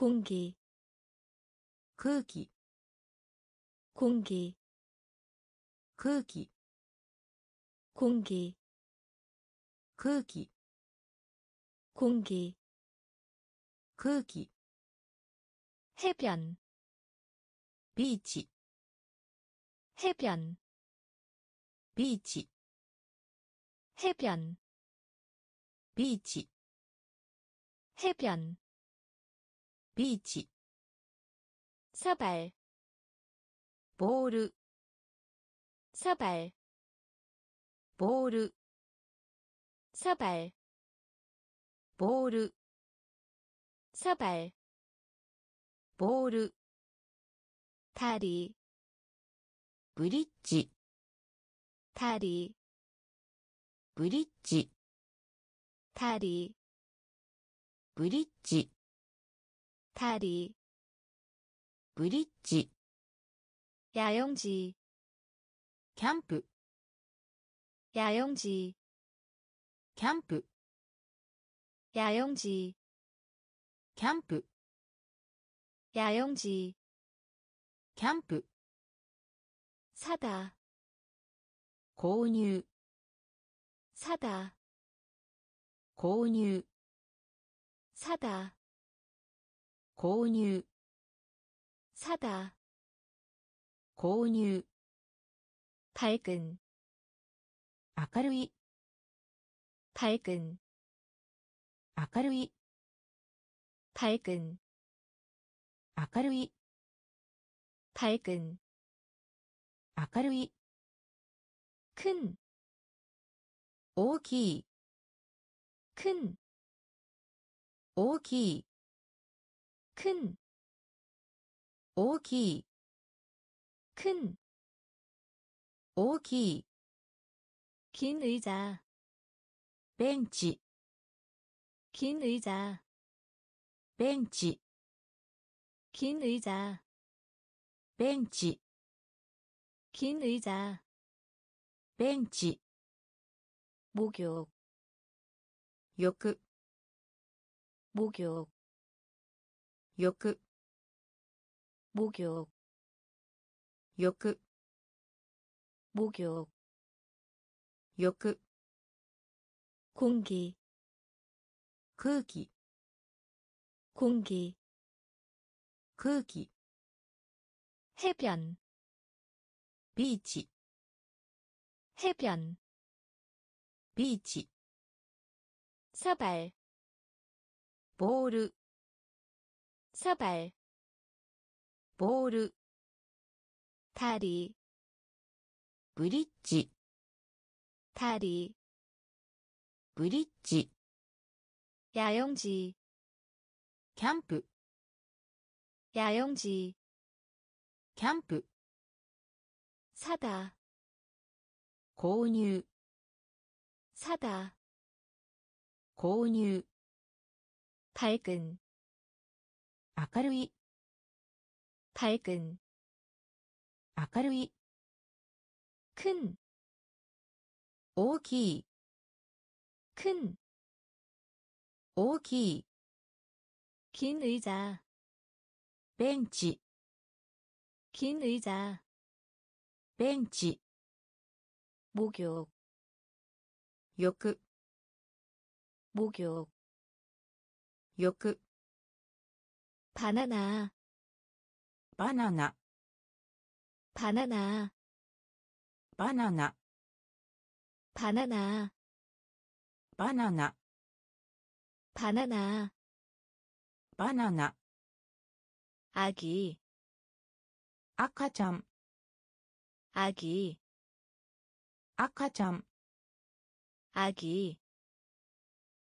공기 공기 공기 공기 공기 공기 공기 공기 해변 비치 해변 비치 해변 비치 해변 リーチ。サバルボール。サバルボール。サバルボール。サバルボール。タリブリッジ。タリブリッジ。タリブリッジ。 다리 ブリッジ 야영지 キャンプ 야영지 キャンプ 야영지 キャンプ 야영지 キャンプ 사다 購入 사다 購入 사다 購入 사다 購入 밝은 明るい 밝은 明るい 밝은 明るい 밝은 明るい 큰 大きい 큰, 大きい 큰 오기 큰 오기 긴 의자 벤치 긴 의자 벤치 긴 의자 벤치 긴 의자 벤치 목욕 욕 목욕 욕 목욕 욕 목욕 욕 공기 크기 공기 크기 해변 비치 해변 비치 사발 볼 사발, ボール 다리, ブリッジ 다리, ブリッジ 야영지, キャンプ 야영지, キャンプ 사다, 購入 사다, 購入 밝은, 明るい 밝은, 明るい 큰, 大きい 큰, 大きい 긴 의자, ベンチ 긴 의자, ベンチ 목욕, 浴 목욕, 浴 바나나. 바나나. 바나나. 바나나. 바나나. 바나나. 바나나. 바나나. 아기. 아카참 아기. 아카참 아기.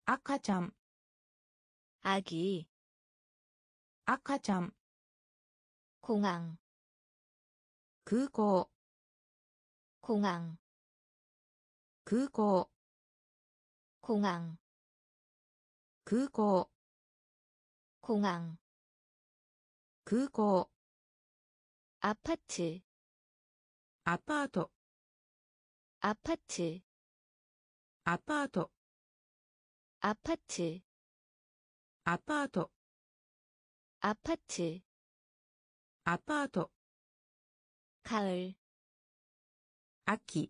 아카참 아기. 赤ちゃん 공항, 空港 공항, 空港 공항, 空港 공항, 空港 아파트, アパート 아파트, アパート 아파트, アパート 아파트 아파트 가을 아키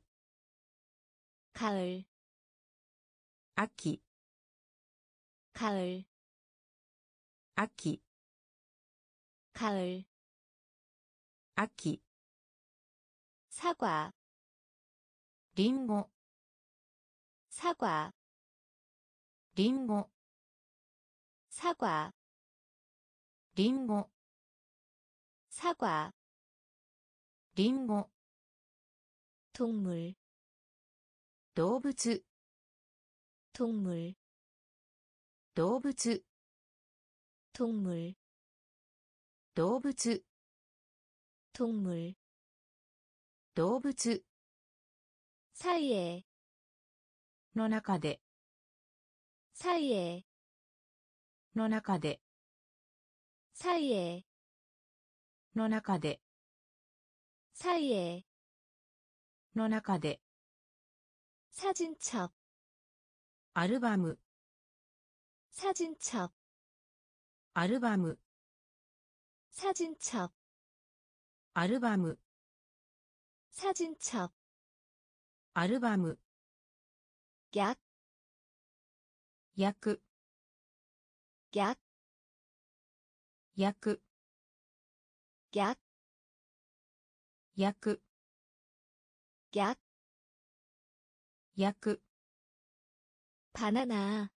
가을 아키 가을 아키 가을 아키 사과 링고 사과 링고 사과 りんご 사과 りんご 동물 動物 동물 動物 동물 動物 동물 動物 사이에 の中で 사이에 の中で 사이에 の中で 사이에 の中で 사진첩 アルバム 사진첩 アルバム 사진첩 アルバム 사진첩 アルバム 약 薬 약, 逆。逆逆。逆バナナ。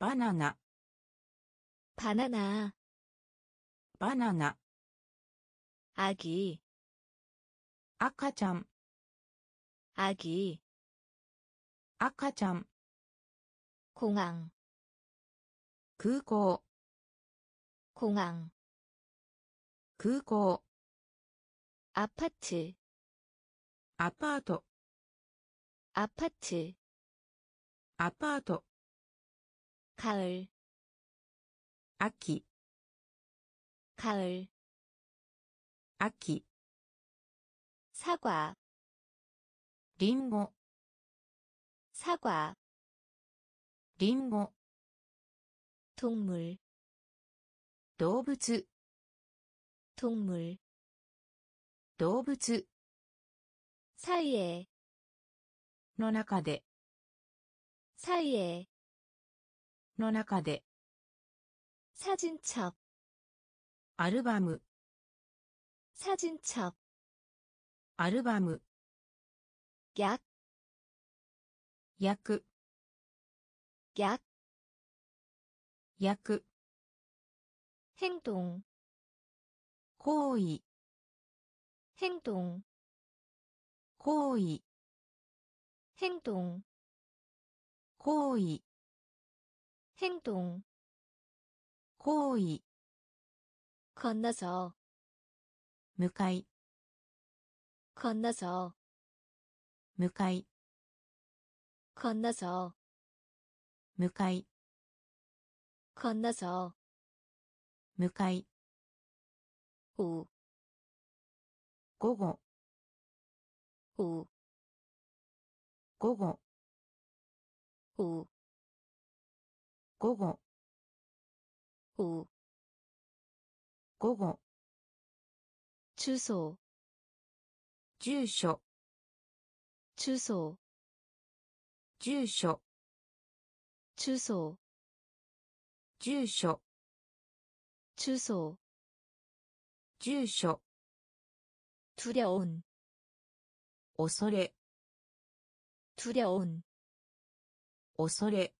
バナナ。バナナ。バナナ。あぎ赤ちゃん。アギ。赤ちゃん。공항空港。 공항 그고 아파트 아파트 아파트 아파트 가을 아키 가을 아키 사과 링고 사과 링고 동물 動物 동물, 動物 사이에, の中で 사이에, の中で 사진첩, アルバム 사진첩, アルバム 약, 薬 약, 薬 행동, 行為 행동, 行為 행동, 行為 행동, 行為 건너서, 向かい 건너서, 向かい 건너서, 向かい 건너서, 向かい。お午後。午後。午後。午後。中層。住所。中層。住所。中層。住所。주소, 住所 두려운, 恐れ 두려운, 恐れ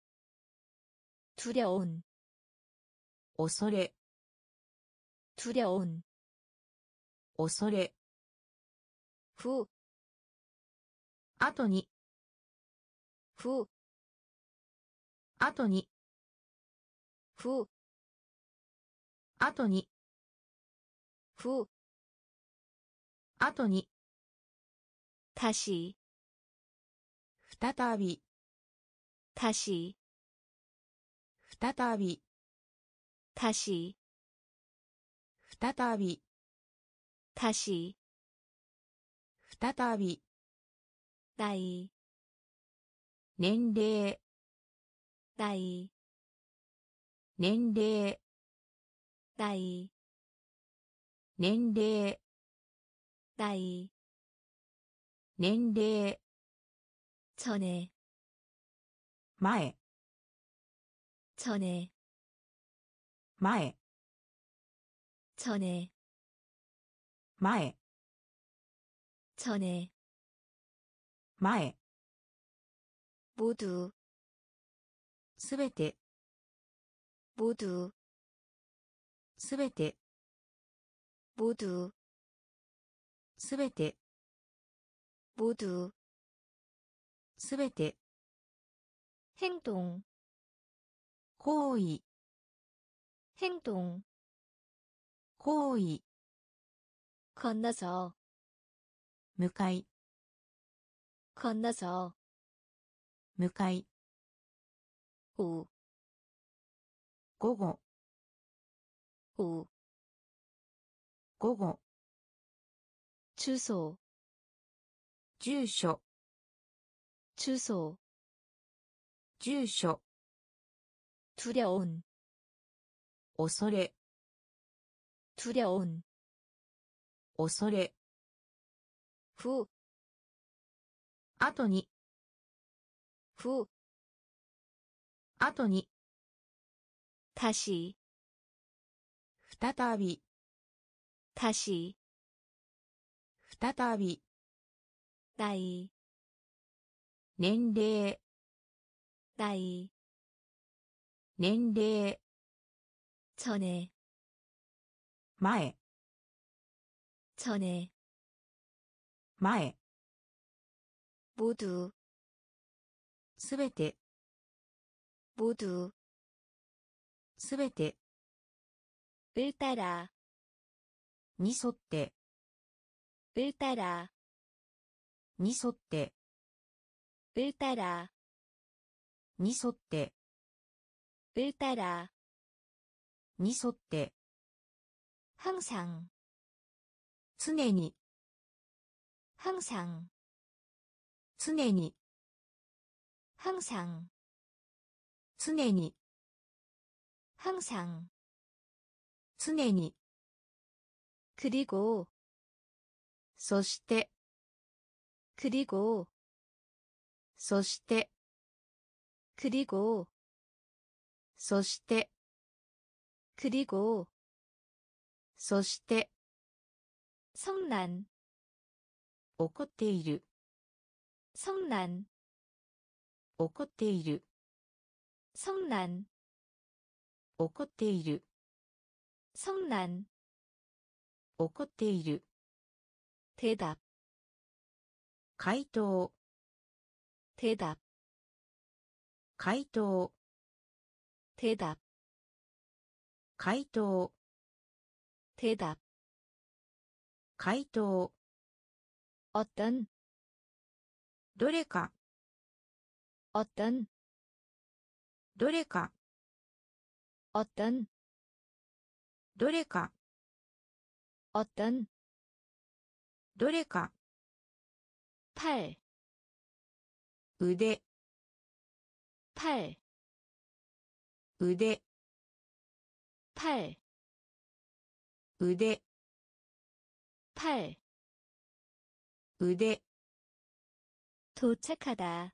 두려운, 恐れ 두려운, 恐れ 후, 後に 후, 後に 후, 後に 후, 後に 다시, 再び 다시, 再び 다시, 再び 다시, 再び 나이, 年齢 나이, 年齢 나이 年齢 나이 年齢 전에 前 전에 前 전에 前 전에 前 모두 すべて 모두 すべて 모두 すべて 모두 すべて 행동 行為 행동 行為 건너서 向かい 건너서 向かい 오 午後 오 午後 주소 住所 주소 住所 두려운 恐れ 두려운 恐れ 후 後に 후 後に 다시 再び 다시 再び 나이 年齢 나이 年齢 전에 前 전에 前 모두 すべて 모두 すべて 을 따라 に沿って 을 따라 に沿って 을 따라 に沿って 을 따라 に沿って 항상 常に 항상 常に 항상 常に 항상 常に 그리고 そして 그리고 そして 그리고 そして 그리고 そして 성난 怒っている 성난 怒っている 성난 怒っている 성난 怒っている 대답 回答 대답 回答 대답 回答 대답 回答 어떤 どれか 어떤 どれか 어떤 どれか 어떤 どれか 팔 腕 팔 腕 팔 腕 팔 腕 도착하다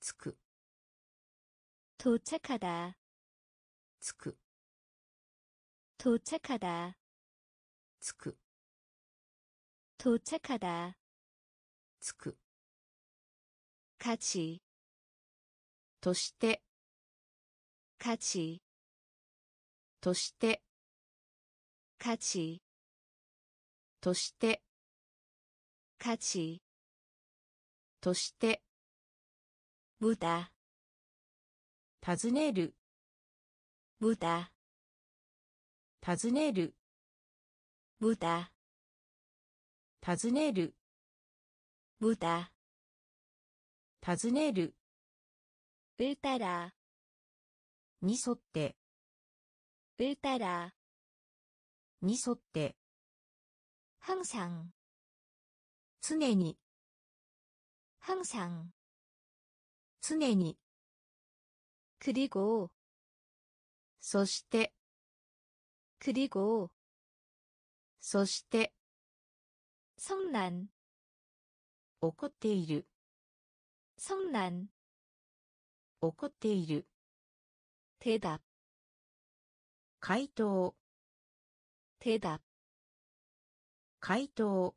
つく 도착하다 つく 도착하다 つく 도착하다 つく 같이 として 같이 として 같이 として 같이 として 무다 尋ねる 무다 尋ねる 무다 尋ねる 무다 尋ねる 을 따라 に沿って 을 따라 に沿って 항상 常に 항상 常に 그리고 そして 그리고 そして、 성난 怒っている、 성난 怒っている、 대답 回答、 대답 回答、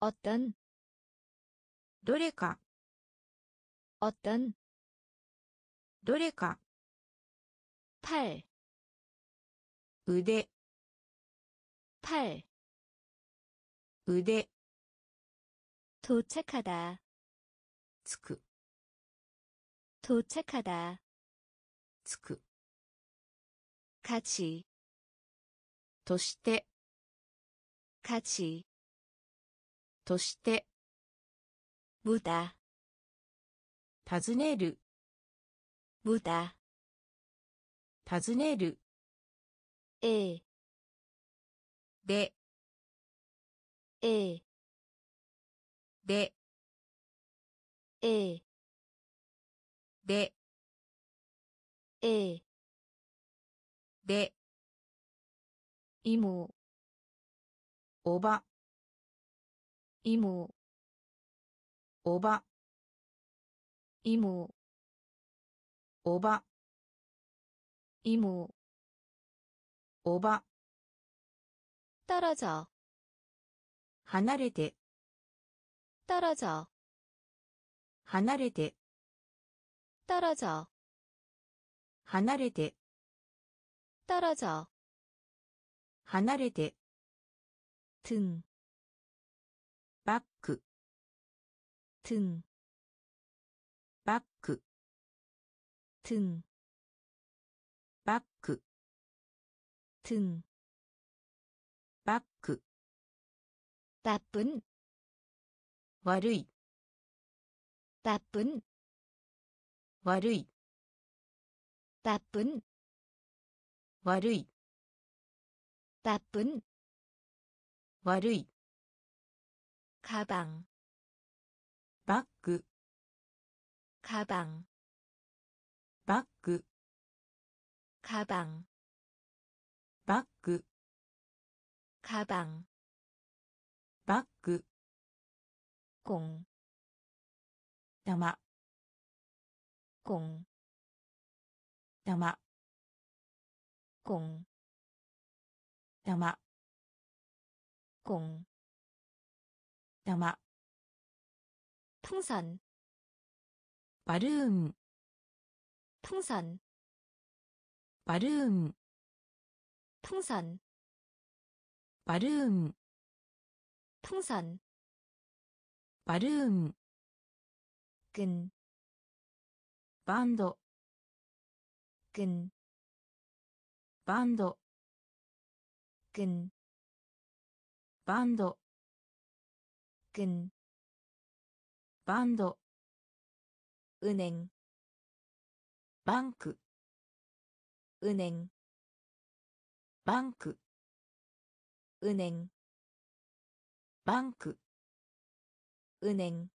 어떤 どれか、 어떤 どれか、 팔 腕、 팔 腕、 도착하다 つく、 도착하다 つく、 같이 として、 같이 として、 무다 尋ねる、 무다 尋ねる、 A で。A で。A で。A で。妹おば。妹おば。妹おば。妹おば、 떨어져 離れて、 떨어져 離れて、 떨어져 離れて、 떨어져 離れて、 등 バック、 등 バック、 등 バッ ク、 등 バック、 나쁜 悪い、 나쁜 悪い、 나쁜 悪い、 나쁜 悪い、 가방 バック、 가방 バック、 가방 バック、 가방 バック、 공 玉、 공 玉、 공 玉、 공 玉、 풍선 バルーン、 풍선 バルーン、 풍선 バルーン、 풍선 バルーン、 끈 バンド、 끈 バンド、 끈 バンド、 끈 バンド、 은행 バンク、 은행 バンク、 은행 バンク、 은행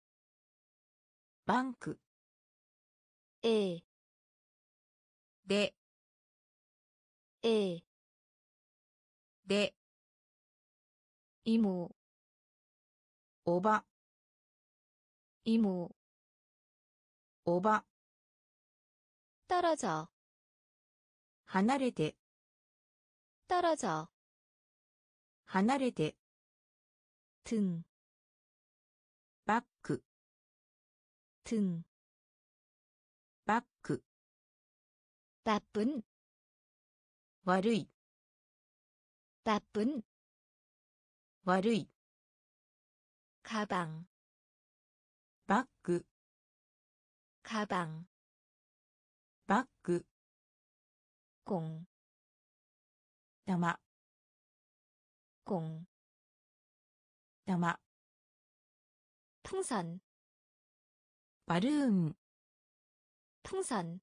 バンク、 에 で、 에 で、 이모 おば、 이모 おば、 떨어져 離れて、 떨어져 離れて、 등 バック、 등 バック、 나쁜 悪い、 나쁜 悪い、 가방 バック、 가방 バック、 공 玉공玉풍선 바른 풍선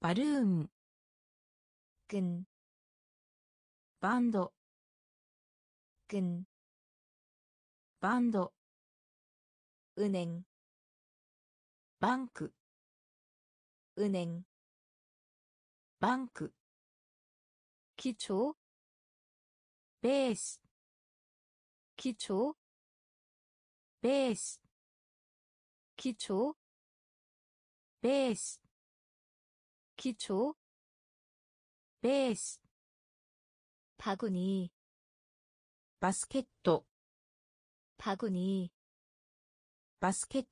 바른 끈 반도 끈 반도 은행 방크 은행 방크 기초 베이스 기초 베이스 기초 베이스 기초 베이스. 바구니 바스켓 바구니 바스켓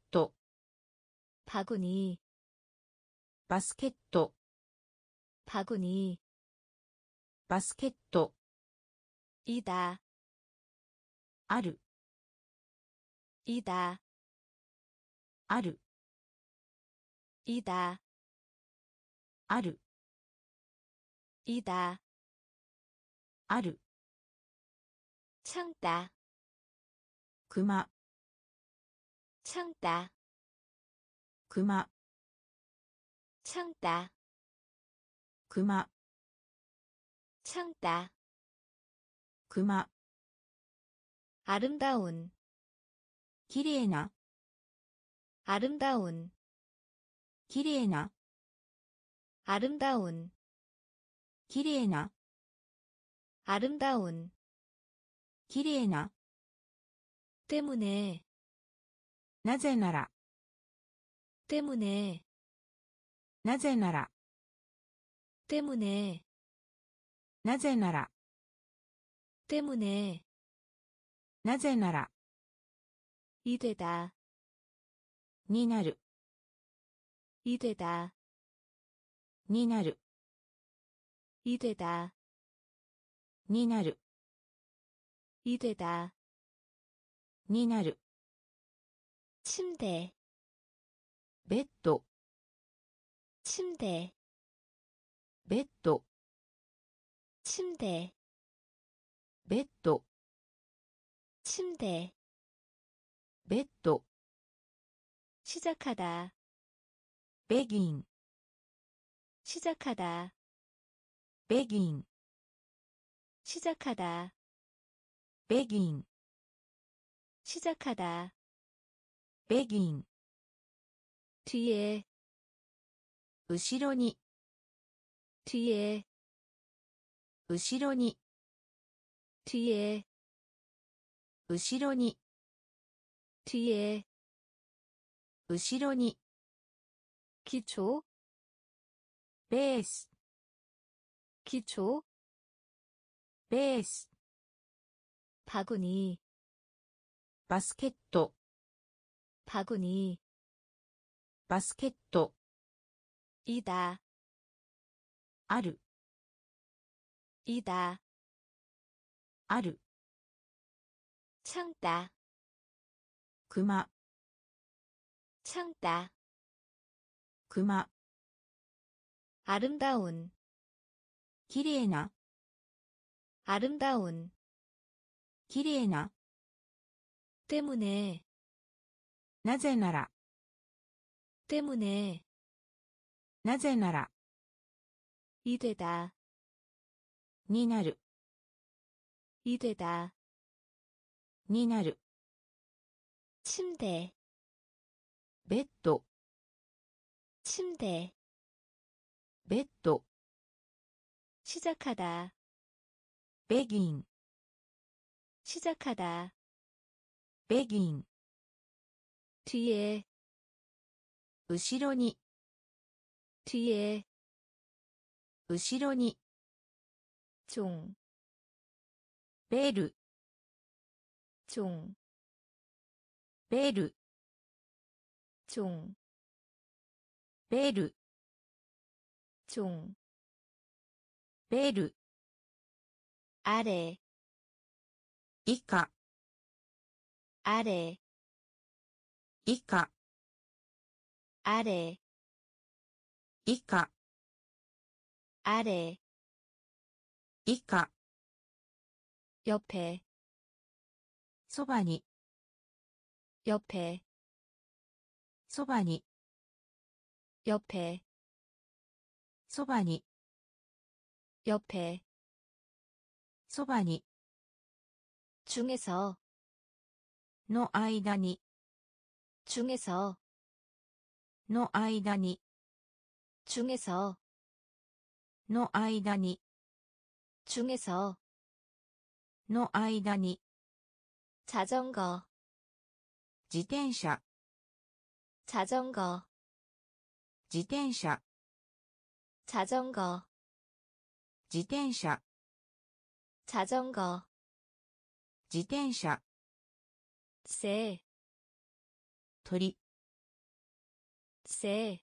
바구니 바스켓 바구니. バスケット 이다 ある 이다 ある 이다 ある 이다 ある 참다 クマ 참다 クマ 참다 クマ 참다. 그마. 아름다운. 기리에나. 아름다운. 기리에나. 아름다운. 기리에나. 아름다운. 기리에나. 때문에. 나제나라. 때문에. 나제나라. 때문에. なぜなら 때문에 なぜなら 이되다 になる 이되다 になる 이되다 になる 이되다 になる 침대 ベッド 침대 ベッド 침대 ベッド 침대 ベッド 시작하다 ベギン 시작하다 ベギン 시작하다 ベギン 시작하다 ベギン 뒤에 後ろに 뒤에 後ろに 뒤에 後ろに 뒤에 後ろに 기초 ベース 기초 ベース 바구니 バスケット 바구니 バスケット 이다 ある 이다. 아르. 참다. 그마. 참다. 그마. 아름다운. 기리에나. 아름다운. 기리에나. 때문에. 나제나라. 때문에. 나제나라. 이대다 になる 이되다 になる 침대 ベッド 침대 ベッド 시작하다 ベギン 시작하다 ベギン 뒤에 後ろに 뒤에 後ろに 종 베르 종 베르 종 베르 종 베르 아래 이카 아래 이카 아래 이카 아래 以下 옆에, そばに 옆에, そばに 옆에, そばに 옆에, そばに 중에서, の間に 중에서, の間に 중에서, の間に 중에서 の間に 자전거 自転車 자전거 自転車 자전거 自転車 자전거 自転車 새, 鳥 새,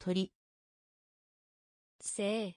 鳥 새,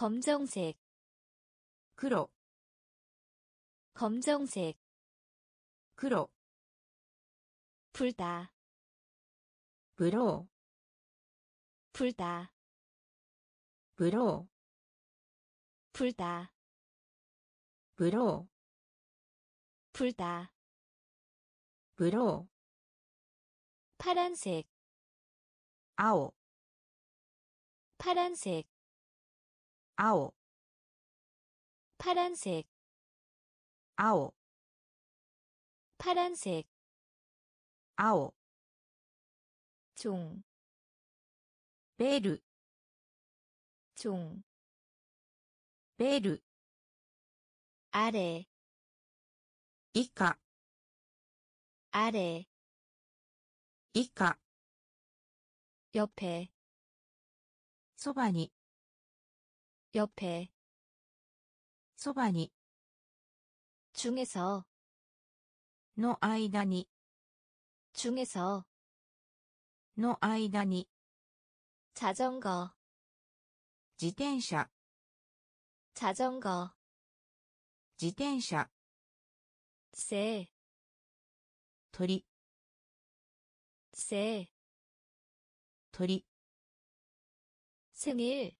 검정색 그로 검정색 그로 불다 불로 불다 불로 불다 불로 불다. 불로 파란색 아오 파란색. 아오 파란색 아오 파란색 아오 종 베르 종 베르 아래 이카 아래 이카 옆에 소바니 옆에 소바니 중에서 노 아이다니 중에서 노 아이다니 자전거 지텐샤 자전거 지텐샤 새鳥새鳥 생일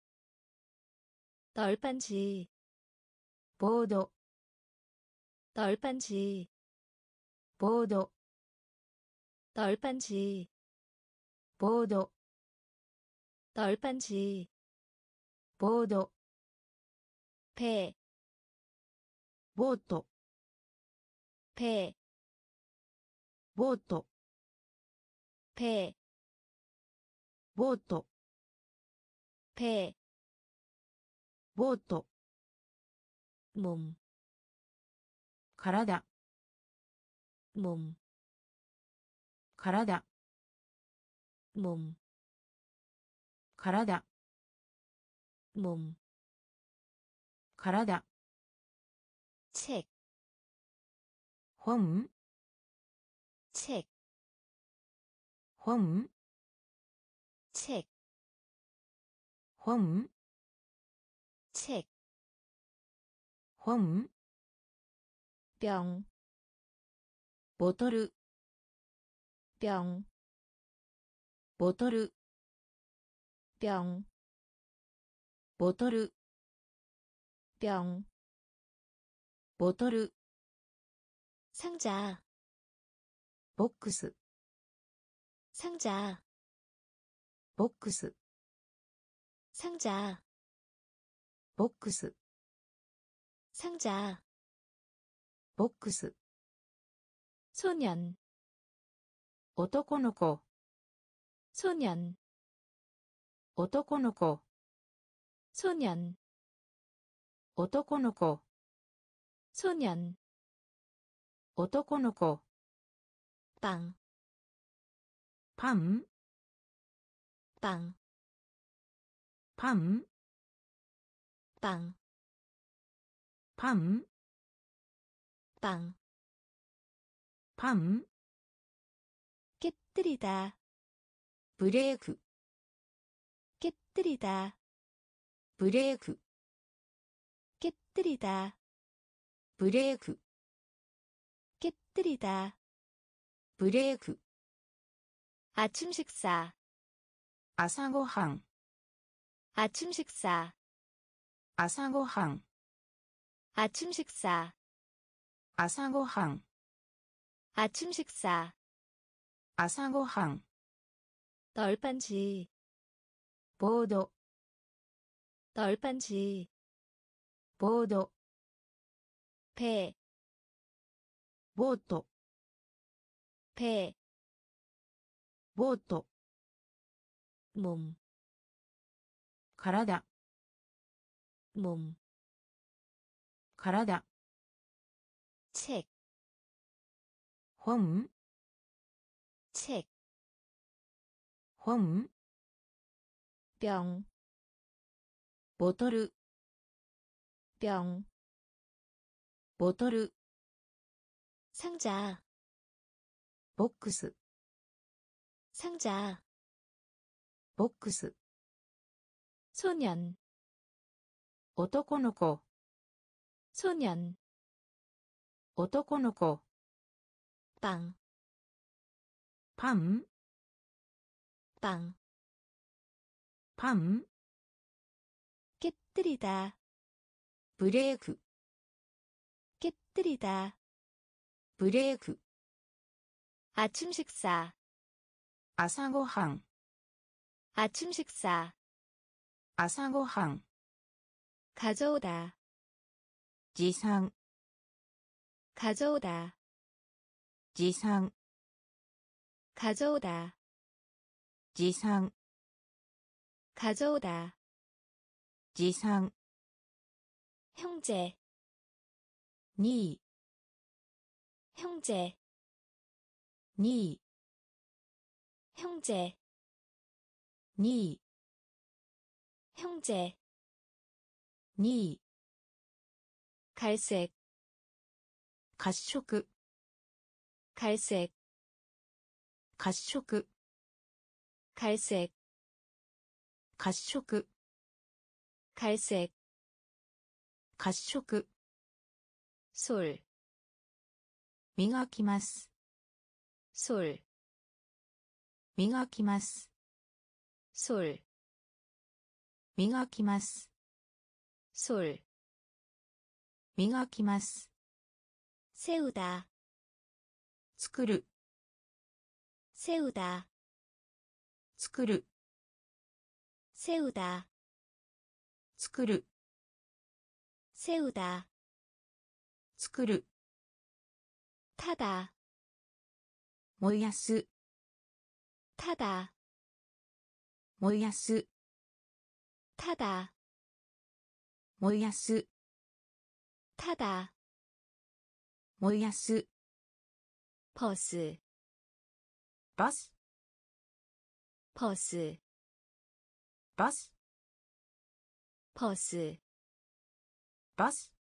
널판지 보도 널빤지 보도 널빤지 보도 널빤지 보도 배 보도 배 보도 배 보도 배 ボート。もん体。もん体。もん体。もん体。チェ本チェ本チェ本本 병, ボトル 병, ボトル 병, ボトル 병, ボトル 상자, ボックス 상자, ボックス 상자, ボックス 상자, ボックス 소년, 男の子 소년, 男の子 소년, 男の子 소년, 男の子 빵, パン 빵, パン 빵, 밤, 빵, 밤, 깨뜨리다, 브레이크, 깨뜨리다, 브레이크, 깨뜨리다, 브레이크, 깨뜨리다, 브레이크. 아침 식사. 아상고항. 아침 식사. 아상고항. 아침 식사. 아사고항. 아침 식사. 아사고항. 널판지. 보도. 널판지. 보도. 배. 보도. 배. 보도. 몸体몸. 体 책, 本 책, 本 병, ボトル 병, ボトル 상자, ボックス 상자, ボックス 소년, 男の子 소년, 男の子 빵, パン 빵, パン 깨뜨리다, ブレーク 깨뜨리다. ブレーク 아침 식사, 朝ごはん 아침 식사, 朝ごはん 가져오다, 지상 가져오다 지상 가져오다 지상 가져오다 지상 형제 니 형제 니 형제 니 형제 니 갈색, 褐色 갈색, 褐色 갈색, 褐色 갈색, 褐色 솔, 磨きます 솔, 磨きます 솔, 磨きます 솔. 磨きます 세우다, 作る 세우다, 作る 세우다, 作る 세우다. 作る 타다, 燃やす 타다, 燃やす 타다, 燃やす 타다. 모야스 버스. 버스. 버스. 버스. 버스. 버스.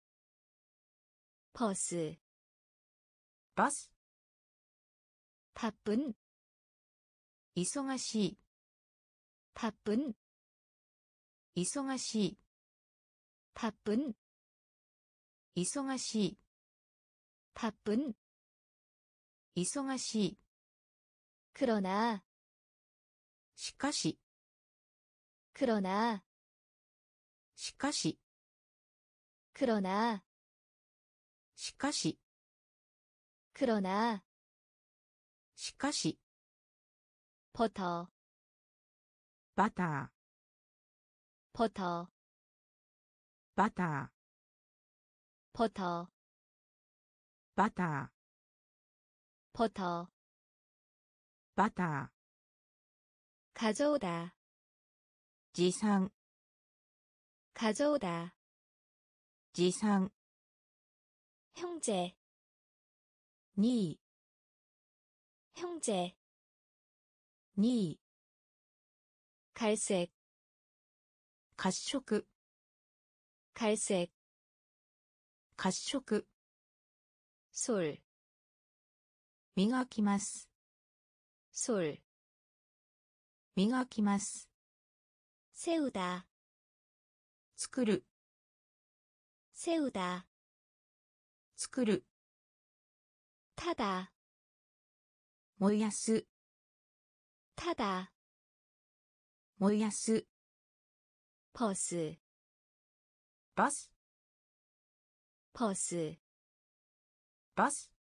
버스. 버스. 바쁜. 이송하시 바쁜. 이송하시 바쁜. 忙しい 바쁜. 忙しい 그러나, しかし 그러나, しかし 그러나, しかし 그러나, しかし 버터, バタ 버터, ーバタ 버터 바타 버터 바타 가져오다 지상. 가져오다 지상. 형제 니. 형제 니. 갈색 가쇼크. 갈색. 褐色 솔 磨きます 솔 磨きます 세우다 作る 세우다 作る 타다 燃やす 타다 燃やす 버스 バス 버스 버스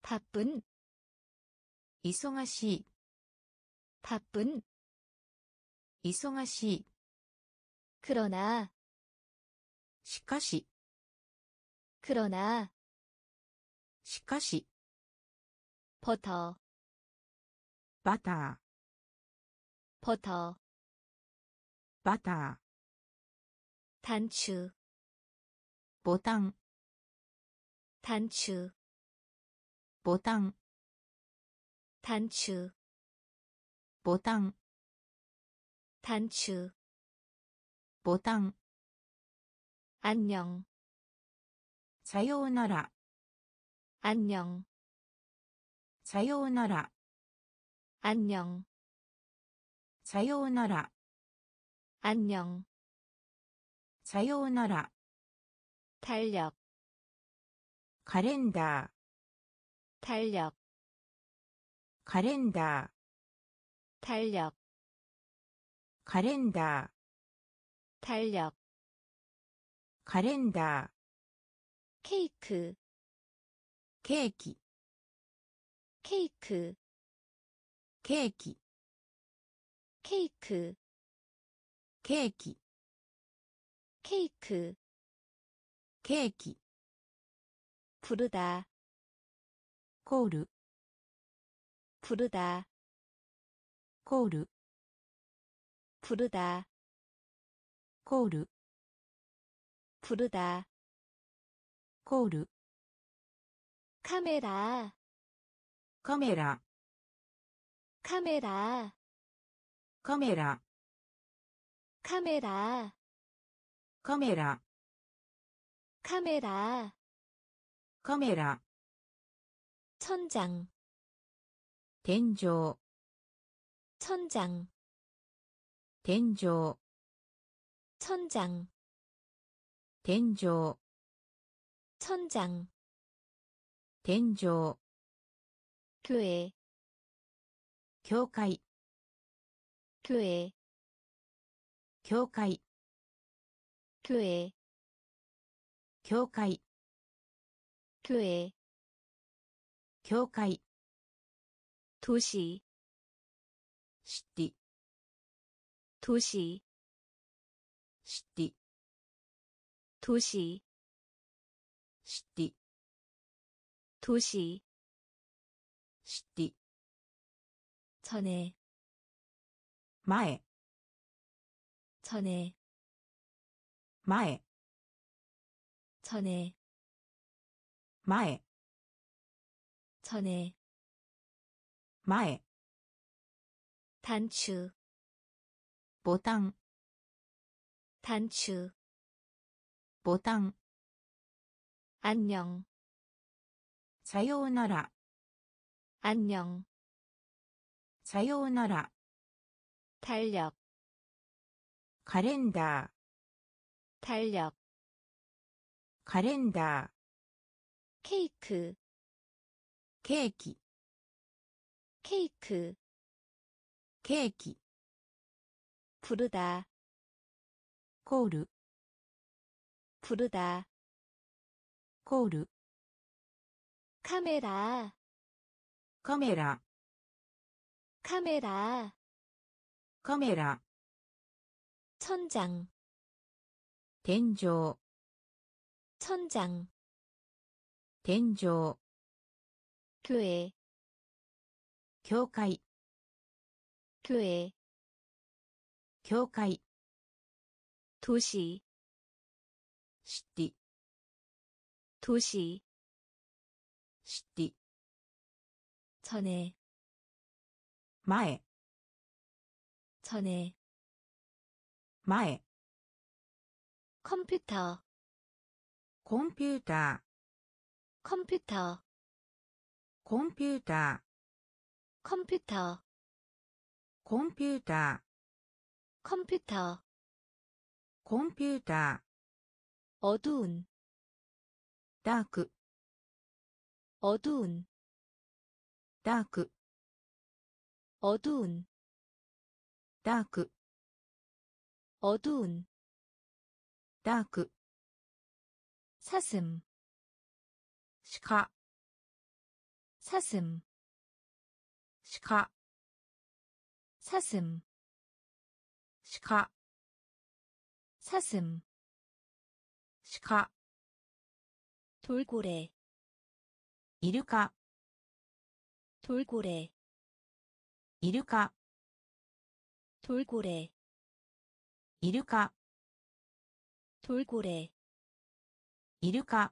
바쁜 이송하시바쁜 이송하시그러나 시카시 그러나 시카시 버터 바타 버터 바타 단추 보당 단추 보당 단추 보당 단추 보당 안녕 사요나라 안녕 사요나라 안녕 사요나라 안녕 사요나라. 달력 카렌다 달력 카렌다 달력 카렌다 달력. 카렌다 케이크 케이크. 케이크 케이크. 케이크 케이크. 케이크. ケーキ 부르다 コール 부르다 コール 부르다 コール 부르다 コール 카메라 カメラ 카메라 カメラ 카메라 カメラ 카메라 カメラ 천장 天井 천장 天井 천장 天井 천장 天井 교회 教会 교회 教会 교회 教会 교회 教会 도시 シティ 도시 シティ 도시 シティ 도시 シティ 전에 前 전에 前 전에 마에 전에 마에 단추 보당 단추 보당 안녕 사요나라 안녕 사요나라 달력 카렌다 달력 カレンダー 케이크 ケーキ 케이크 ケーキ 부르다 コール 부르다 コール 카메라 カメラ 카메라 カメラ 천장 天井 천장天井 교회 교회 교회 교회 도시 시티 도시 시티 전에 마에 전에 마에 컴퓨터 コンピュータ 컴퓨터 ーコンピュータ 컴퓨터 ーコンピュータ 컴퓨터 ーコンピュータ 어두운 ーダーク 어두운 ダーク 어두운 ダーク 어두운 ダーク 사슴 시카 사슴 시카 사슴 시카 사슴 시카 돌고래 이르카 돌고래이ル카돌고래 이르카 돌고래 イルカ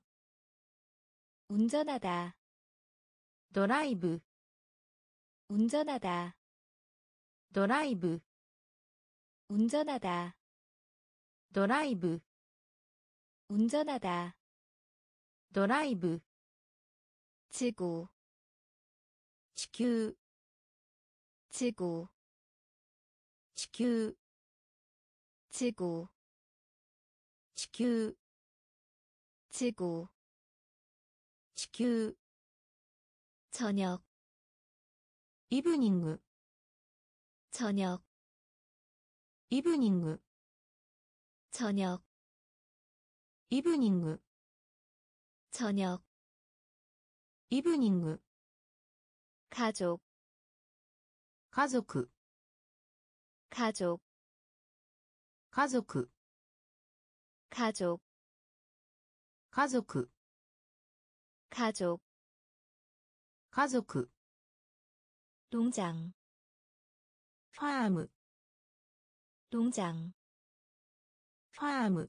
운전하다 ドライブ 운전하다 ドライブ 운전하다 ドライブ 운전하다 ドライブ 지구 地球 지구 地球 지구 地球 지구 지구 저녁 이브닝 저녁 이브닝 저녁 이브닝 저녁 이브닝 가족 가족 가족 가족 가족 家族家族家族농장 farm 농장 farm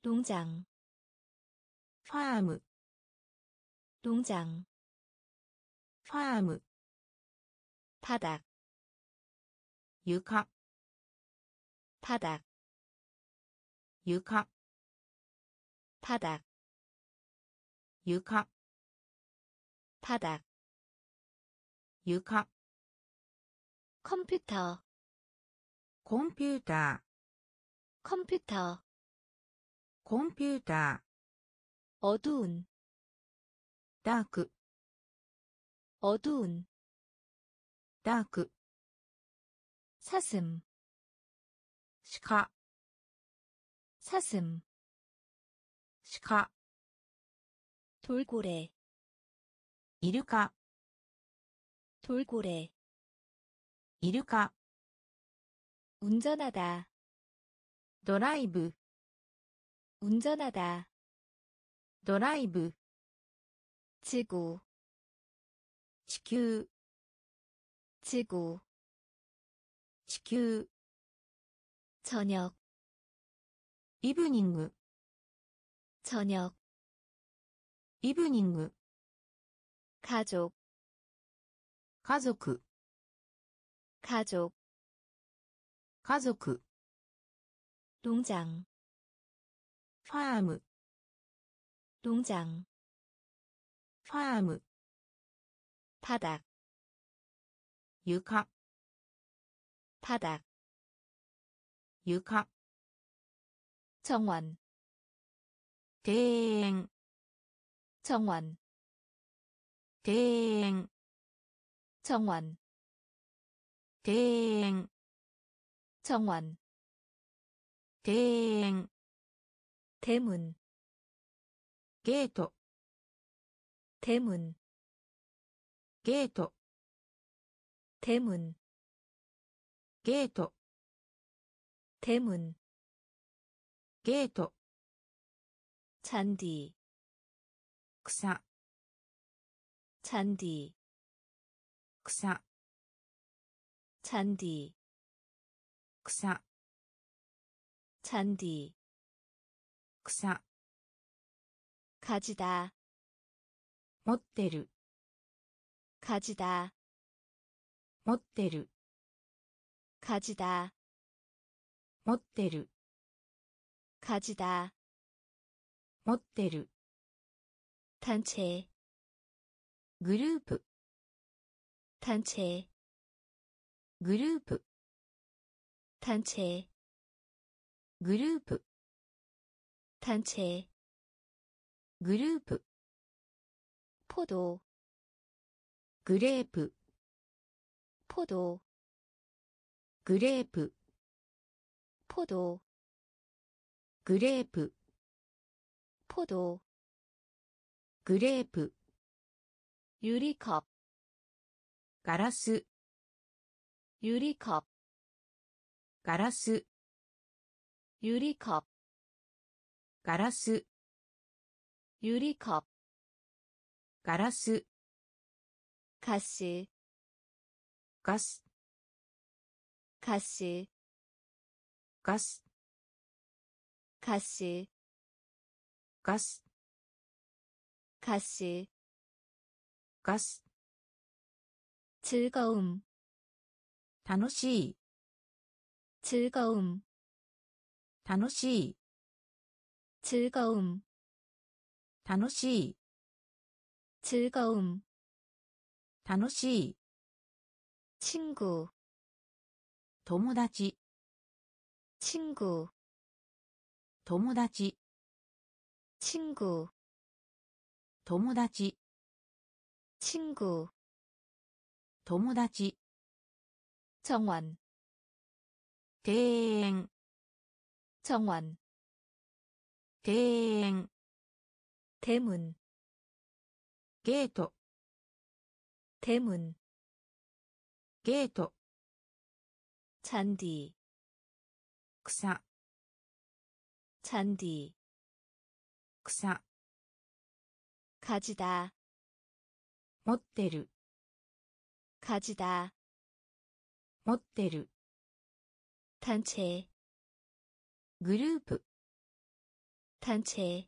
농장 farm 농장 farm 바닥 유카 바닥 유카 바닥 床 바닥 床 컴퓨터 コンピュータ 컴퓨터 ーコンピュータ 어두운 ーダーク 어두운 ダーク 사슴 鹿 사슴 시카. 돌고래. 이르카 돌고래. 이르카 운전하다. 드라이브. 운전하다. 드라이브. 지구. 지구 지구. 지구 저녁. 이브닝 저녁 이브닝 가족 가족 가족 가족 농장 파암 농장 파암 바닥 유카 바닥 유카 정원 대행 정원. 대행 정원. 대행 정원. 대행 대문. 게이트. 대문. 게이트. 대문. 게이트. 대문. 게이트. 잔디 草 잔디 草 잔디 草 잔디 草 가지다 持ってる 가지다 持ってる 가지다 持ってる 가지다 持ってる 단체 グループ 단체 グループ 단체 グループ 단체 グループ 포도 グレープ 포도 グレープ 포도 グレープ 포도 グレープ 유리컵 ガラス 유리컵 ガラス 유리컵 ガラス 유리컵 ガラス 가스 ガス 가스 ガス 가스 ガス 가스 ガス 즐거움 楽しい 즐거움 楽しい 즐거움 楽しい 즐거움 楽しい 친구 友達 친구 友達 친구 友達 친구 友達 정원 庭園 정원 庭園 대문 ゲート 대문 ゲート 잔디 草 잔디 草 가지다 持ってる 가지다 持ってる 단체 グループ 단체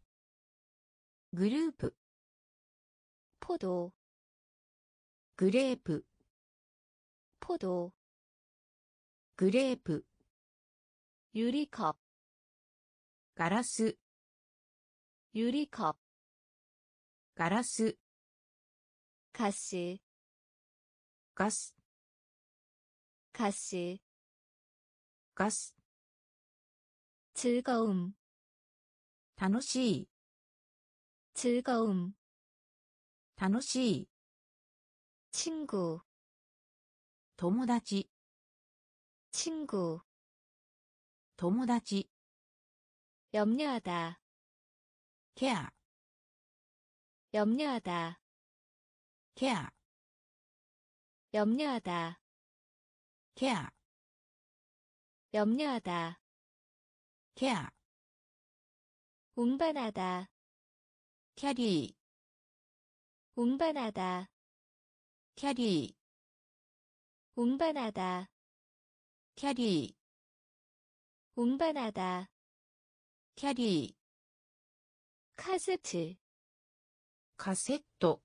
グループ 포도 グレープ 포도 グレープ 유리컵 ガラス 유리컵 ガラス 가스 ガス 가스 ガス 즐거움 楽しい 즐거움 楽しい 친구 友達 친구 友達 염려하다 care 염려하다 care 염려하다 care 염려하다 care 운반하다 carry 운반하다 carry 운반하다 carry 운반하다 carry カセットカセット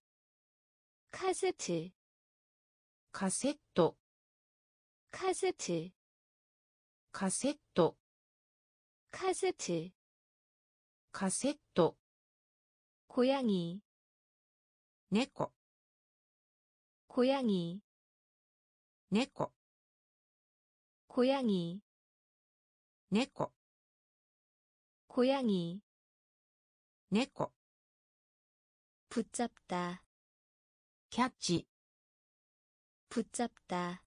カセットカセットカセットカセットカセットカセット小ヤギ猫小ヤギ猫小ヤギ猫小ヤギ猫。 붙잡다. 캐치 붙잡다.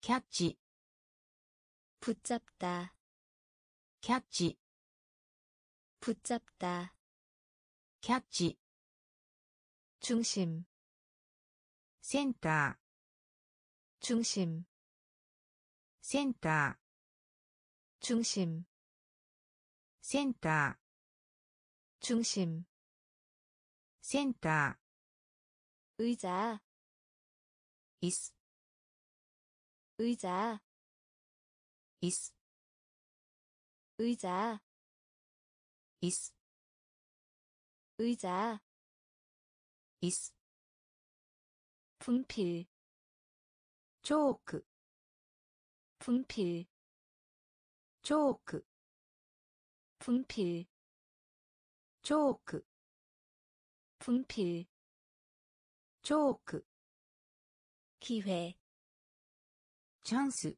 캐치 붙잡다. 캐치 붙잡다. 캐치 중심. 센터 중심. 센터 중심. 센터 중심 센터 의자 이스 의자 이스 의자 이스 의자 이스 분필 초크 분필 초크 분필 チョーク 분필 チョーク 기회 チャンス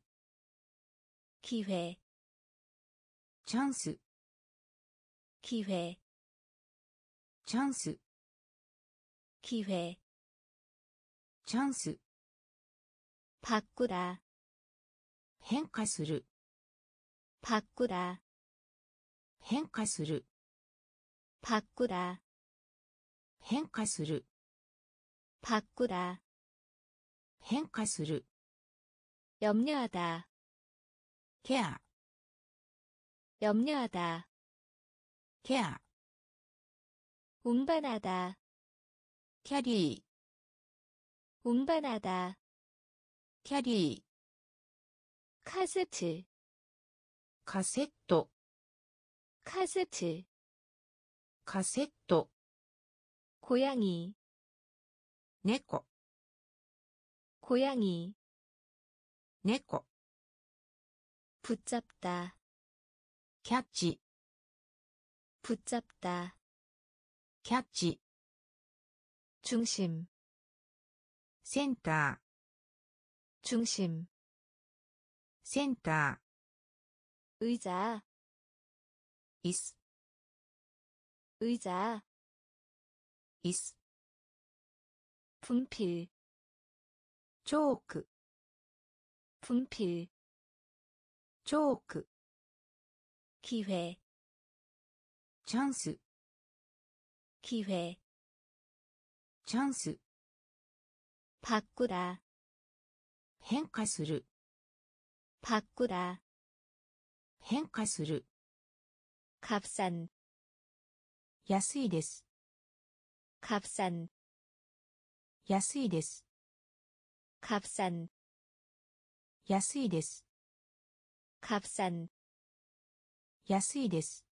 기회 チャンス 기회 チャンス 기회 チャンス 바꾸다 変化する 바꾸다 変化する 바꾸다 変化する 바꾸다 変化する 염려하다 ケア 염려하다 ケア 운반하다 キャリ 운반하다 ーキャリー 카세트 カセット 카세트 カセット 고양이 猫 고양이 猫 붙잡다 キャッチ 붙잡다 キャッチ 중심 センタ 중심 ーセンタ 의자 ー椅子 의자 椅子 분필 チョーク 분필 チョーク 기회 チャンス 기회 チャンス 바꾸다 変化する 바꾸다 変化する 값싼 安いです 값싼 安いです 값싼 安いです 값싼 安いです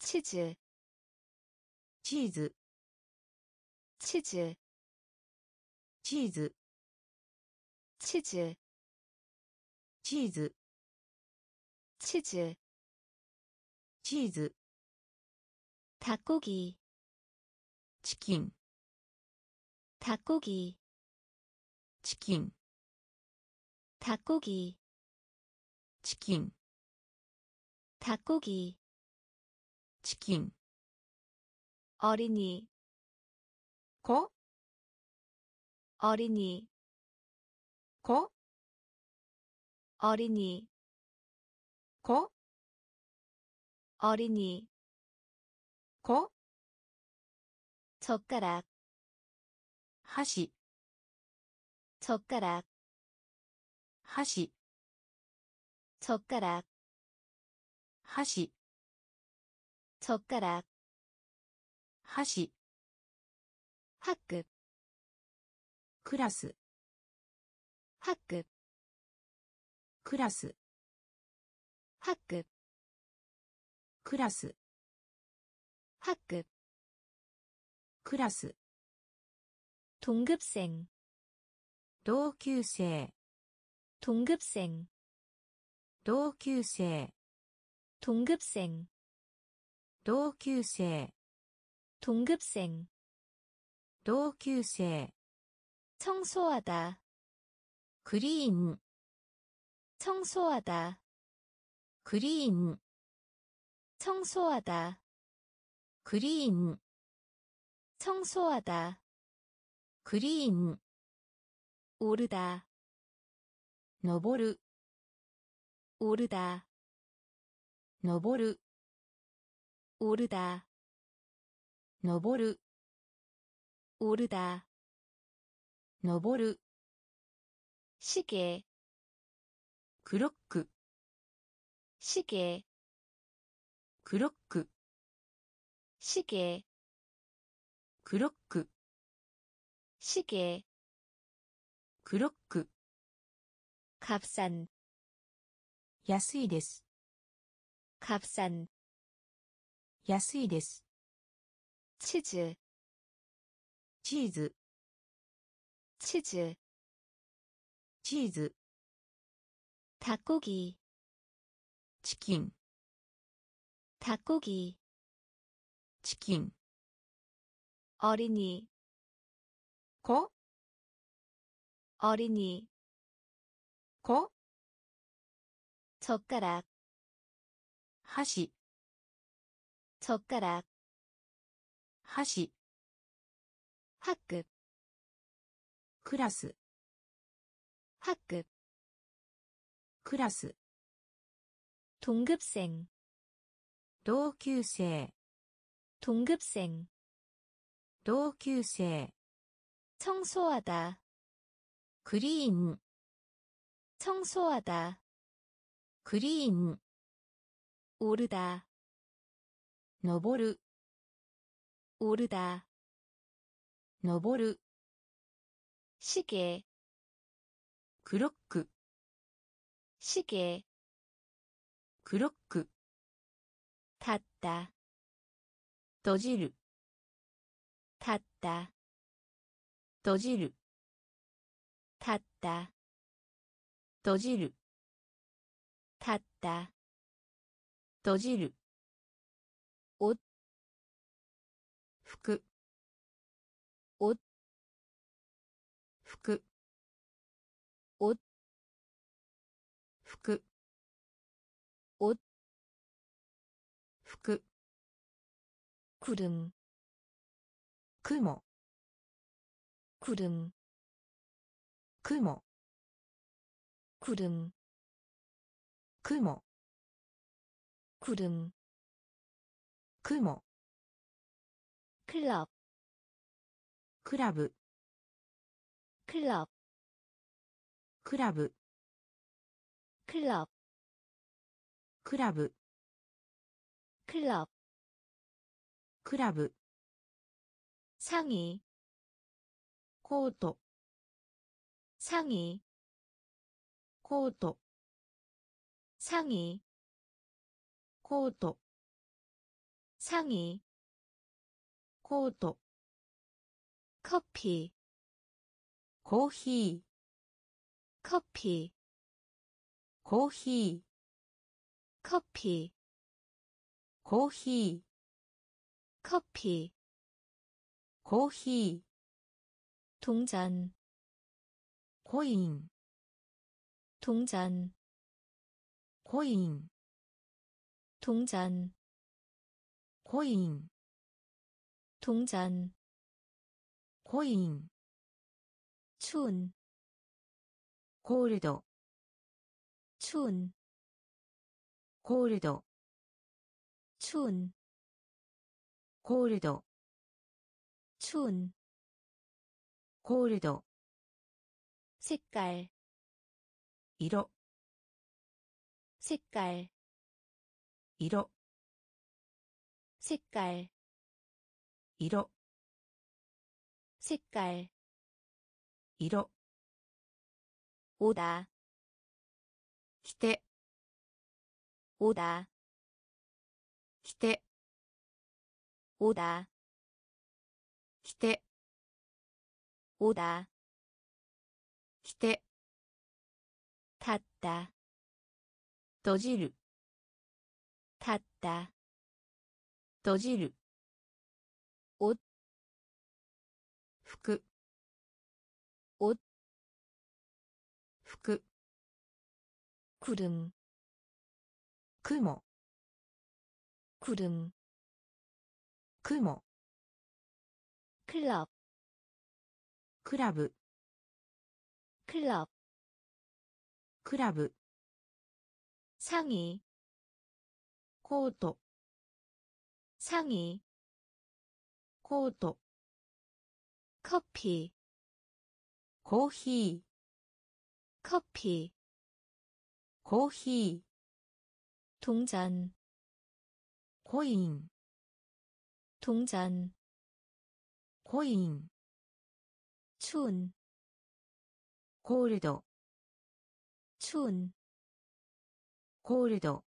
치즈 チーズ 치즈 チーズ 치즈 チーズ 치즈 チーズ 닭고기 치킨 닭고기 치킨 닭고기 치킨 닭고기 치킨. 어린이 고 어린이 고 어린이 고 어린이. 子 젓가락 箸 젓가락 箸 젓가락 箸 젓가락 箸 학급 クラス 학급 クラス 학급 クラス 학급 클래스 동급생 동급생 동급생 동급생 동급생 동급생 동급생 동급생 청소하다 그린 청소하다 그린 청소하다 クリーン 청소하다 クリーン 오르다 登る 오르다 登る 오르다 登る 오르다 登る 시계 クロック 시계 クロック 시계 クロック 시계 クロック 값싼 安いです 값싼 安いです 치즈 チーズ 치즈 チーズ 닭고기 チキン 닭고기 チキン 어린이 子 어린이 子 젓가락 箸 젓가락 箸 학급 クラス 학급 クラス 동급생 同級生 동급생 동급생 청소하다 그린 청소하다 그린 오르다 너보르 오르다 너보르 시계 그로크 시계 그로크 닫다 閉じる。たった。閉じる。たった。閉じる。たった。閉じる。お服。 구름 그모 구름 그모 구름 그모 구름 그모 클럽 클럽 클럽 클럽 클럽 클럽 클럽 クラブ 상의 コート 상의 コート 상의 コート 상의 コート 커피 コーヒー 커피 コーヒー 커피 コーヒー 커피 코히 동전 코인 동전 코인 동전 코인 동전 코인 추운 골드 추운 골드 추운 고르도 추운 고르도 색깔 이로 색깔 이로 색깔 이로 색깔 이로 오다 기대 오다 기대 오다 着て 오다 着て 닫다 閉じる 닫다 閉じる 옷 服 옷 服 구름 雲 구름 雲 클럽 クラブ 클럽 クラブ 상의 コート 상의 コート 커피 コーヒー 커피 コーヒー 동전 コイン 동전 코인 춘 골드 춘 골드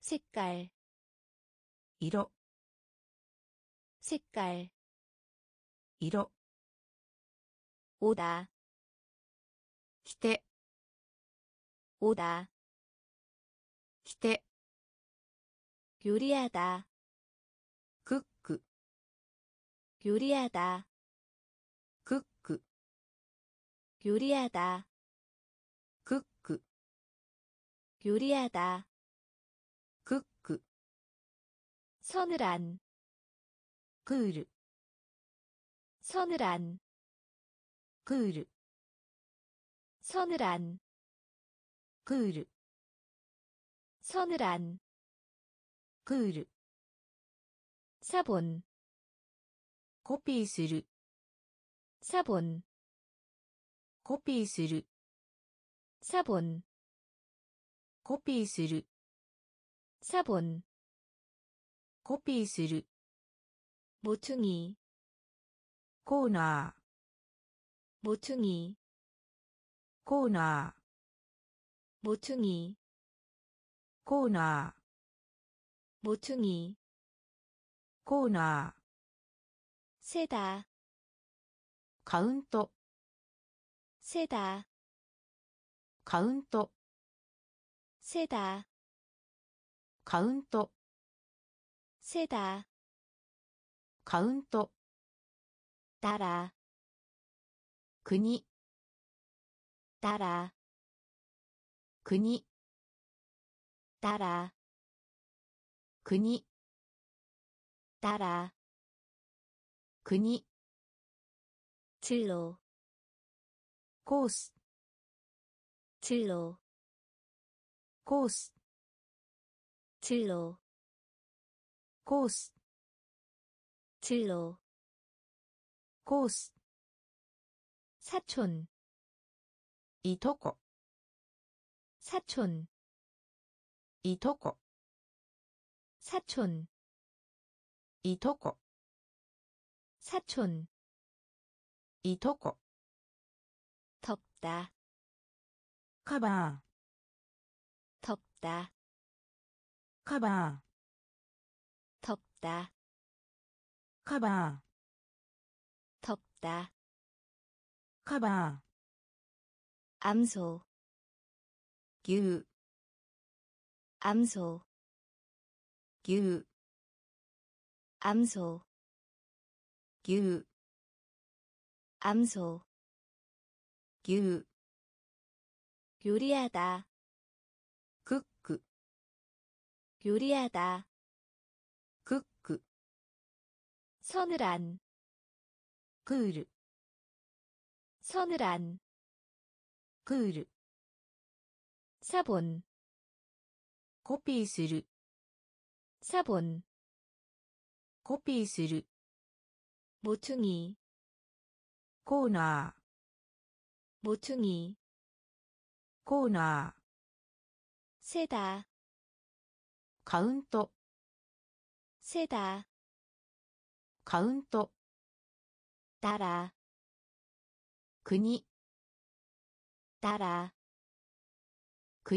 색깔 이로 색깔 이로 오다 기대 오다 기대 요리하다 요리하다. 극극 요리하다. 극극 요리하다. 극극 서늘한. 그르. 서늘한. 그르. 서늘한. 그르. 서늘한. 그르. 사본. コピーする 사본, コピーする 사본, コピーする 사본, コピーする 모퉁이, コーナー 모퉁이, コーナー 모퉁이, コーナー 모퉁이, コーナー セダカウントセダカウントセダカウントセダカウントダラ国ダラ国ダラ国ダラ 国진로 코스 진로 코스 진로 코스 진로 코스. 사촌 이토코 사촌 이토코. 사촌 이토코. 사촌. 이토코. 덥다. 가방 덥다. 가방 덥다. 가방 덥다. 가방 암소. 규 암소. 규 암소. 유 암소 유 요리하다 극극 요리하다 극극 서늘한 그르 서늘한 그르 사본 코피する 사본 コピーする 모퉁이 코너 모퉁이 코너 세다 카운트 세다 카운트 따라그따라그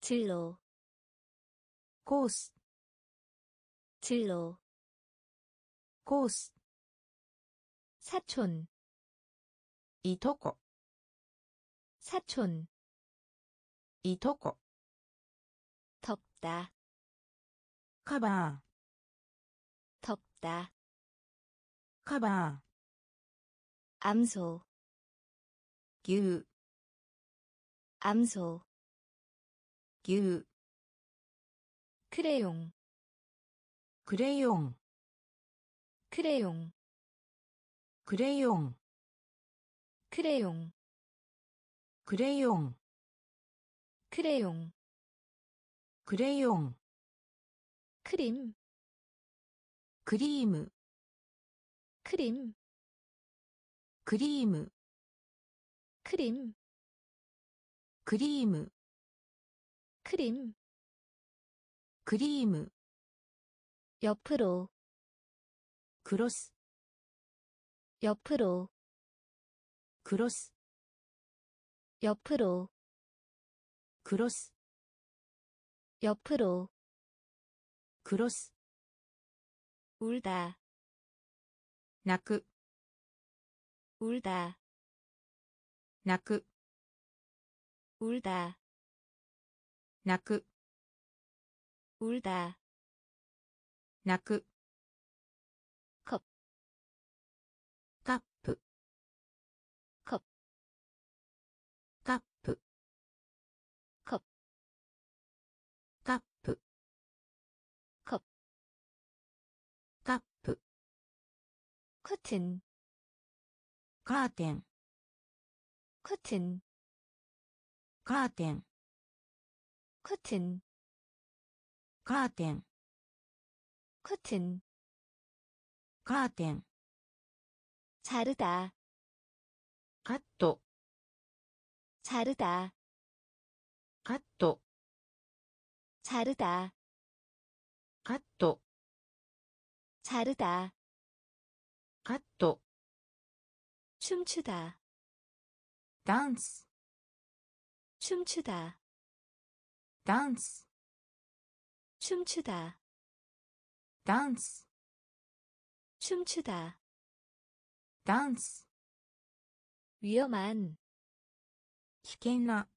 진로 코스 진로 코스 사촌 이토코 사촌 이토코 덥다 카바 덥다 카바 암소 규 암소 규 크레용 크레용 크레용 크레용 크레용 크레용 크레용 크레용 크림 크림 크림 크림 크림 크림 크림 크림 옆으로 크로스. 옆으로. 크로스. 옆으로. 크로스. 옆으로. 크로스. 울다. 낙 울다. 낙 울다. 낙 울다. 낙 커튼 커튼 커튼 커튼 커튼 커튼 커튼 커튼 자르다 갓도 자르다 갓도 자르다 갓도 자르다 カット 춤추다 ダンス 춤추다 ダンス 춤추다 ダンス 춤추다 ダンス 위험한 危険な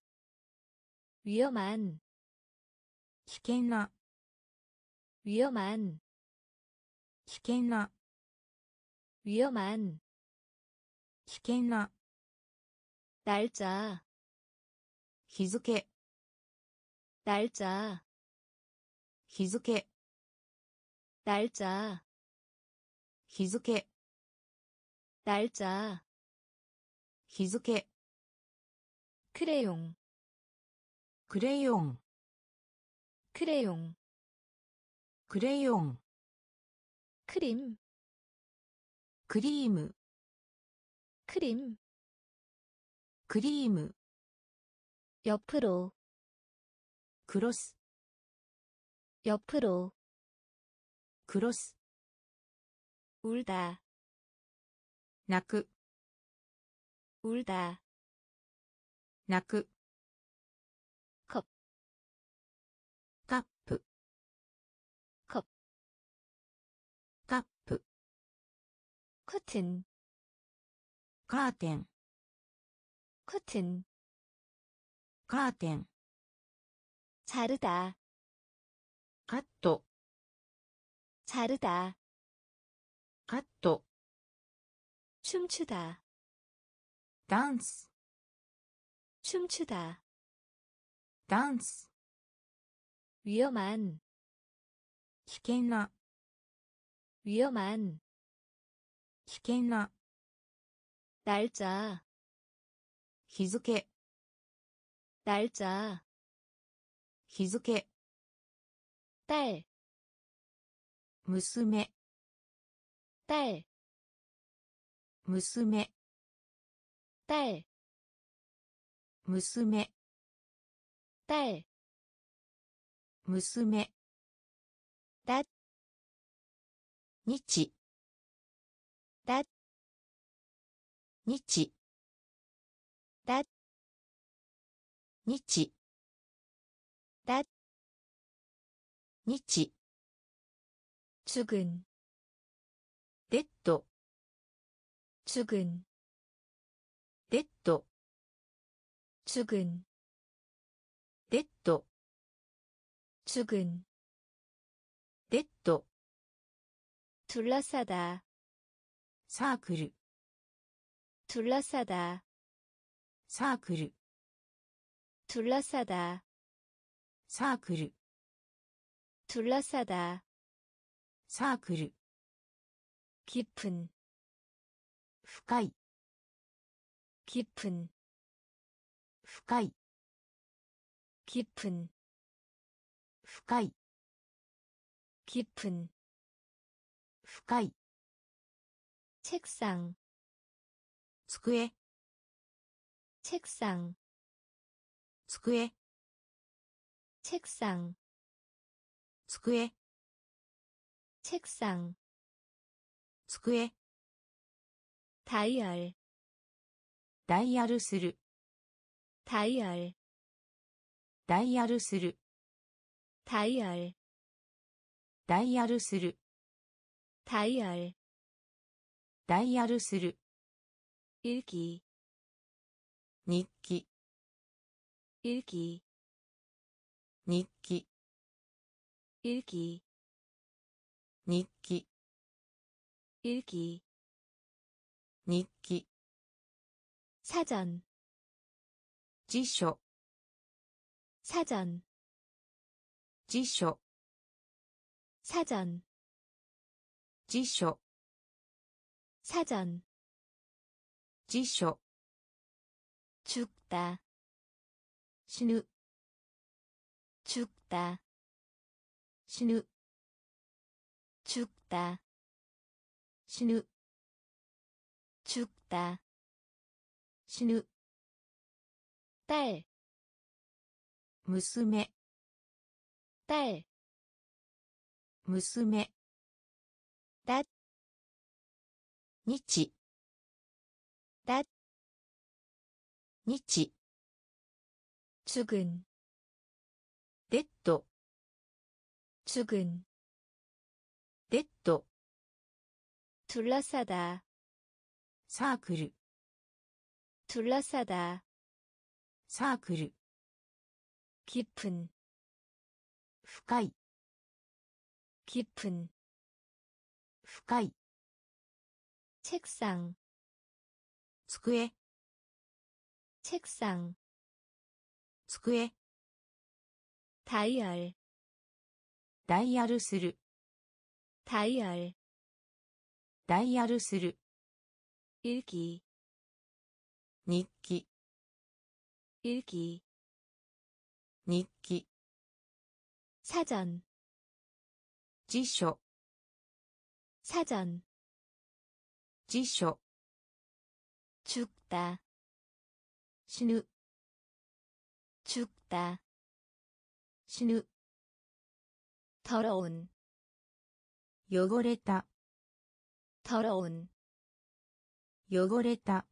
위험한 危険な 위험한 危険な 위험한 危険な 날짜 日付 날짜 日付 날짜 日付 날짜 日付 크레용 クレヨン 크레용 クレヨン 크림 クリーム 크림 クリーム 옆으로 クロス 옆으로 クロス 울다 泣く 울다 泣 커튼 カーテン 커튼 カーテン 자르다 カット 자르다 カット 춤추다 ダンス 춤추다 ダンス 위험한 危険な 위험한 危険な 날짜 日付 날짜 日付 딸 娘 딸, 娘 딸, 娘 딸, 娘 낮, 日 日 낮, 日 낮, 日 죽은, レッド 죽은, レッド 죽은, レッド 죽은, レッド 둘러싸다, サークル 둘러싸다. 사그르 둘러싸다. 사그르 둘러싸다. 사그르 깊은. 深い 깊은. 深い 깊은. 深い 깊은. 深い 책상. 机 책상, 机 책상, 机 책상, 机 다이얼, ダイヤルする 다이얼, ダイヤルする 다이얼, ダイヤルする 다이얼, ダイヤルする 일기 일기 일기 일기 일기 일기 일기 일기. 사전 지쇼 사전 지쇼 사전 지쇼. 사전. 辞書 죽다 死ぬ 죽다 死ぬ 죽다 死ぬ 죽다 死ぬ 딸 娘 딸, 娘 낮 日 日 죽은 デッド 죽은 デッド 둘러싸다 サークル 둘러싸다 サークル 깊은 深い 깊은 深い 책상 机 책상 机 다이얼 ダイヤルする 다이얼 ダイヤルする 읽기 日記 읽기 日記 사전 辞書 사전 辞書 죽다 死ぬ 죽다 死ぬ 더러운 汚れた 더러운 汚れた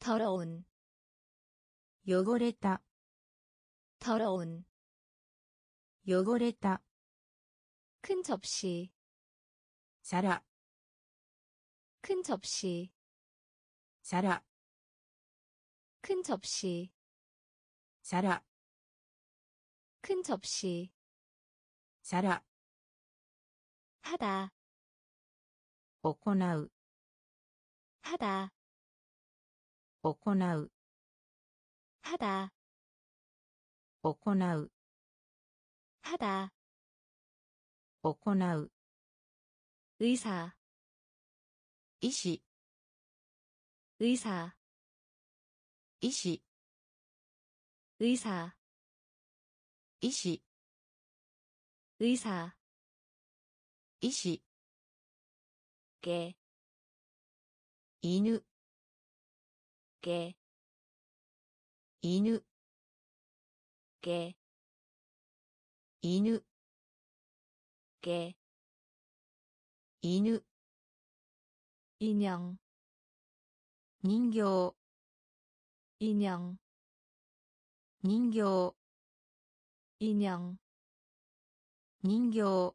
더러운 汚れた 더러운 汚れた 큰 접시 皿 큰 접시 皿 큰 접시 皿 큰 접시 皿 하다 行う 하다 行う 하다 行う 하다 行う 의사 医師 의사 医師 의사 医師 의사 医師 개, 犬 개, 犬 개, 犬 개, 犬 인형, 人形 인형 인형 인형 인형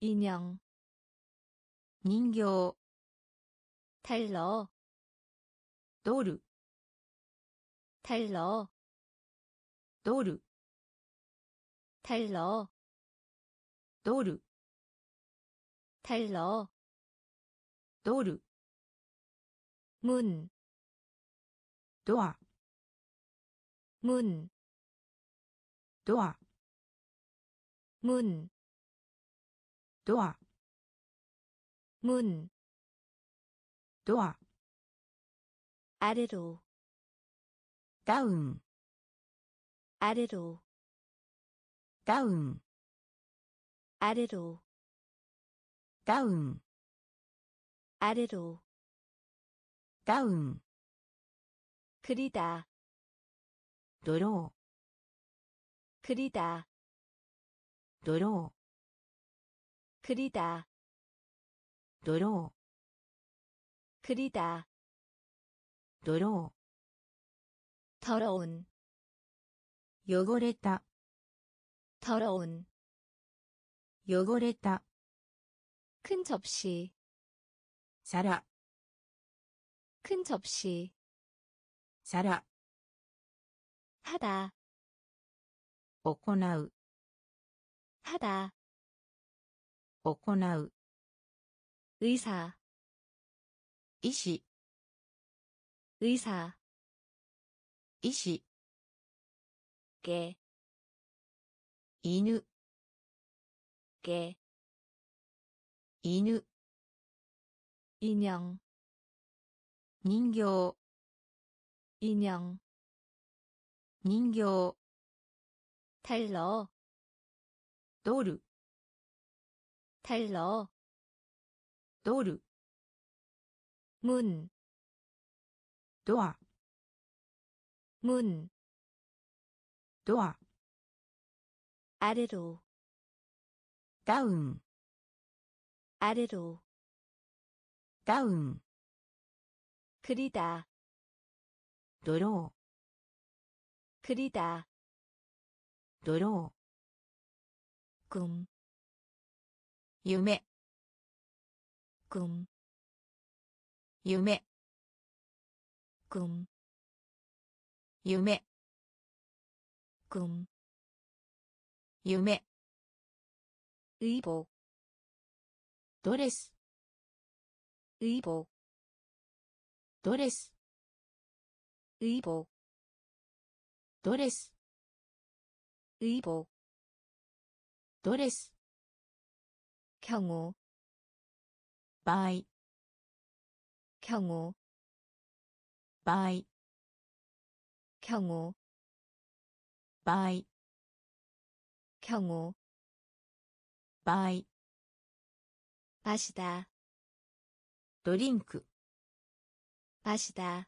인형 인교 달러 도르 달러 도르 달러 도르 달러 도르 문 도어 문. 도어 문. 도어 문. 도어 아래로. 다운. 아래로. 다운. 아래로. 다운. 아래로. 다운. 그리다. 도로 그리다. 도로 그리다. 도로 그리다. 도로. 더러운. 요거레다. 더러운. 요거레다. 큰 접시. 자라. 큰 접시. 皿 하다, 行う 하다, 行う 의사, 医師 의사, 医師 개, 犬 개, 犬 인형, 人形 인형 인교 달러 도르 달러 도르 문 도아, 문 도아, 아래로 다운 아래로 다운 그리다 ドロ 그리다, ードロ 꿈, ー夢 꿈, 夢 꿈, 夢 꿈, 夢 의복, ドレス 의복, ドレス 의복, ドレス 의복, ドレス 경우, 場合 경우, 場合 경우, 場合 경우, 場合 마시다, ドリンク 마시다,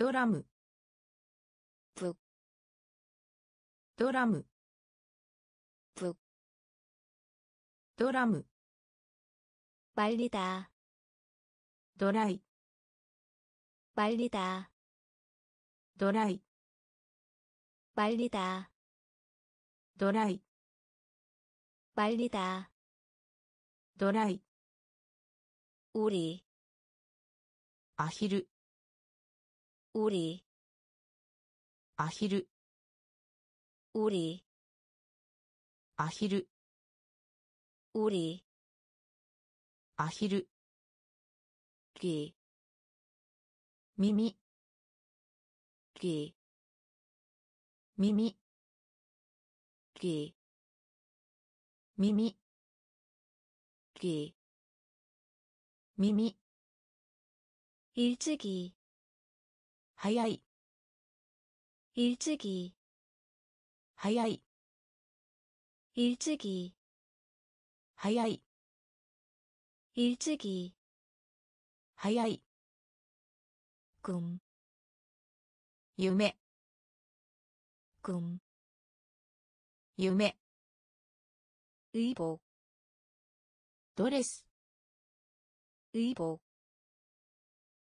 ドラム 북 ドラム 북 ドラム 말리다, ドライ 말리다, ドライ 말리다, ドライ 말리다, ドライ 우리, アヒル 우리 아히르 우리 아히르 우리 아히르 귀 미미 귀 미미 귀 미미 귀 미미 일찍이 早い 일찍이, 早い 일찍이, 早い 일찍이, 早い 꿈, 夢 꿈, 夢 의복, ドレス 의복,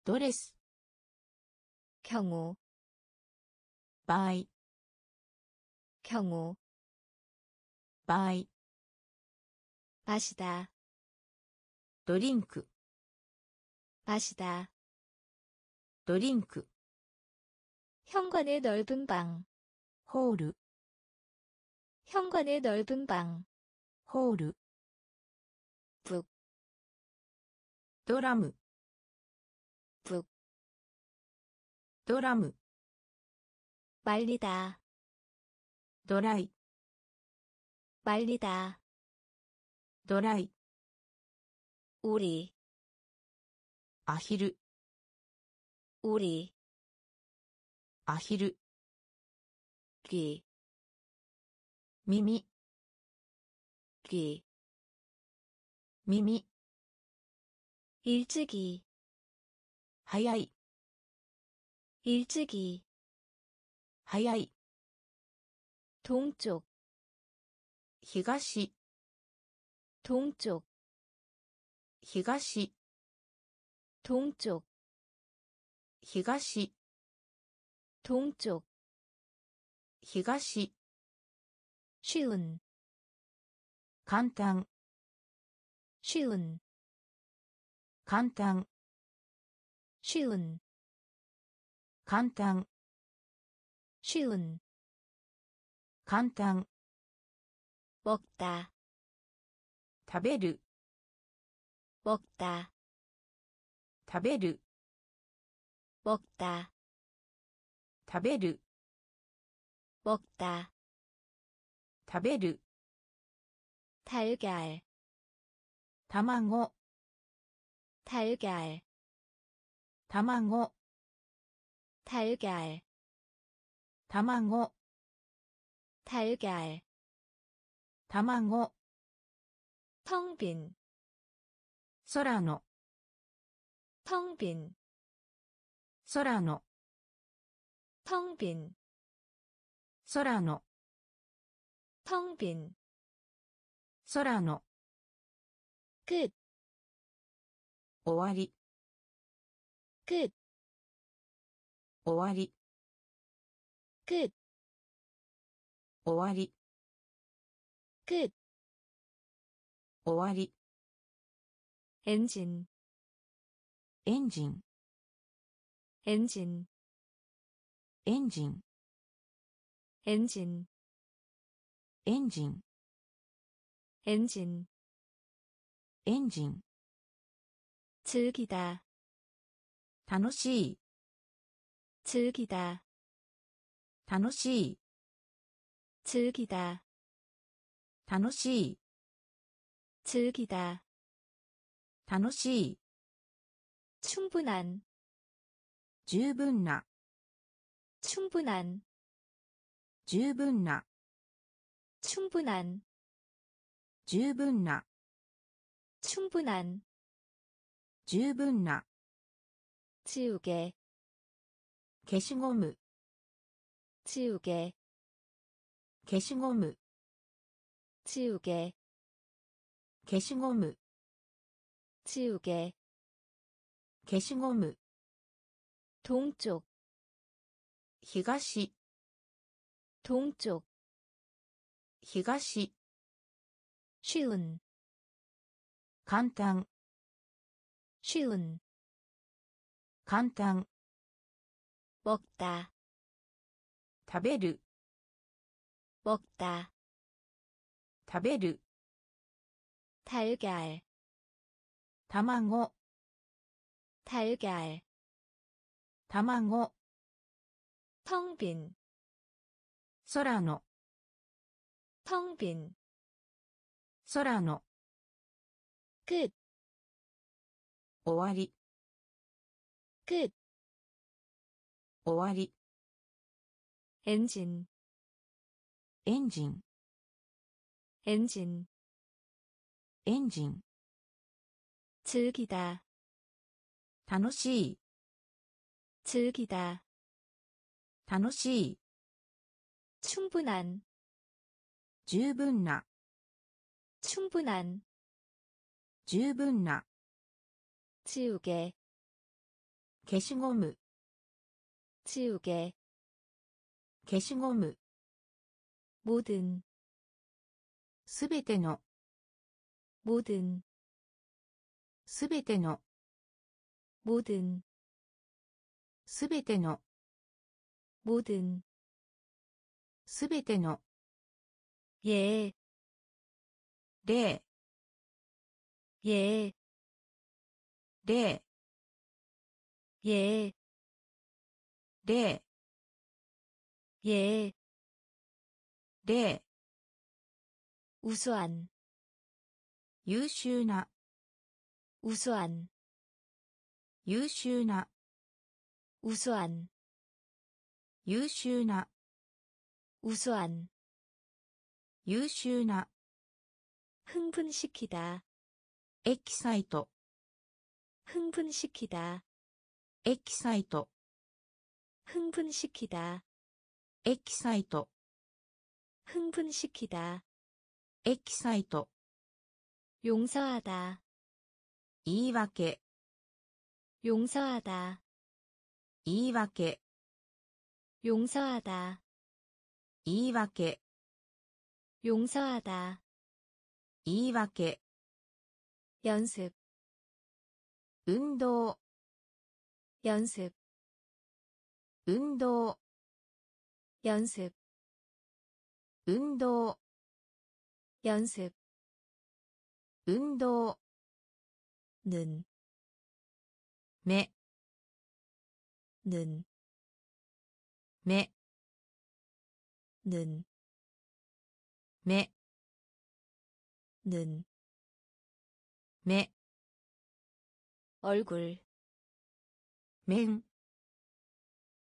ドレス 경우 by 경우 by 마시다 드링크 마시다 드링크 현관의 넓은 방 홀. 현관의 넓은 방 홀. 북. 드라무. ドラム 말리다, ドライ 말리다, ドライ 우리, アヒル 우리, アヒル 귀, 耳 귀, 耳 일찍이, 早い 일찍이. 하야이. 동쪽. 히가시. 동쪽. 히가시. 동쪽. 히가시. 동쪽. 히가시. 쉬운. 간단 쉬운. 간단 쉬운. 簡単 쉬운 簡単 먹다 食べる 먹다 食べる 먹다 食べる 먹다 食べる 달걀 卵 달걀 卵 달걀 卵 달걀 卵 텅빈 空の 텅빈 空の 텅빈 空の 텅빈 空の 끝 終わり 끝 終わり 끝 終わり 끝 終わり 엔진 エンジン 엔진 エンジン 엔진 エンジン 엔진 エンジン 즐기다 楽しい 즐기다 楽しい 즐기다 楽しい 즐기다 楽しい 충분한 十分な 충분한 十分な 충분한 十分な 충분한 十分な 지우개 消しゴム 지우개 消しゴム 지우개 消しゴム 지우개 消しゴム 동쪽 東 동쪽 東 쉬운 簡単 쉬운 簡単 먹다 食べる 먹다 食べる 달걀 卵 달걀 卵 텅빈 空の 텅빈 空の 끝 終わり 끝 終わり 엔진 エンジン 엔진 エンジン 즐기다 楽しい 즐기다 楽しい 충분한 十分な 충분한 十分な 지우개 消しゴム 지우개 消しゴム 모든 すべての 모든 すべての 모든 すべての 모든 すべての 예, 例 예, 例 예, 例 예, 例 우수한, 優秀な 우수한, 優秀な 우수한, 優秀な 우수한, 優秀な 흥분시키다, エキサイト 흥분시키다, エキサイト 흥분시키다. 엑사이토. 흥분시키다. 엑사이토. 용서하다. 이와케. 용서하다. 이와케. 용서하다. 이와케. 용서하다. 이와케. 연습. 운동. 연습. 운동 연습 운동 연습 운동 는, 매, 는, 매, 는, 매, 는, 매, 얼굴, 맹,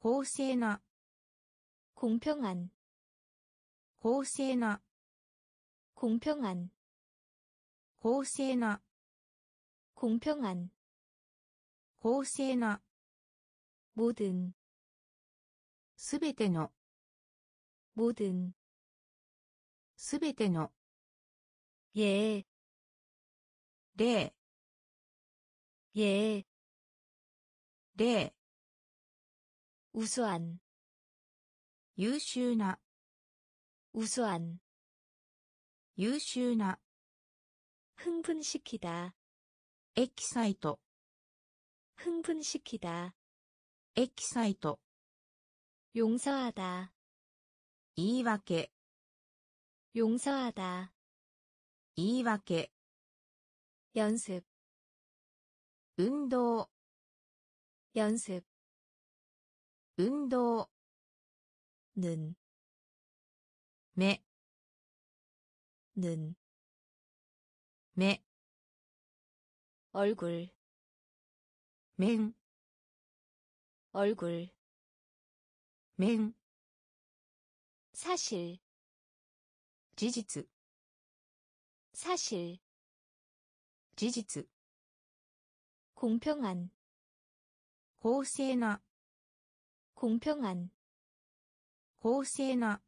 公正な 공평한, 公正な 공평한, 公正な 공평한, 公正な 모든, すべての 모든, すべての 예, 例 예, 例 우수한 유슈나 우수한 유슈나 흥분시키다 엑사이토 흥분시키다 엑사이토 용서하다 이와케 용서하다 이와케 연습 운동 연습 運動는 매, 는 매, 얼굴, 맹, 얼굴, 맹, 사실, 지지츠, 사실, 지지츠, 공평한, 공평한 공평한, 公正な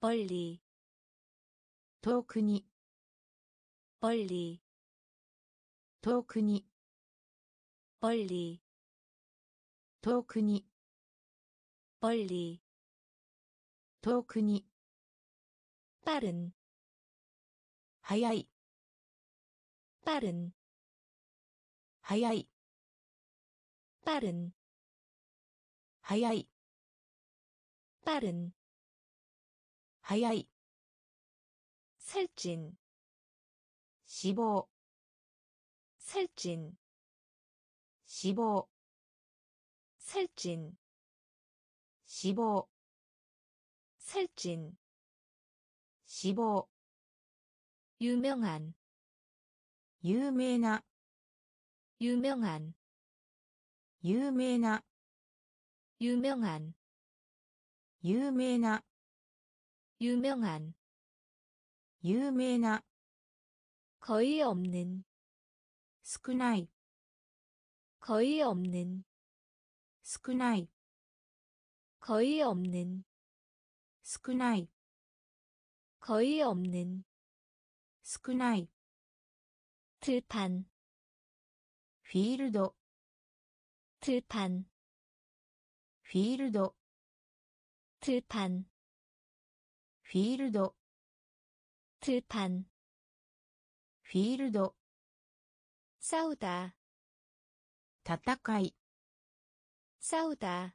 멀리, 遠くに 멀리, 遠くに 멀리, 遠くに 멀리, 遠くに 빠른, 速い 빠른, 速い 빠른, 하야이. 빠른. 하야이. 살찐. 시보 살찐. 시보 살찐. 시보 살찐. 15 유명한. 유명한. 유명한. 유명한. 유명한, 有名な 유명한, 有名な 거의 없는, 少ない 거의 없는, 少ない 거의 없는, 少ない 거의 없는, 少ない 들판, フィールド 들판, フィールド 들판, フィールド 들판, フィールド 싸우다, 戦い 싸우다,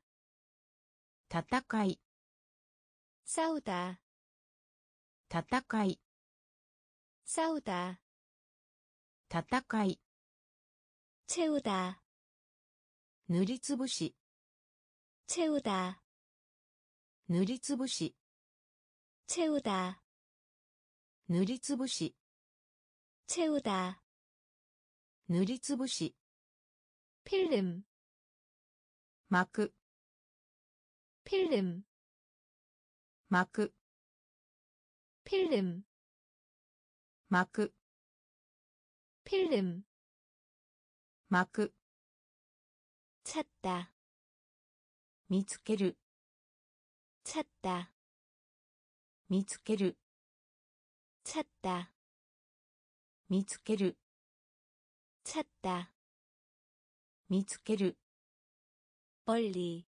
戦い 싸우다, 戦い 싸우다, 戦い 채우다, 塗りつぶし 채우다, 塗りつぶし 채우다 塗りつぶし 채우다 塗りつぶし 필름 巻く 필름 巻く 필름 巻く 필름 巻く 찾다 見つける 찾다 見つける 찾다 見つける 찾다 見つける 멀리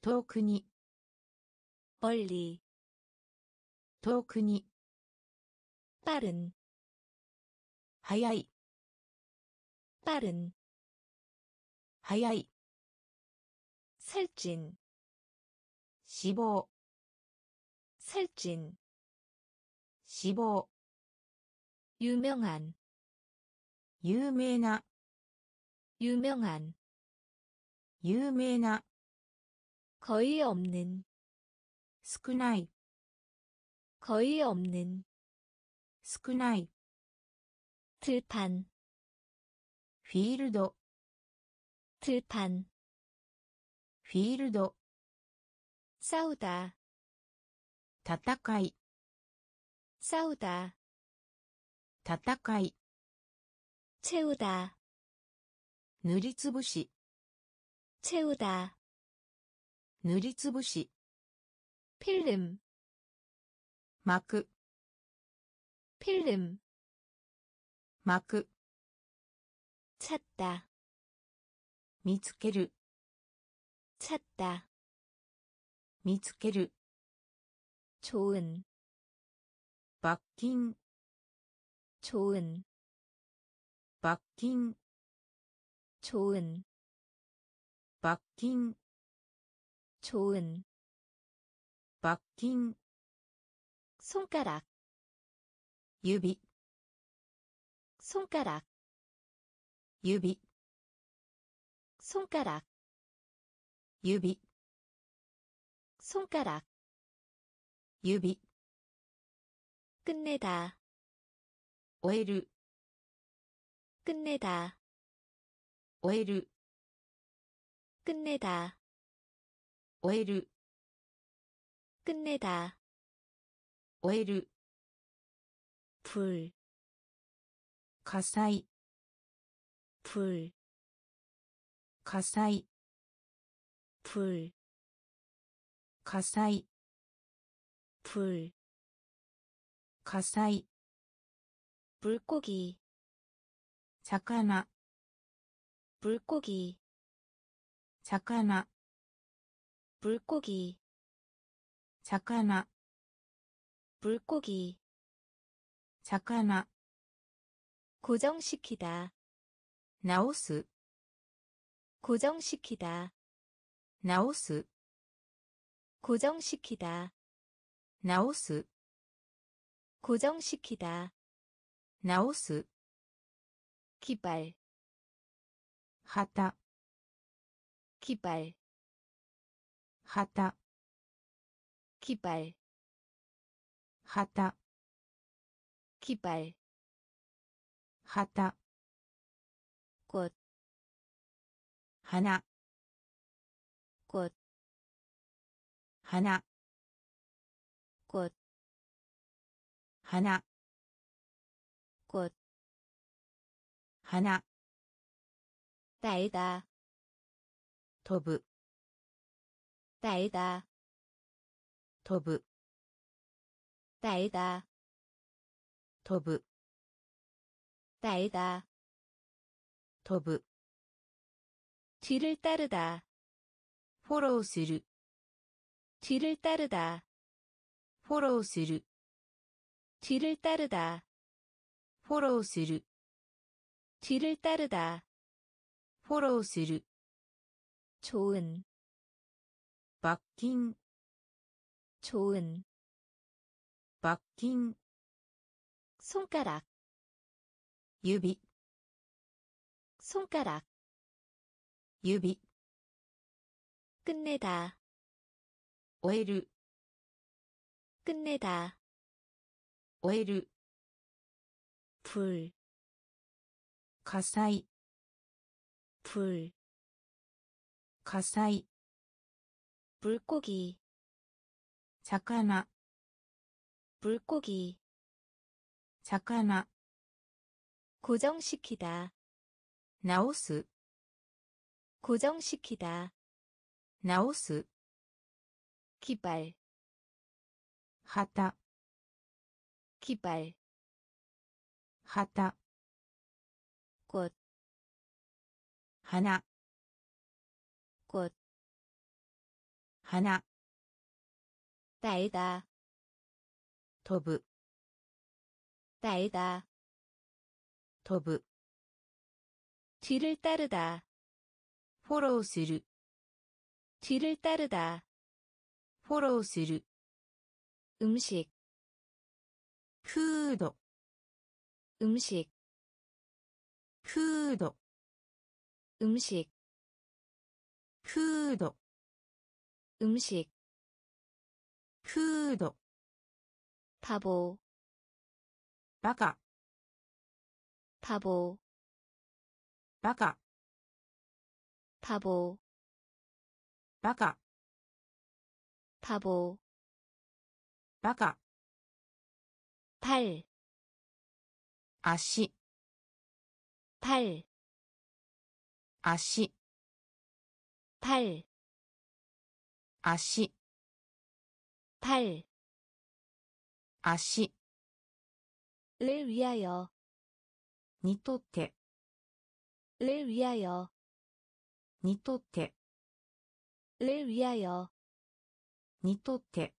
遠くに 멀리 遠くに 빠른 早い 빠른 早い 살찐 死亡 살찐 死亡 유명한 有名な 유명한 有名な 거의 없는 少ない 거의 없는 少ない 들판 フィールド 들판 フィールド 싸우다 戦い 싸우다 戦い 채우다 塗りつぶし 채우다 塗りつぶし 필름 巻く 필름 巻く 찾다 見つける 찾다 미츠케르 좋은 바뀐 좋은 바뀐 좋은 바뀐 좋은 바뀐 손가락 유비 손가락 유비 손가락 指 손가락 指 끝내다 終える 끝내다 終える 끝내다 終える 끝내다 終える 불 火災 불, 火災 불, 火災 불, 火災 물고기, 魚 물고기, 魚 물고기, 魚 물고기, 魚 고정시키다, 直す 고정시키다, 나오스. 고정시키다. 나오스. 고정시키다. 나오스. 기발. 하타 기발. 하타 기발. 하타 기발. 하타 꽃. 하나. 꽃. 하나. 꽃. 하나. 꽃. 하나. 딸다. 더브. 딸다. 더브. 딸다. 더브. 딸다. 더브. 뒤를 따르다. follow する 뒤를 따르다. follow する 뒤를 따르다. follow する 뒤를 따르다. follow する 좋은. 바뀐. 좋은. 바뀐. 손가락. 유비. 손가락. 유비. 끝내다. 오에르 끝내다. 오에르 불. 가사이. 불. 가사이. 물고기. 자카나. 물고기. 자카나. 고정시키다. 나오스. 고정시키다. 直す 기발 旗 기발 旗 꽃 花 꽃 花 날다 飛ぶ 날다 飛ぶ 뒤를 따르다 フォローする 뒤를 따르다. 포로우する 음식. 푸드 음식. 푸드 음식. 푸드 음식. 푸드 바보. 바가. 바보. 바가. 바보 バカ 바보 バカ 팔 足 팔, 足 팔, 足 팔, 足 를 위하여, にとって 를 위하여, にとって 를 위하여, にとって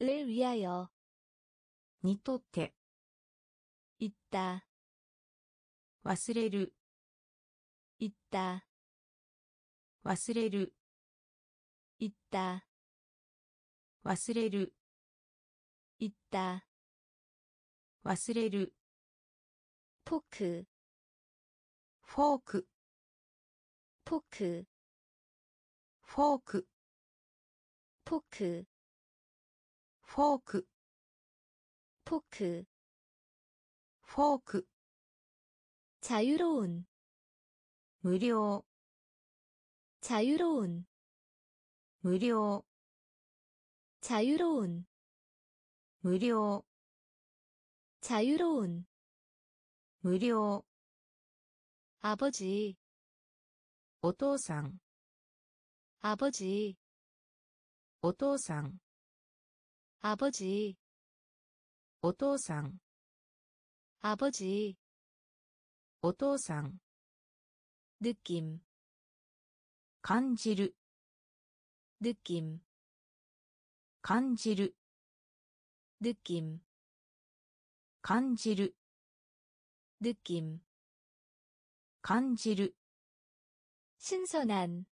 를 위하여, にとって 있다, 忘れる 있다, 忘れる 있다, 忘れる 있다, 忘れる 포크, フォーク 포크, フォーク 포크, フォーク 포크, フォーク 자유로운, 無料 자유로운, 無料 자유로운, 無料 자유로운, 無料 아버지, お父さん お父さん아버 지. お父さん아버 지. お父さん느 낌. 感じるド느 낌. 感じるド느 낌. 感じるド느 낌. 感じる신선 한.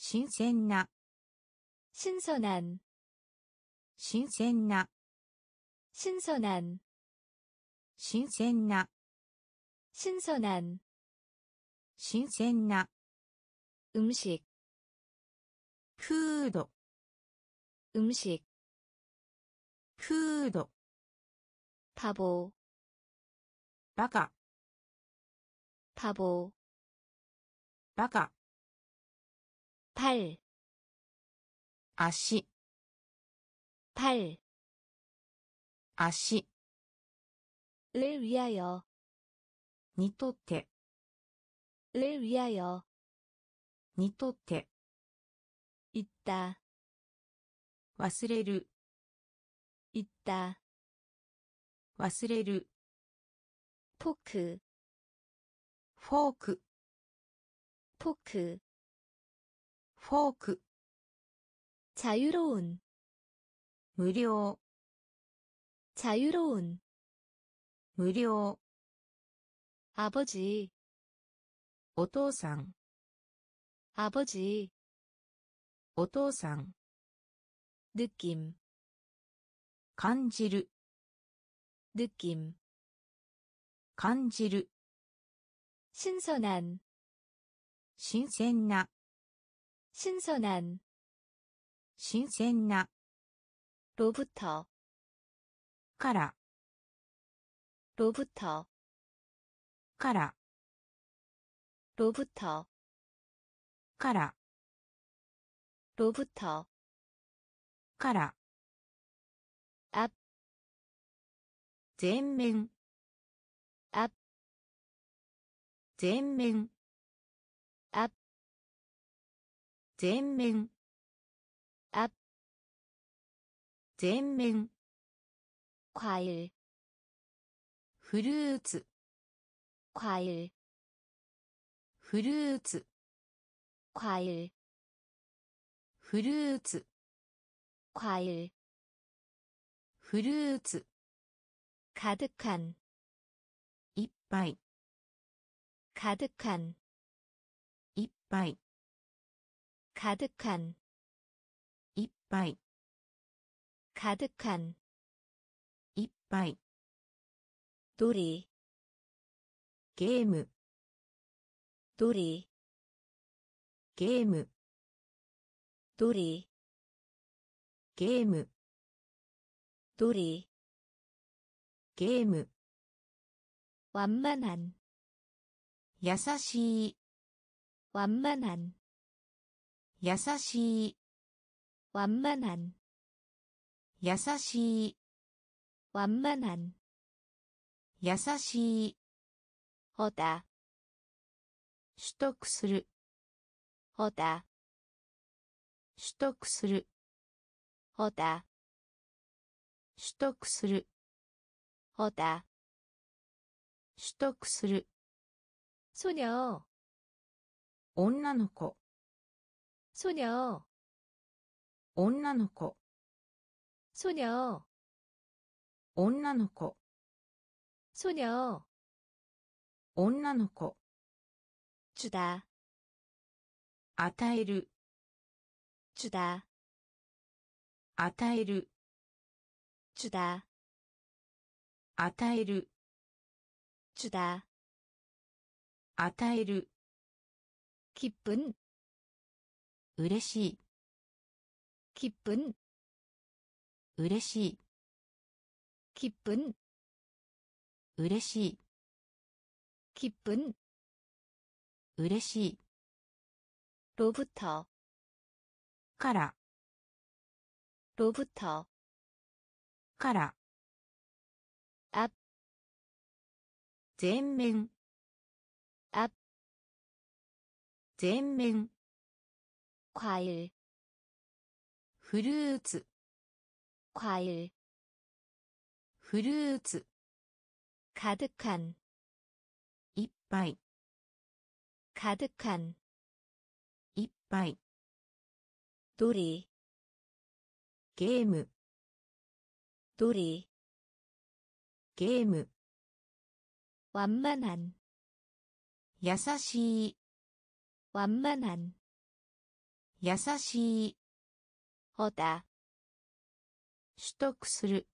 新鮮な 신선한, 新鮮な 신선한, 新鮮な 신선한, 新鮮な 음식, フード 음식, フード 바보, バカ 바보, バカ 팔, 足 팔, 足 를 위하여, にとって 를 위하여, にとって 있다, 忘れる 있다, 忘れる 포크, フォーク 포크, フォーク 자유로운, 無料 자유로운, 無料 아버지, お父さん 아버지, お父さん 느낌, 感じる 느낌, 感じる 신선한, 新鮮な 신선한 신선나 로부터 가라. 로부터 가라. 로부터 가라. 로부터 가라. 앞 전면 앞 전면 前面、 앞 前面、 과일 フルーツ、 과일 フルーツ、 과일 フルーツ、 과일 フルーツ、 가득한 いっぱい、 가득한 いっぱい、 가득한 이빨 가득한 이빨 놀이 게임 놀이 게임 놀이 게임 놀이 게임 완만한 優しい완만한 優しい、 완만한 優しい、 완만한 優しい、 어다 取得する、 어다 取得する、 어다 取得する、 어다 取得する、 소녀 女の子、 소녀 女の子、 소녀 女の子、 소녀 女の子、 주다 与える、 주다 与える、 주다 与える、 주다 与える、 기쁜 嬉しい、 기쁜 嬉しい、 기쁜 嬉しい、 기쁜 嬉しい、 로부터 から、 로부터 から、 앞 前面、 앞 前面、 과일フルーツ과일フルーツ가득한いっぱい가득한いっぱい놀이 게임 놀이 게임 완만한優しい완만한 優しい、 어다 取得する、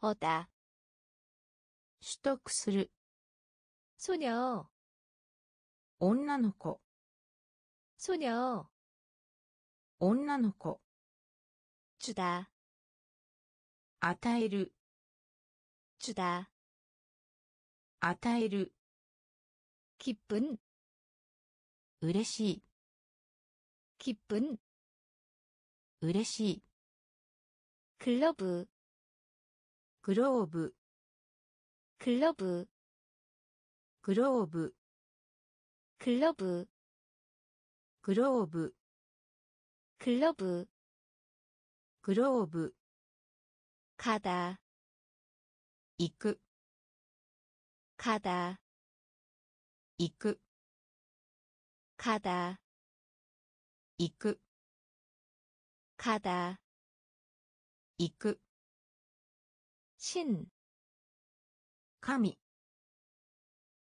어다 取得する、 소녀 女の子、 소녀 女の子、 주다 与える、 주다 与える、 기쁜 嬉しい、 기쁜 으레시 글러브 글로브 글러브 글로브 글러브 글로브 글러브 글로브 가다 이끄 가다 이끄 가다 行く、 가다 行く、 신 神、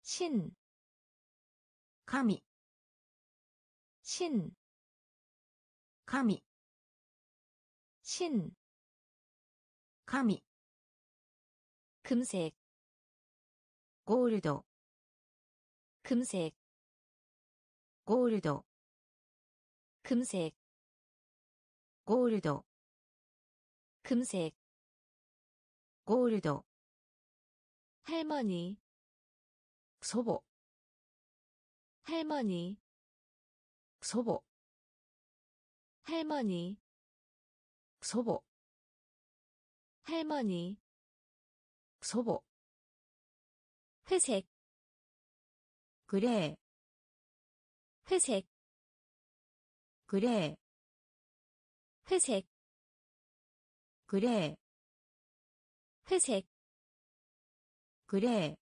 신, 神、 신, 神、 신, 神、 금색, ゴールド、 금색, ゴールド、 금색 골드 금색 골드 할머니 소보 할머니 소보 할머니 소보 할머니 소보 회색 그래. 회색 그래. 회색. 그래. 회색. 그래.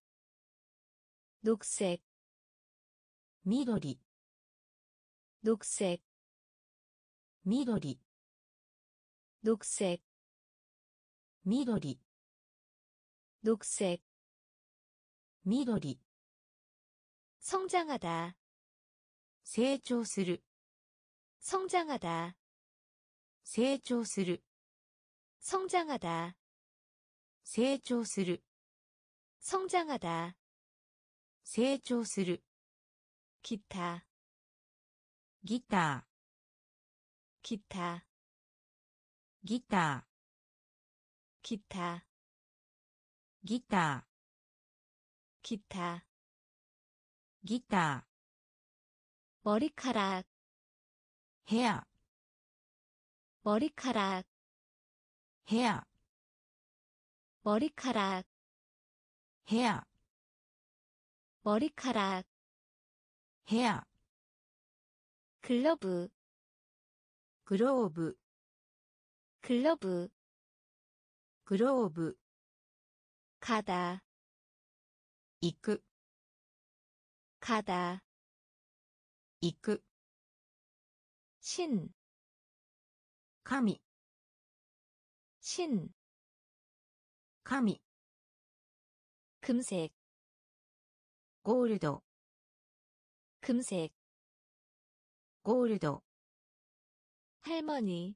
녹색. 미도리. 녹색. 미도리. 녹색. 미도리. 녹색. 미도리. 성장하다. 成長する 성장하다. 성장する 성장하다. 성장する 성장하다. 성장する 기타. 기타. 기타. 기타. 기타. 기타. 기타. 기타. 머리카락. hair 머리카락 hair 머리카락 hair 머리카락 hair 글러브 글로브 글러브 글로브 가다 이끄 가다 이끄 신. 카미 신. 감히. 금색. 골드 금색. 골드 할머니.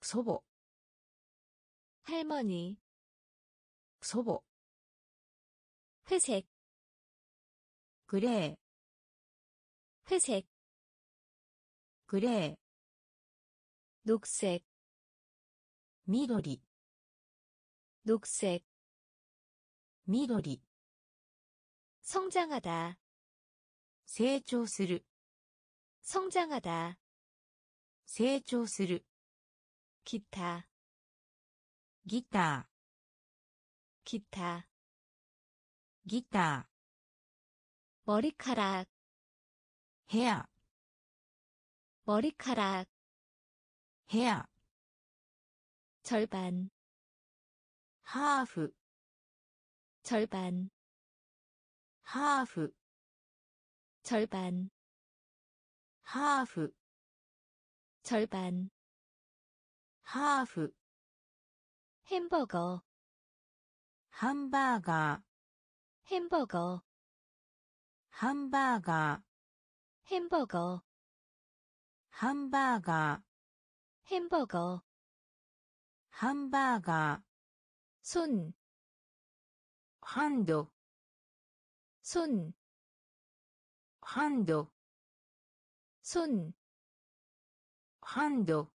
소보. 할머니. 소보. 회색. 그래. 회색. 그래. 녹색. 미도리. 녹색. 미도리. 성장하다. 成長する 성장하다. 成長する 기타. 기타. 기타. 기타. 머리카락. 헤어. 머리카락 헤어 절반 half 절반 half 절반 half 절반 half 햄버거 햄버거 햄버거 햄버거 햄버거 ハンバーガー 햄버거, ハンバーガ 손, ーハンド 손, ハンド 손, ハンド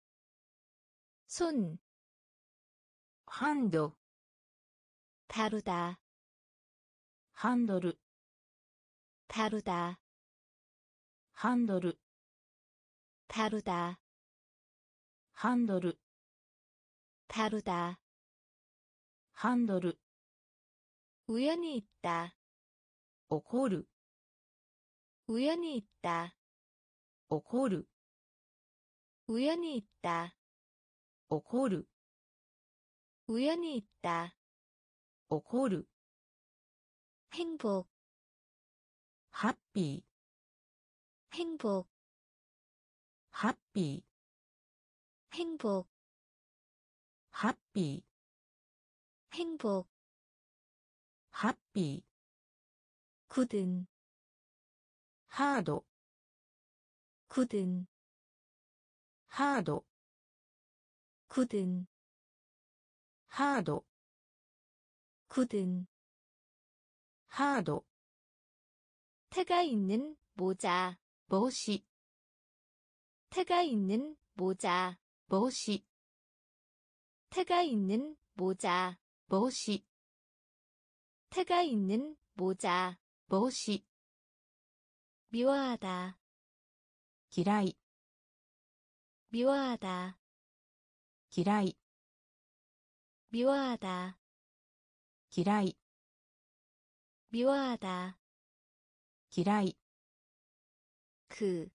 손, ハンド 다루다, ハンドル 다루다, ハンドル 다루다 한도르 다루다 한도르 우연히 있다 오코르 우연히 있다 오코르 우연히 있다 오코르 우연히 있다 오코르 행복 happy 행복 happy 행복 happy 행복 happy 굳은 hard 굳은 hard 굳은 hard 굳은 hard 태가 있는 모자 멋이 태가 있는 모자 멋이 태가 있는 모자 멋이 태가 있는 모자 멋이 미워하다 기라이. 미워하다 기라이. 미워하다 기라이. 미워하다. 기라이. 그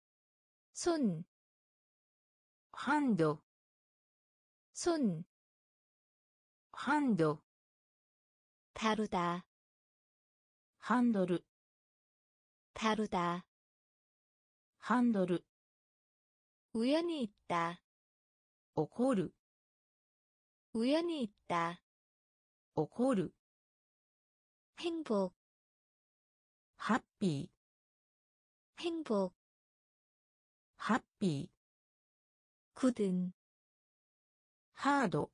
손 한도 손 한도 다루다 한도를 다루다 한도를 우연히 있다 오코르 우연히 있다 오코르 행복 happy 행복 ハッピー 굳은, ハード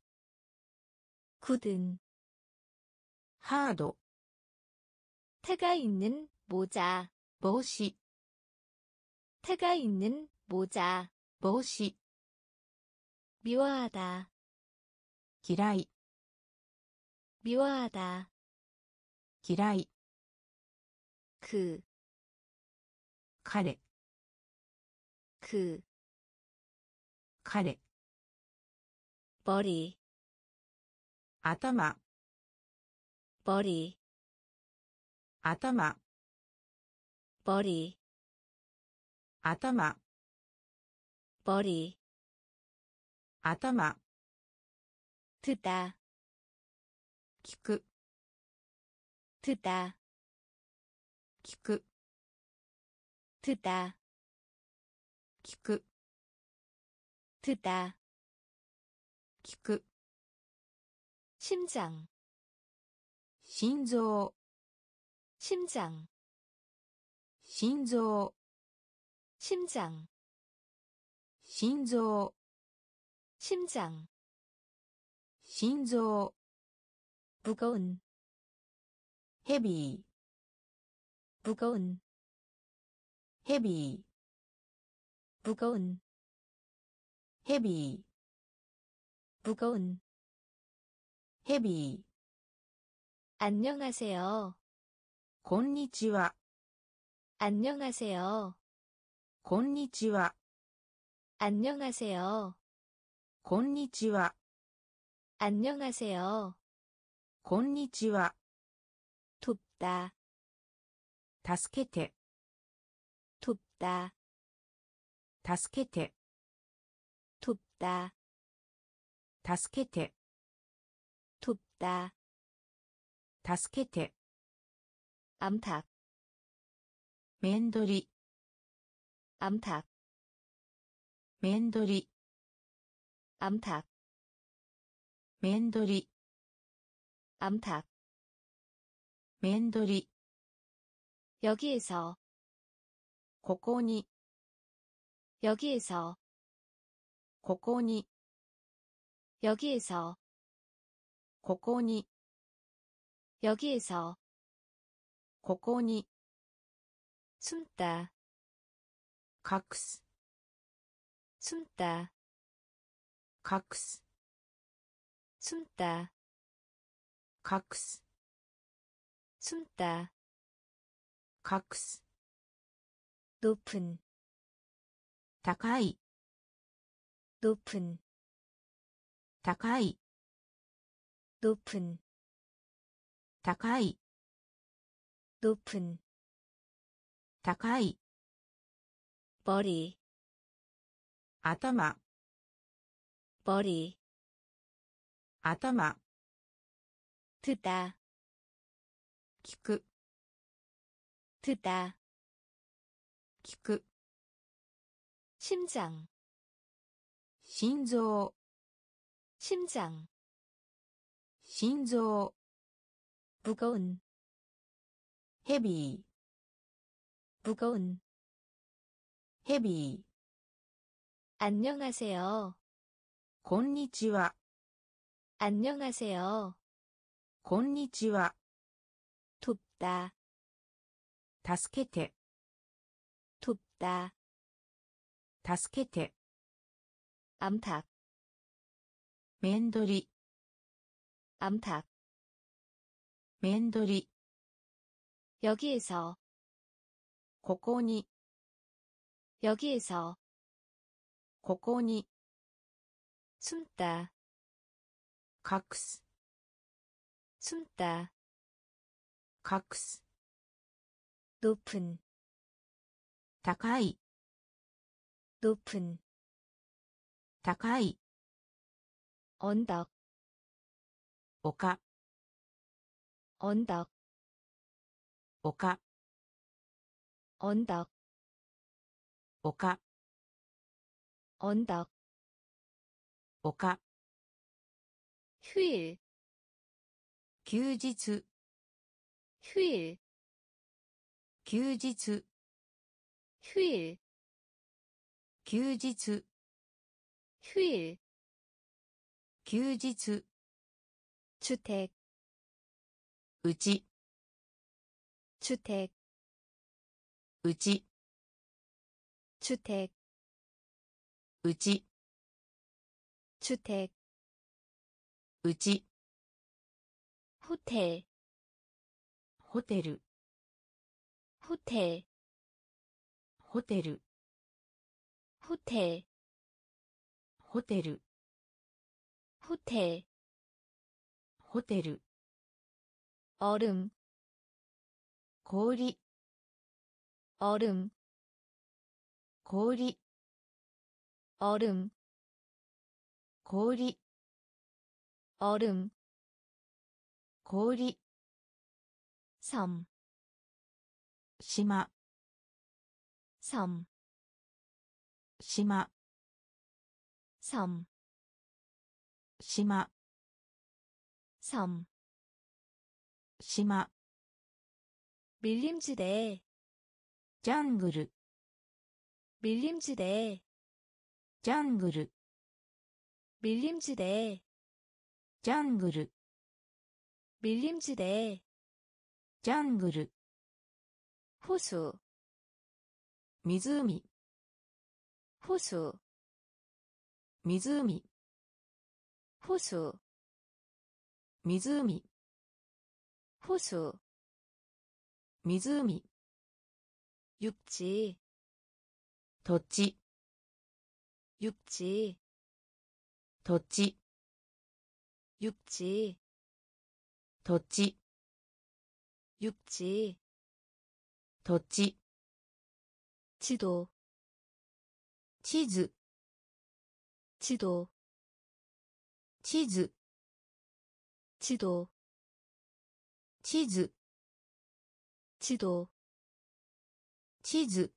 굳은, ハード 태가 있는 모자, 帽子 태가 있는 모자, 帽子 미워하다, 嫌い 미워하다, 嫌い 그, 彼 く彼ボデぼり。あたま。ぼり。あたま。ぼり。あたまゥタ聞くトゥタ聞くトゥ聞く 듣다, 聞く 심장, 心臓 심장, 心臓 심장, 心臓 심장, 心臓 무거운, ヘビ 무거운, ーヘビ 무거운 헤비 무거운. 헤비. 안녕하세요. 곤니치와. 안녕하세요. 곤니치와. 안녕하세요. 곤니치와. 안녕하세요. 곤니치와. 돕다. 助けて돕다. 助けて 돕다, 助けて 돕다, 助けて 암탉, 面取り 암탉, 面取り 암탉, 面取り 암탉, 面取り 여기에서, ここに 여기에서, ここに 여기에서, ここに 여기에서, ここに 숨다, 隠す 숨다, 隠す 숨다, 隠す 숨다, 隠す 높은, 高い 높은, 高い 높은, 高い 높은, 高い 머리, 頭 머리, 頭 듣다, 聞く 듣다, 聞く 심장 신조 심장 신조 무거운 헤비 무거운. 헤비. 안녕하세요. 곤니치와. 안녕하세요. 곤니치와. 돕다. 다스케테. 돕다. 助けて 암탉 面取り 암탉 面取り 여기에서 ここに 여기에서 ここに 숨다 隠す 숨다 隠す 높은 高い 높은 高い 언덕 丘 언덕 丘 언덕 丘 언덕 丘 휴일 休日 휴일 休日 휴일 休日 휴일 休日 주택 うち 주택 うち 주택 うち 주택 うち 호텔 ホテル 호텔 ホテル 호텔 ホテル 호텔 ホテル 얼음 氷 얼음 氷 얼음 氷 얼음 氷 섬, 島 섬, 島 섬, 島 섬, 島 밀림지대, ジャングル 밀림지대, ジャングル 밀림지대, ジャングル 밀림지대, ジャングル 호수, 湖 호수, 湖 호수, 湖 호수, 湖 육지, 土地 육지, 土地 육지, 土地 육지, 土地 지도, 地図 지도, 地図 지도, 地図 지도, 地図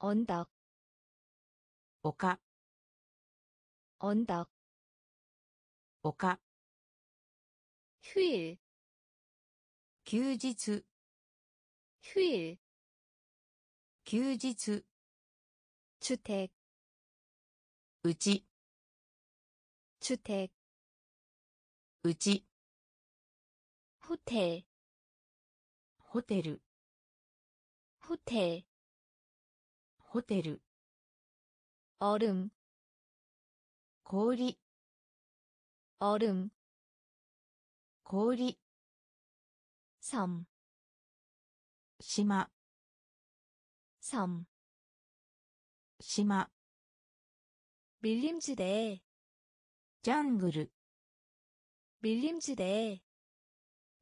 언덕, 丘 언덕, 丘 휴일, 休日 휴일, 休日 주택 우지 주택 우지 호텔 호텔 호텔 호텔 얼음 고리 얼음 고리 섬島섬 島 밀림지대, ジャングル 밀림지대,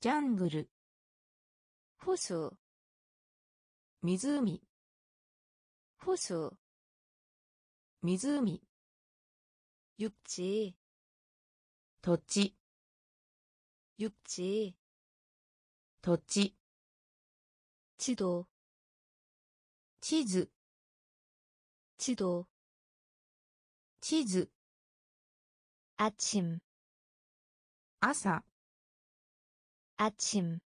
ジャングル 호수, 湖 호수, 湖 육지, 土地 육지, 土地 지도, 地図 지도, 地図 아침朝 아침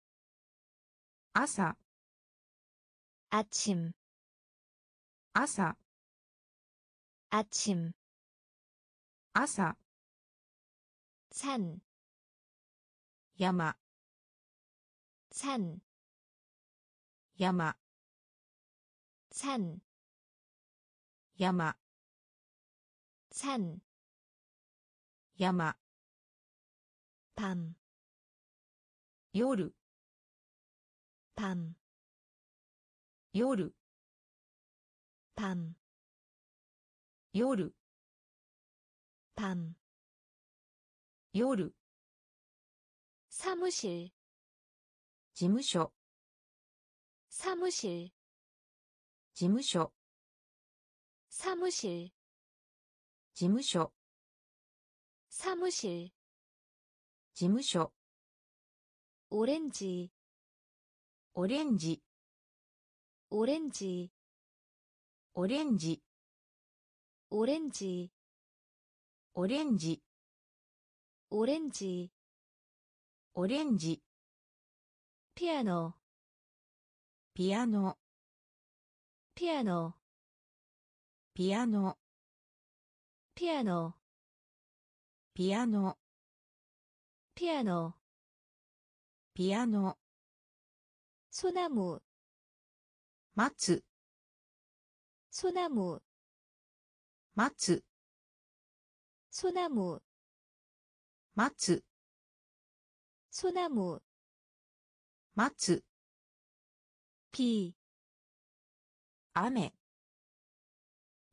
朝 아침朝 아침 朝 산 山 산, 山 산, 山 산, 山 밤, 夜 밤, 夜 밤, 夜 밤, 夜 사무실, 事務所 사무실, 事務所 사무실 지무쇼 사무실 지무쇼 오렌지 오렌지 오렌지 오렌지 오렌지 오렌지 오렌지 오렌지 피아노 피아노 피아노 ピアノ 피아노, ピアノ 피아노, ピアノ 소나무, 待つ 소나무, 待つ 소나무, 待つ 소나무, 待つ 비, 雨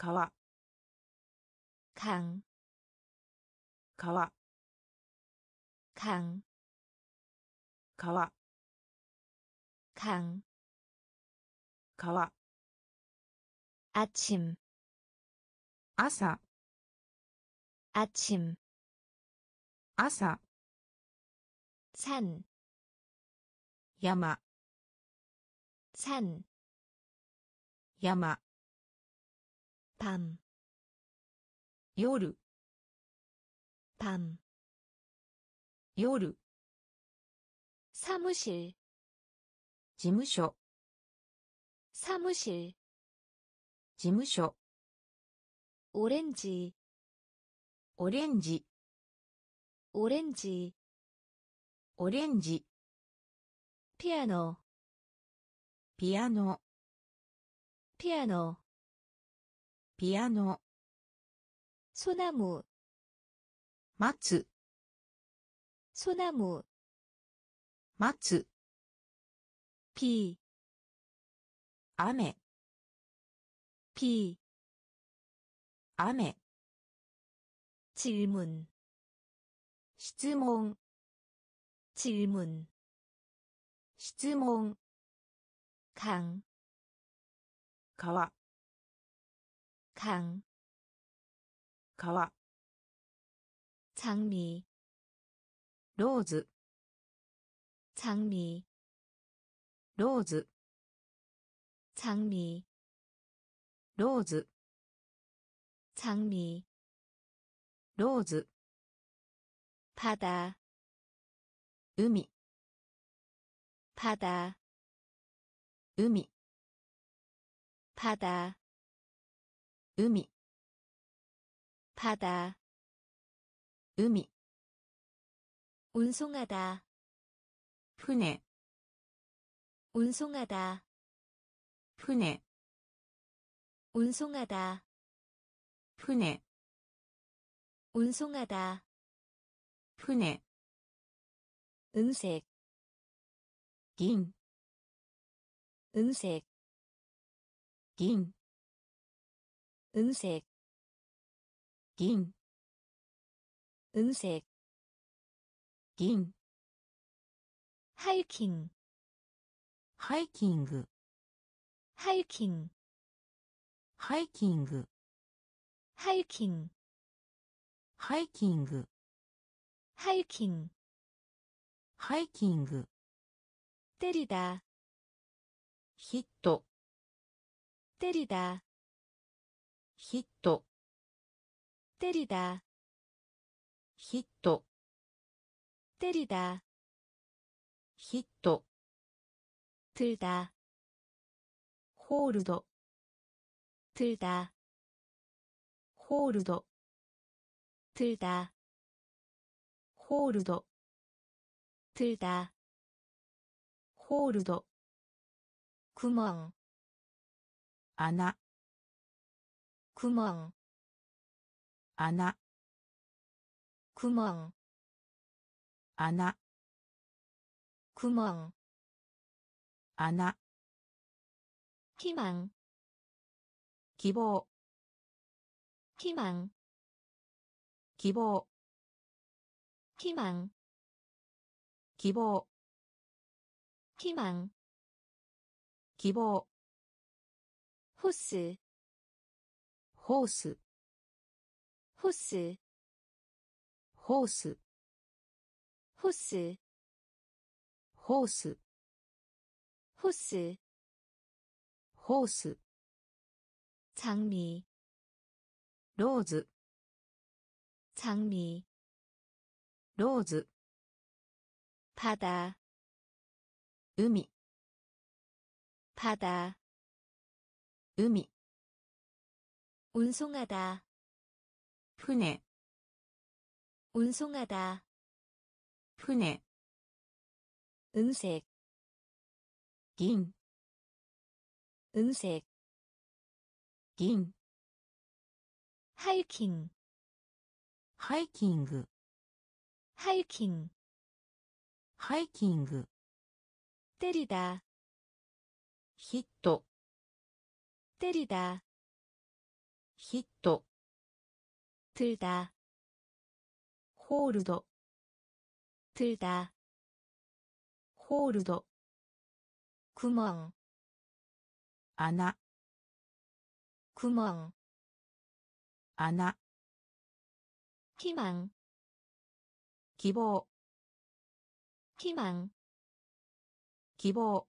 川 강, 川 강, 川 강, 川 아침, 朝 아침, 朝 산, 山 산, 山 밤, 夜 밤, 夜 사무실, 事務所 사무실, 事務所 오렌지, オレンジ 오렌지, オレンジ 피아노, ピアノ 피아노, ピアノ 소나무, 待つ 소나무, 待つ 비, 雨 비, 雨 질문, 質問 질문, 質問 강, 川 糖皮長味ローズ。長味ローズ。長味ローズ。長味ローズ。パダ海。パダ海。パダ 海바다. 의미. 운송하다. 푸네 운송하다. 푸네 운송하다. 푸네 운송하다. 푸네 은색. 긴. 은색. 긴. 運勢銀運勢銀ハイキングハイキングハイキングハイキングハイキングハイキングハイキングハイキングテリダヒットテリダヒット。テリだヒット。テリだヒット。トゥだホールドトゥだホールドトゥだホールドトゥだホールドクモン穴 구멍 아나 구멍 아나 구멍 아나 희망 기보 희망 기보 희망 기보 희망 기보 호스 ホース 호스 ホース 호스 ホース 호스 ホース 장미 ローズ 장미 ローズ 바다 海 바다 海 운송하다. 푸네 운송하다. 푸네 은색. 긴. 은색. 긴. 하이킹 하이킹 하이킹 하이킹 때리다. 히트 때리다. ヒット 들다 ホールド 들다 ホールド 구멍 穴 구멍 穴 희망 希望 희망 希望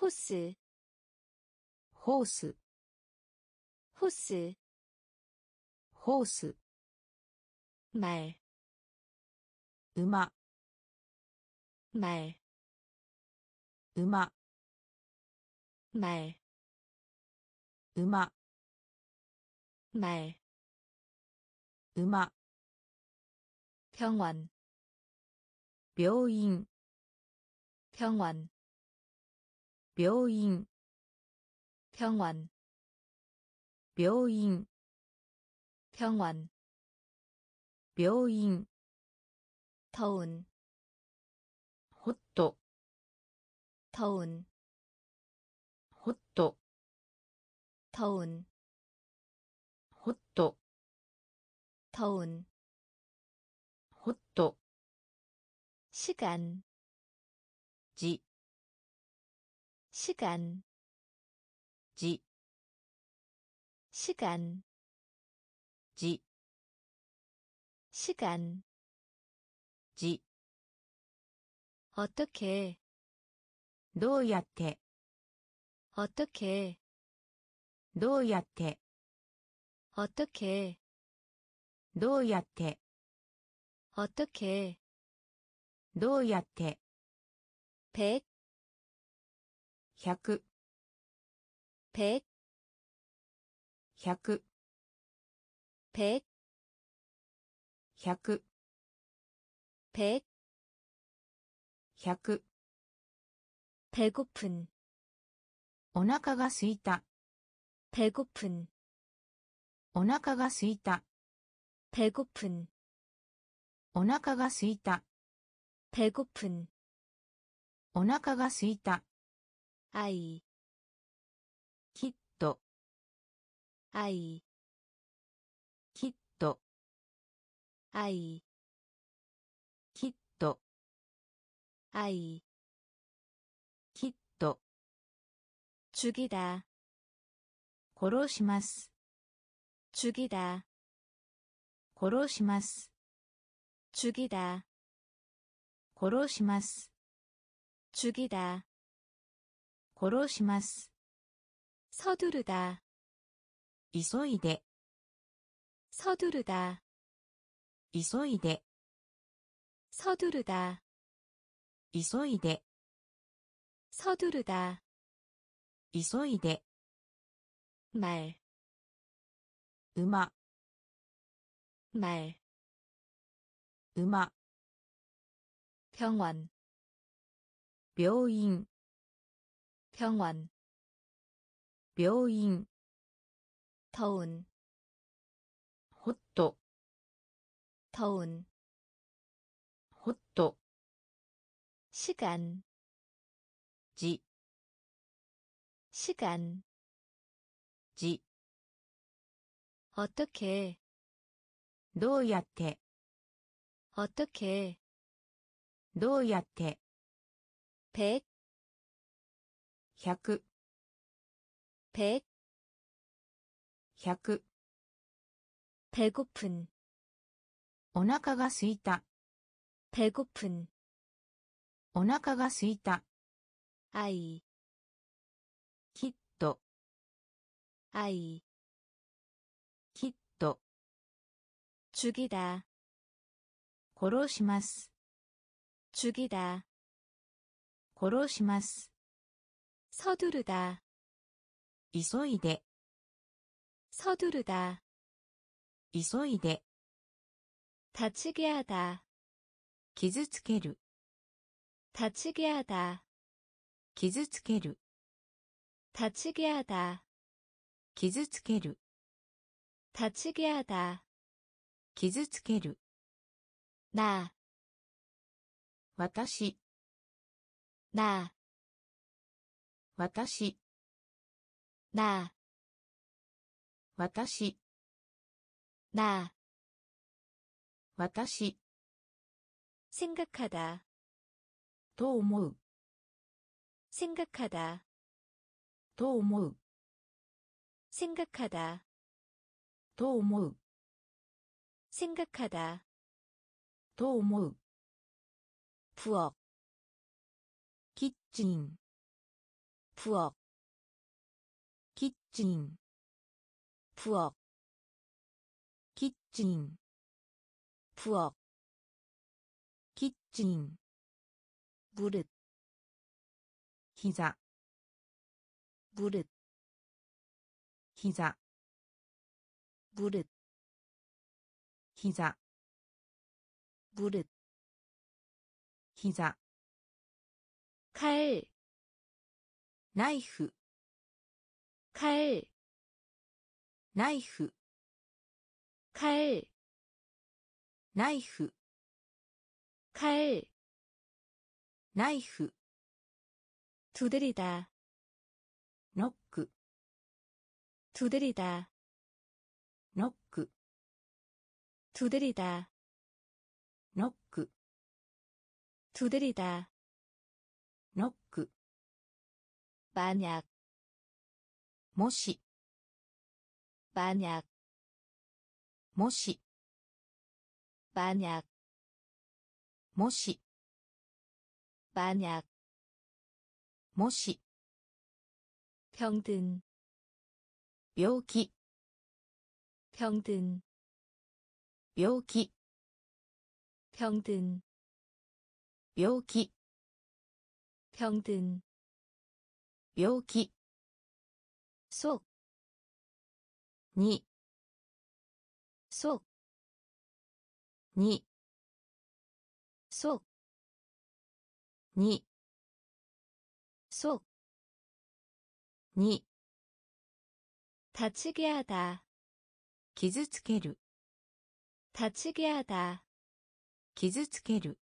호스 ホース 호스 호스 말 음악 말 음악 말 음악 말 음악 병원 병인 병원 병인 병원 病院 병원, 病院 더운, ホット 더운, ホット 더운, ホット 더운, ホット 시간, じ 시간, じ 시간, じ 시간, じ 어떻게, どうやって 어떻게, どうやって 어떻게, どうやって 어떻게, どうやって 백, 100 백, 100 백, 100 백, 100 배고픈, お腹がすいた 배고픈, お腹がすいた 배고픈, お腹がすいた 배고픈, お腹がすいた 아이, 아이, きっと 아이 きっと 아이 きっと 죽이다 殺します 죽이다 殺します 죽이다 殺します 죽이다 殺します 서두르다 急いで 서두르다 急いで 서두르다 急いで 서두르다 急いで 말 馬 말, 馬 병원, 病院 병원, 病院 더운, ホット 더운, ホット 시간, じ 시간, じ 어떻게, どうやって 어떻게, どうやって 백, 100 백, 100 배고픈, お腹がすいた 배고픈, お腹がすいた 아이, きっと 아이, きっと 죽이다, 殺します 죽이다, 殺します 서두르다, 急いで 서두르다, 急いで 다치게 하다, 傷つける 다치게 하다, 傷つける 다치게 하다, 傷つける 다치게 하다, 傷つける 나, 私 나, 私 나, 私 나, 私 생각하다, と思う 생각하다, と思う 생각하다, と思う 생각하다, と思う 부엌, キッチン 부엌, キッチン 부엌, キッチン 부엌, キッチン 무릇, 膝 무릇, 膝 무릇, 膝 무릇, 膝 칼, ナイフ 칼, ナイフ 칼, ナイフ 칼, ナイフ 두드리다, ノック 두드리다, ノック 두드리다, ノック 두드리다, ノック 만약, もし 만약. 모시. 만약. 모시. 만약. 모시. 병든. 묘기. 병든. 묘기. 병든. 묘기. 병든. 묘기. 속. に。そに。そに。そに。立ちげあだ傷つける。立ちげあだ傷つける。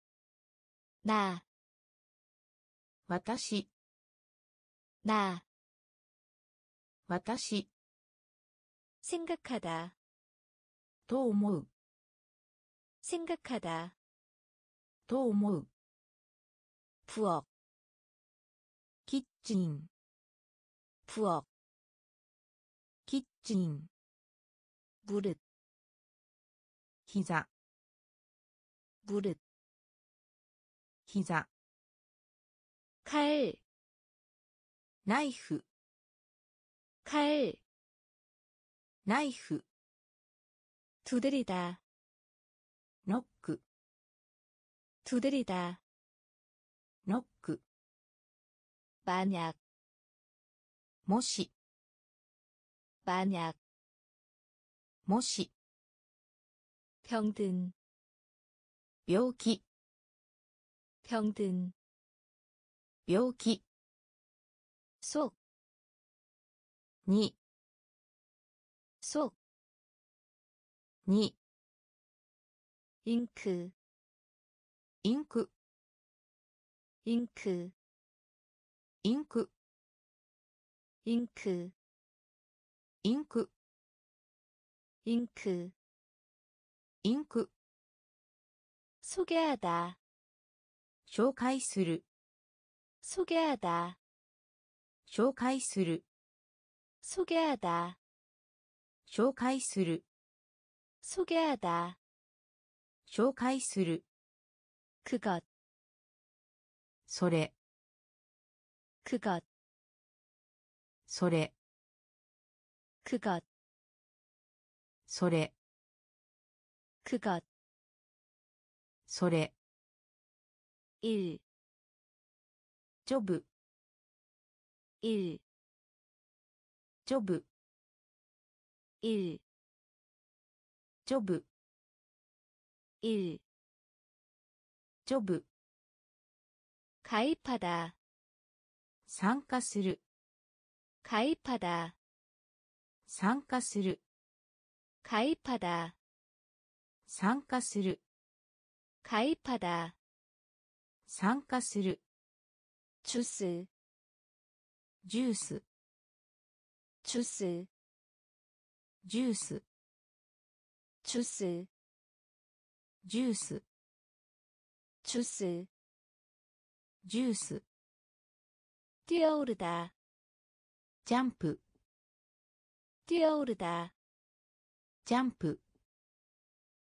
な。私。な。私。 생각하다. 도모 생각하다. 도모 부엌. 키친 부엌. 키친 무릇 기자. 무릇 기자. 칼. 나이프. 칼. 나이프. 두드리다. 럭크 두드리다. 럭크 만약. 모시. 만약. 모시. 병든. 묘기. 병든. 묘기. 속니. そに。インクインクインクインクインクインクインクインク소개하다紹介する。소개하다紹介する。소개하다 紹介する 소개하다, 紹介する 그것, それ 그것, それ 그것, それ 그것, それ 일, ジョブ 일, ジョブ 일, ジョブ 일, ジョブ 가입하다, 参加する 가입하다, 参加する 가입하다, 参加する 가입하다, 参加する 주스, ジュース 주스, ジュース。ジュースジュース。ジュースジュース。ティオールダージャンプ。ティオールダージャンプ。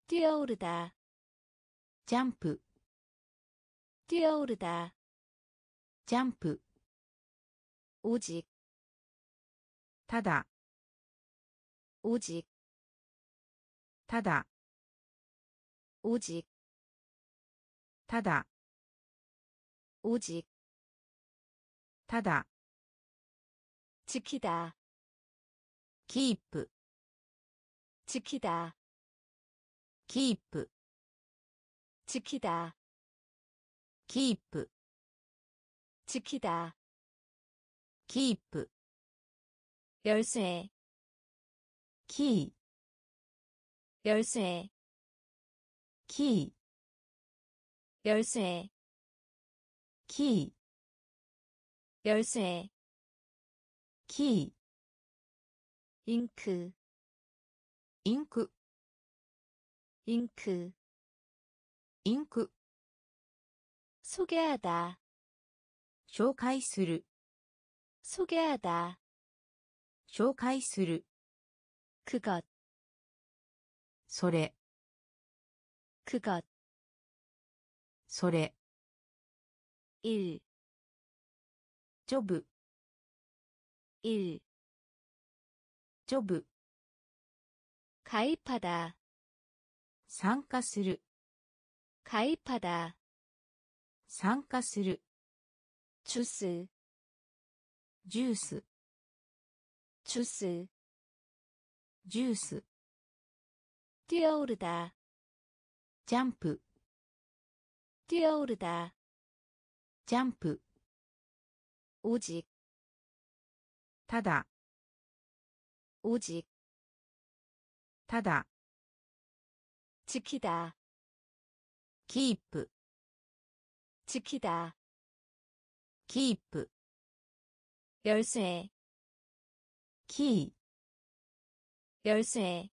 ティオールダージャンプ。ティオールダージャンプ。おじただ。 오직 다다 오직 다다 오직 다다. 지키다 keep 지키다 keep 지키다 keep 지키다. keep 열쇠 기 열쇠. 기 열쇠. 기 열쇠. 기 잉크. 잉크. 잉크. 잉크. 소개하다. 紹介する소개하다. 紹介する 그것, それ 그것, それ 일, ジョブ 일, ジョブ 가입하다, 参加する 가입하다, 参加する 주스, ジュース 주스, ジュース뛰어오르다 점프 뛰어오르다 점프 오직 타다 오직 타다 지키다 keep 지키다 keep 열쇠 key 열쇠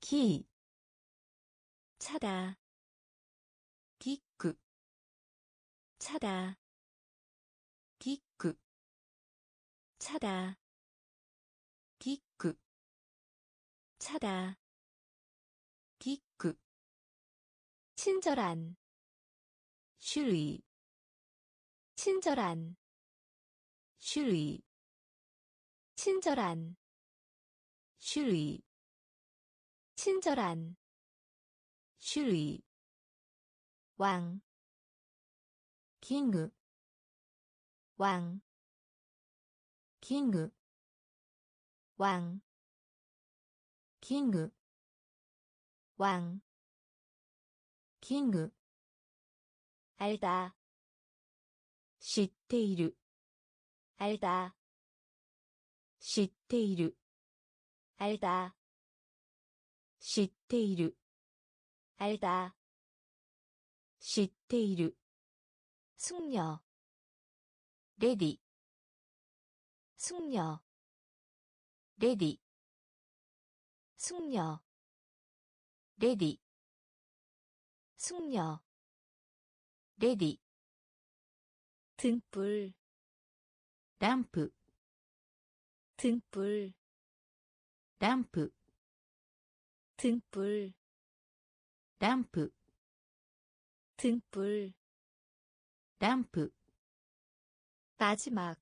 키 차다 기크 차다 기크 차다 기크 차다 기크 친절한 슈리 친절한 슈리 친절한 種類 친절한 種類 왕 キング 왕 キング 왕 キング 왕 キング 알다 知っている 알다 知っている 알다 知っている 알다 知っている 숙녀 レディ 숙녀 レディ 숙녀 レディ 숙녀 レディ 등불 ランプ 등불 ランプ 등불 ランプ 등불 ランプ 마지막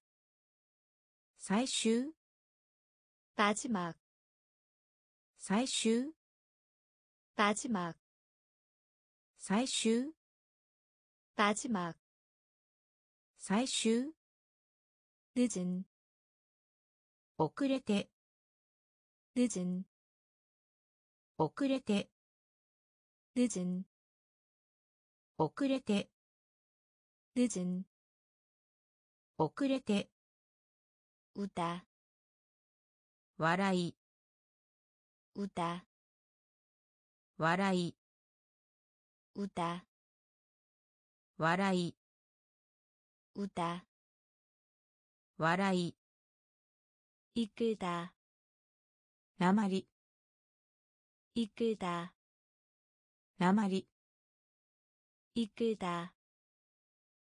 最終 마지막 最終 마지막 最終 마지막 最終 늦은 遅れて 늦은 遅れて 늦은 遅れて 늦은 遅れて 우다 笑い 우다 笑い 우다 笑い 우다 笑い 이끌다 나말이. 이끌다. 나말이. 이끌다.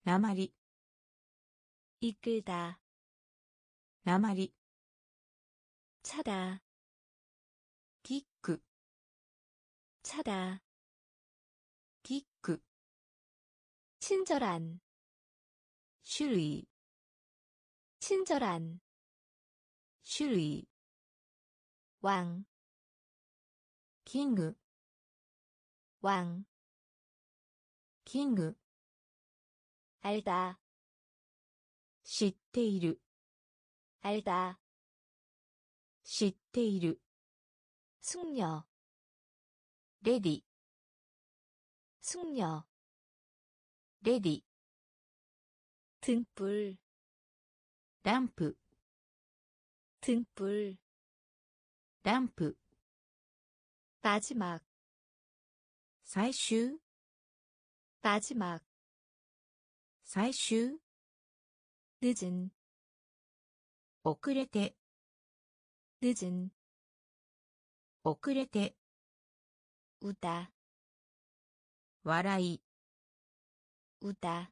나마리 이끌다. 나마리 차다. 기크 차다. 기크 친절한. 슈리. 친절한. 슈리. 왕 キング 왕 キング 알다 知っている 알다 知っている 숙녀 レディ 숙녀 レディ 등불 ランプ 등불 ランプ 마지막 最終 마지막 最終 늦은 遅れて 늦은 遅れて 우다 笑い 우다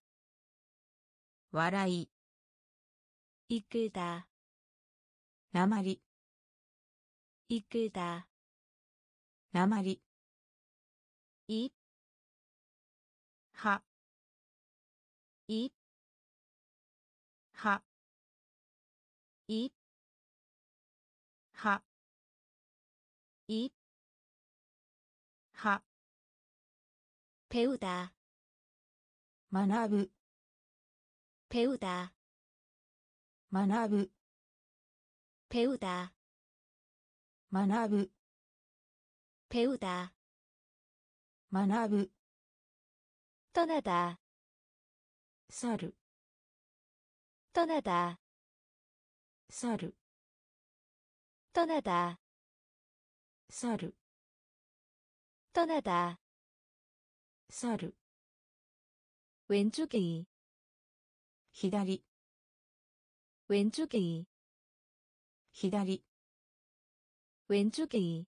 笑い 이끌다 なまり 이끌다 나마리 입 하, 입, 하, 입, 하, 입, 하, 배우 다, 마나 부, 배우 다, 마나 부, 배우 다, 学ぶ 배우다 学ぶ 떠나다 去る 떠나다 去る 떠나다 去る 떠나다 去る 왼쪽이 左 왼쪽이 左 왼쪽이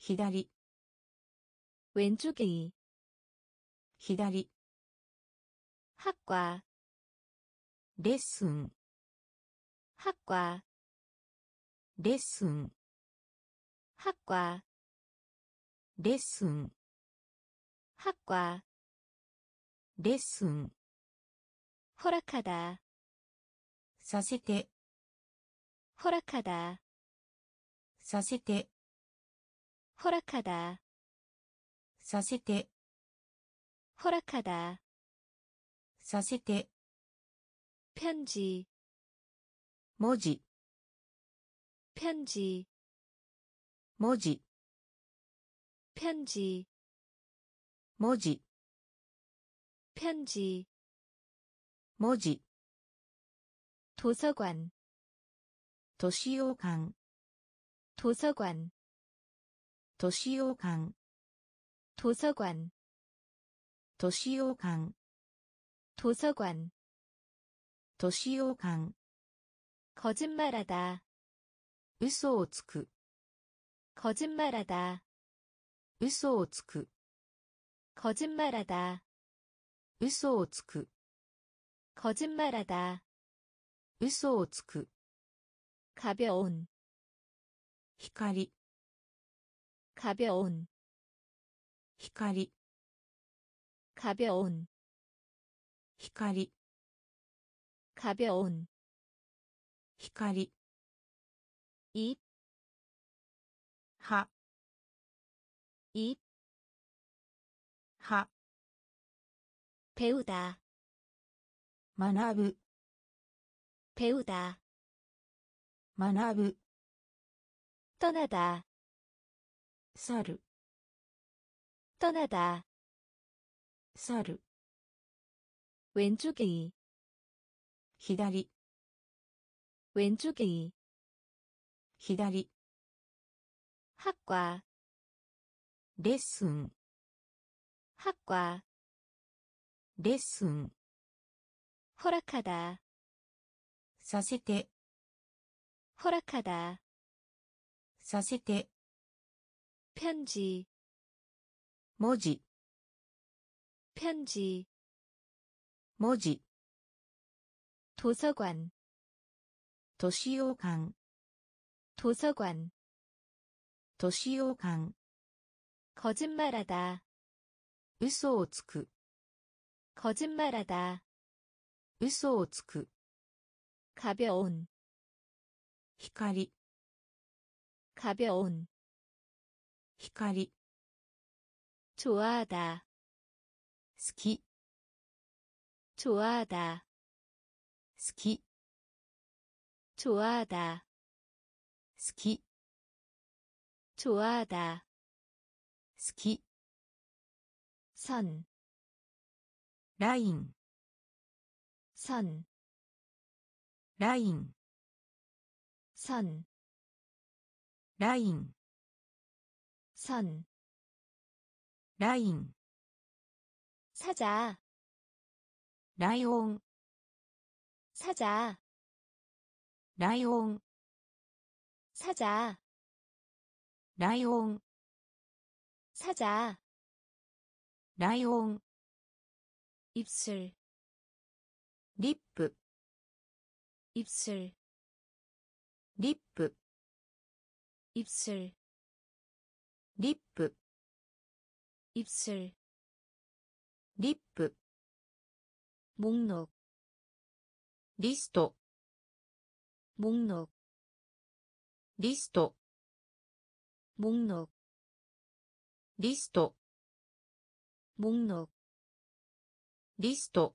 히다리 왼쪽이 히다리 학과 레슨 학과 레슨 학과 레슨 학과 레슨 허락하다 사세테 허락하다 させて 허락하다 させて 허락하다 させて 편지 文字 편지 文字 편지 文字 편지 文字 도서관 図書館 도서관 図書館 도서관 図書館 도서관 図書館 거짓말하다 嘘をつく 거짓말하다 嘘をつく 거짓말하다 嘘をつく 거짓말하다 嘘をつく 가벼운 光 가벼운 光 가벼운 光 가벼운 光 입 歯 입 歯 배우다 学ぶ 배우다 学ぶ トナダサルトナダサルウェンチュギー左ウェンチュギー左ハッカーレッスンハッカレッスンホラカダさせてホラカダさせて 편지 文字 편지 文字 도서관 図書館 도서관 図書館 거짓말하다 嘘をつく 거짓말하다 嘘をつく 가벼운 光 가벼운 光 좋아하다 好き 좋아하다 好き 좋아하다 好き 좋아하다 好き 선 ライン 선, ライン 선, 라인 선 라인 사자 라이옹 사자 라이옹 사자 라이옹 사자 라이옹 입술 립 입술 립 입술 립 입술 립 목록 리스트 목록 리스트 목록 리스트 목록 리스트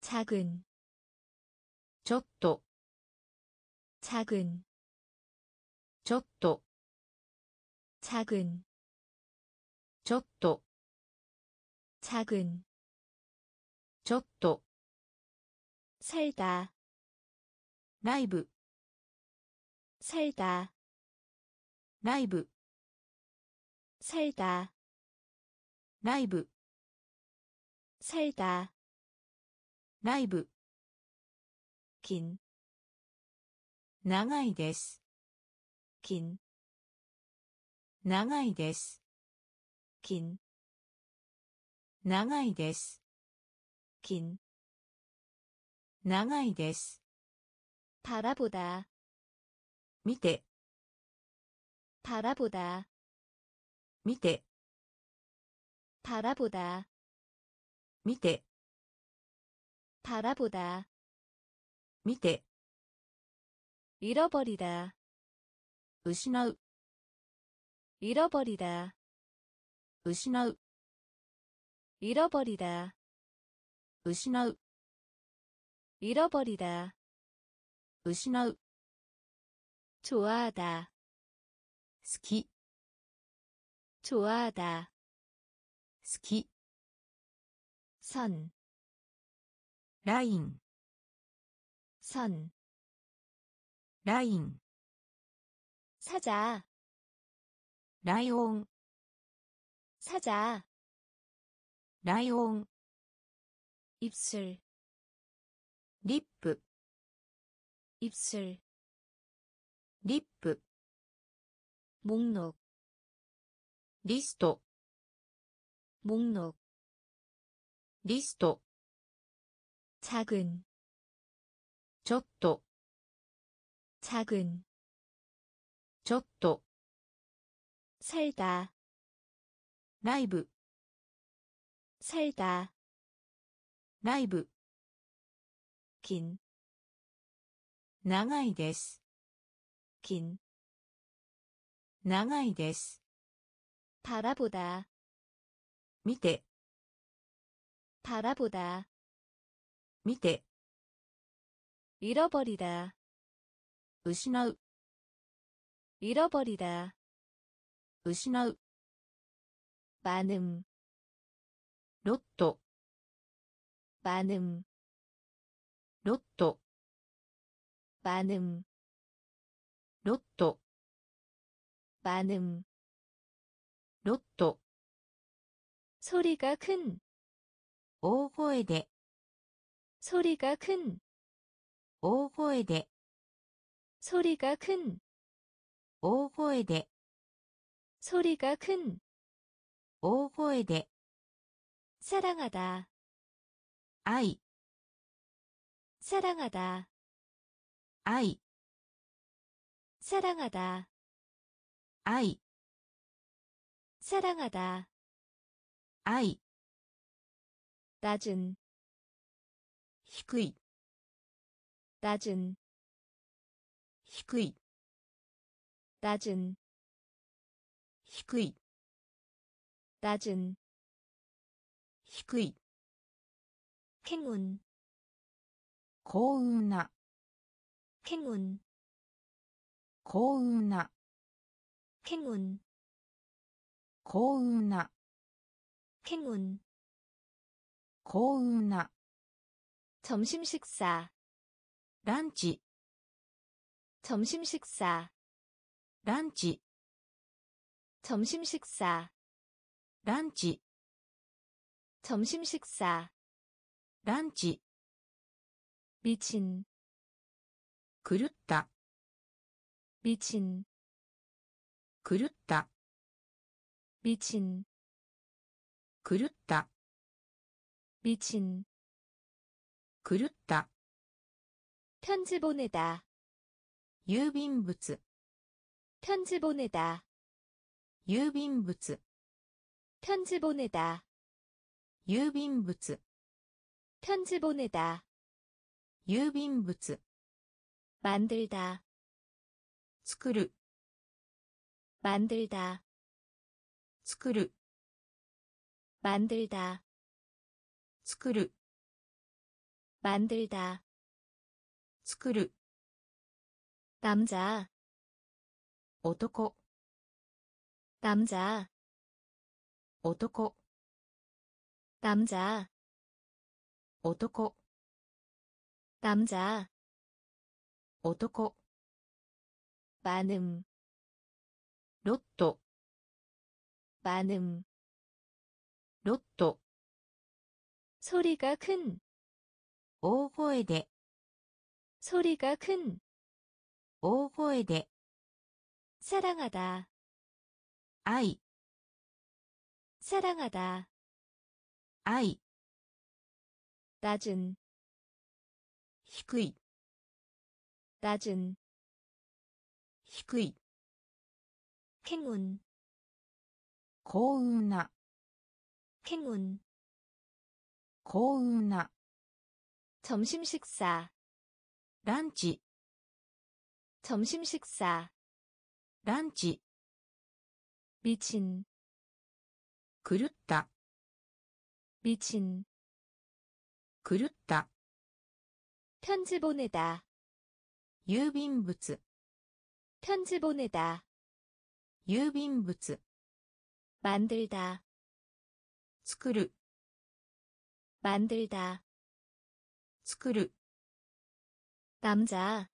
작은 적도 작은 ちょっと 작은, ちょっと 작은, ちょっと 살다, ライブ 살다, ライブ 살다, ライブ 살다, ライブ 긴, 長いです 긴, 長いです 긴, 長いです。 긴, 長いです。 바라보다, 見て、 바라보다, 見て、 바라보다, 見て、 바라보다, 見て、 잃어버리다, 失う、 잃어버리다, 失う、 잃어버리다, 失う、 잃어버리다, 失う、 좋아하다, 好き、 좋아하다, 好き、 선, ライン、 선, ライン、 사자. 라이온 사자. 라이온 입술. 립. 입술. 립. 목록. 리스트 목록. 리스트 작은. 적도. 작은. ちょっと、 살다, ライブ、 살다, ライブ、 긴, 長いです。 긴, 長いです。 바라보다, 見て、 바라보다, 見て、 잃어버리다, 失う、 잃어버리다. 失う 많음. 로또. 많음. 로또. 많음. 로또. 많음. 로또. 소리가 큰. 오고에대. 소리가 큰. 오고에대. 소리가 큰. 大声で、 소리가 큰, 大声で、 사랑하다, 愛、 사랑하다, 愛、 사랑하다, 愛、 사랑하다, 愛、 낮은, 低い、 낮은, 低い、 낮은, 低い、 낮은, 低い、 행운, 幸運な、 행운, 幸運な、 행운, 幸運な、 행운, 幸運な、 점심 식사, ランチ、 점심 식사, 란치 점심 식사. 란치 점심 식사. 란치 미친. 그렸다. 미친. 그렸다. 미친. 그렸다. 미친. 그렸다. 편지 보내다. 유빈부츠 편지 보내다, 郵便物、 편지 보내다, 郵便物、 편지 보내다, 郵便物、 만들다, 作る、 만들다, 作る、 만들다, 作る、 만들다, 作る、 남자, 男、 남자, 男、 남자, 男、 남자, 男、 많음, ロット、 많음, ロット、 소리가 큰, 大声で、 소리가 큰, 大声で、 사랑하다, 愛、 사랑하다, 愛、 낮은, 低い、 낮은, 低い、 행운, 幸運な、 행운, 幸運な、 점심 식사, ランチ、 점심 식사, ランチ、 미친, 狂った、 미친, 狂った、 편지 보내다, 郵便物、 편지 보내다, 郵便物、 만들다, 作る、 만들다, 作る、 남자,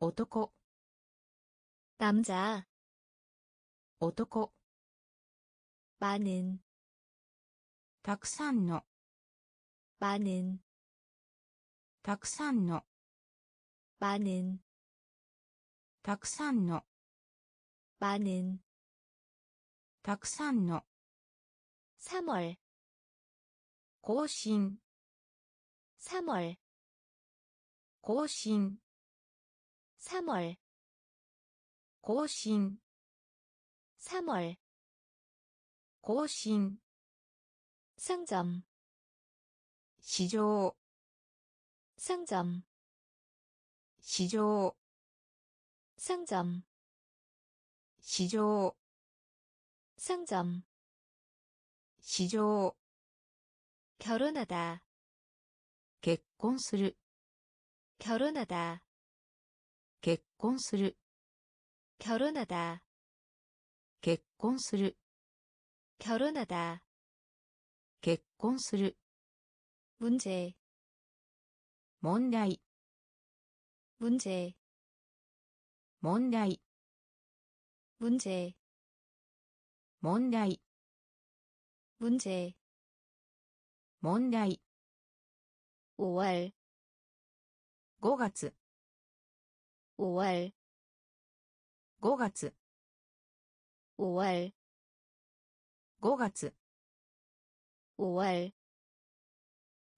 男、 남자, 男、 많은, たくさんの、 많은, たくさんの、 많은, たくさんの、 많은, たくさんの、 3월, 更新、 3월, 更新、 3월, 更新、 3월, 更新、 상점, 市場、 상점, 市場、 상점, 市場、 상점, 市場、 결혼하다, 結婚する、 결혼하다, 結婚する、 결혼하다, 結婚する、 결혼하다, 結婚する、 문제, 問題、 문제, 問題、 문제, 問題、 문제, 問題、 5월, 5月、 5월, 5月、 5월, 5月、 5월,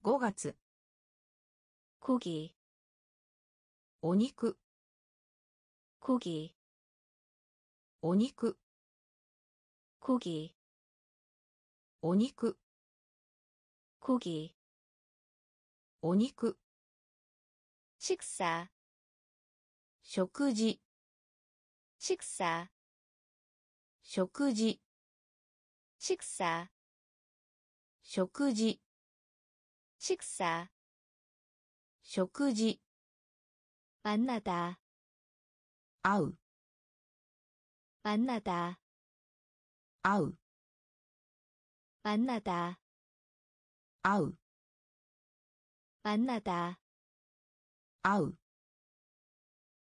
5月、 고기, お肉、 고기, お肉、 고기, お肉、 고기, お肉、 식사, 食事、 식사, 食事、 식사, 食事、 식사, 食事、 만나다, 会う、 만나다, 会う、 만나다, 会う、 만나다, 会う、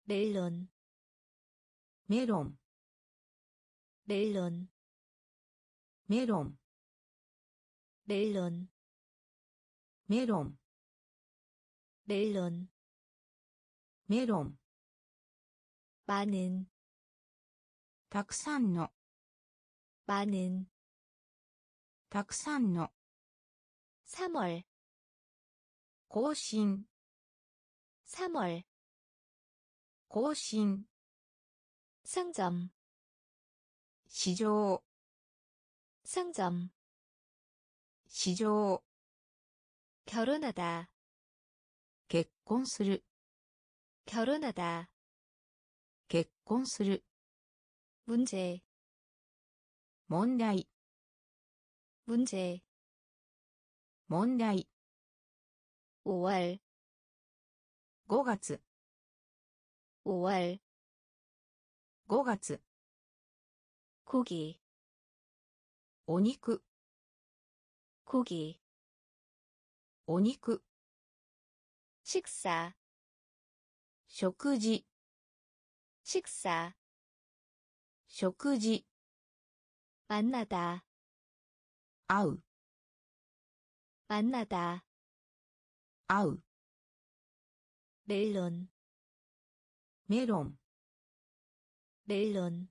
멜론, メロン、 멜론, メロン、 멜론, メロン、 멜론, メロン、 많은, たくさんの、 많은, たくさんの、 3월, 更新、 3월, 更新、 상점, 市場、 상점, 市場、 결혼하다, 結婚する、 결혼하다, 結婚する、 문제, 問題、 문제, 問題、 5월, 5月、 5월, 5月、 고기, お肉、 고기, お肉、 식사, 食事、 식사, 食事、 만나다, 会う、 만나다, 会う、 멜론, メロン、 멜론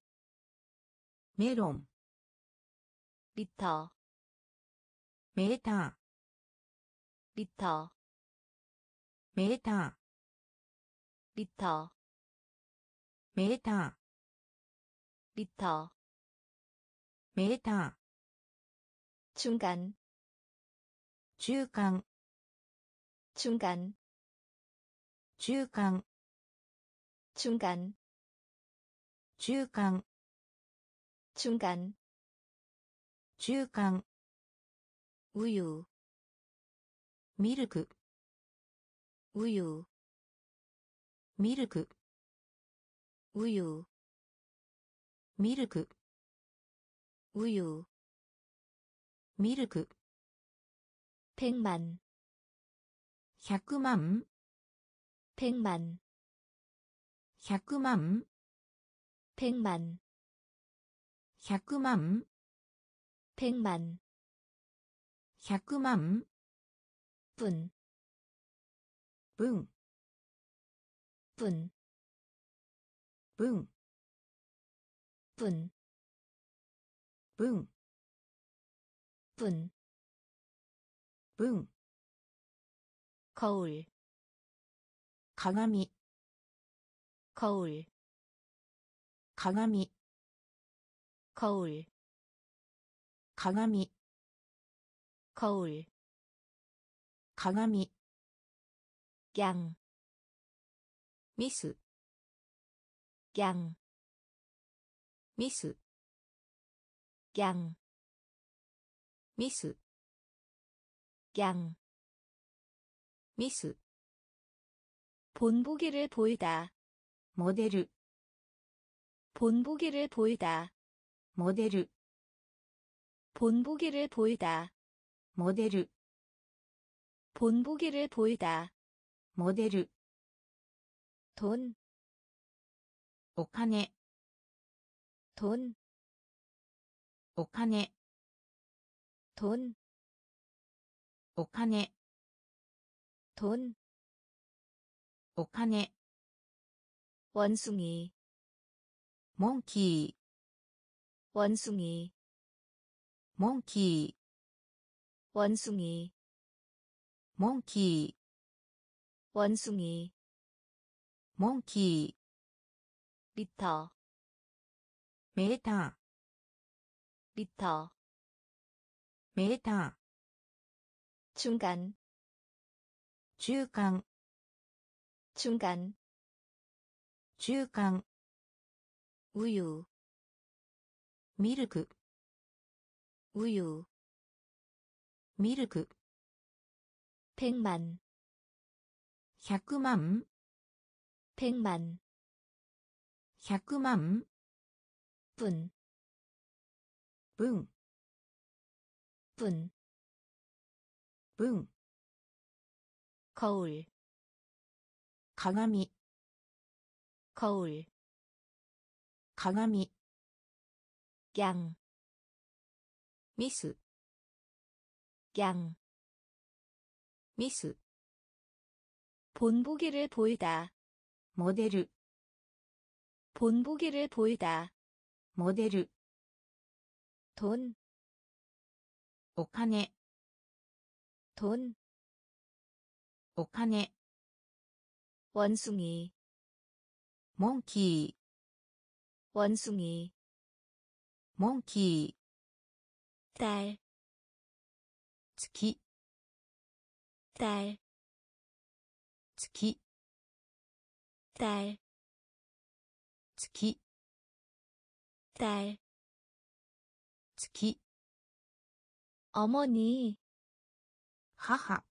메론 리터 메타 리터 메타 리터 메타 리터. 메타 중간 중간 중간 중간 중간. 中間。中間中間。ウユミルクウユミルクウユミルクウユミルク100万100万100万100万 백만. 백만. 백만. 백만. 분분분분분분분분. 거울, 강함이, 거울, 강함이 거울 강함이 거울 강함이 양 미스 양 미스 양 미스 양 미스. 본보기를 보이다 모델을 본보기를 보이다. 모델. 본보기를 보이다. 모델. 본보기를 보이다. 모델. 돈. 오카네. 돈. 오카네. 돈. 오카네. 돈. 오카네. 원숭이. 몽키 원숭이. 몽키 원숭이. 몽키 원숭이. 몽키 리터. 메타 리터. 메타 중간. 중간 중간. 중간 우유 밀크 우유 밀크 백만 100만 100만 100만 뿐 붕, 뿐, 붕, 거울, 강함이, 거울, 鏡 양, ミス 양, ミス 본보기를 보이다, モデル 본보기를 보이다, モデル 돈, お金 돈, お金 원숭이, モンキ 원숭이, ーモンキ 딸, ー月 딸, 月 딸, 月 딸, 月 어머니, 母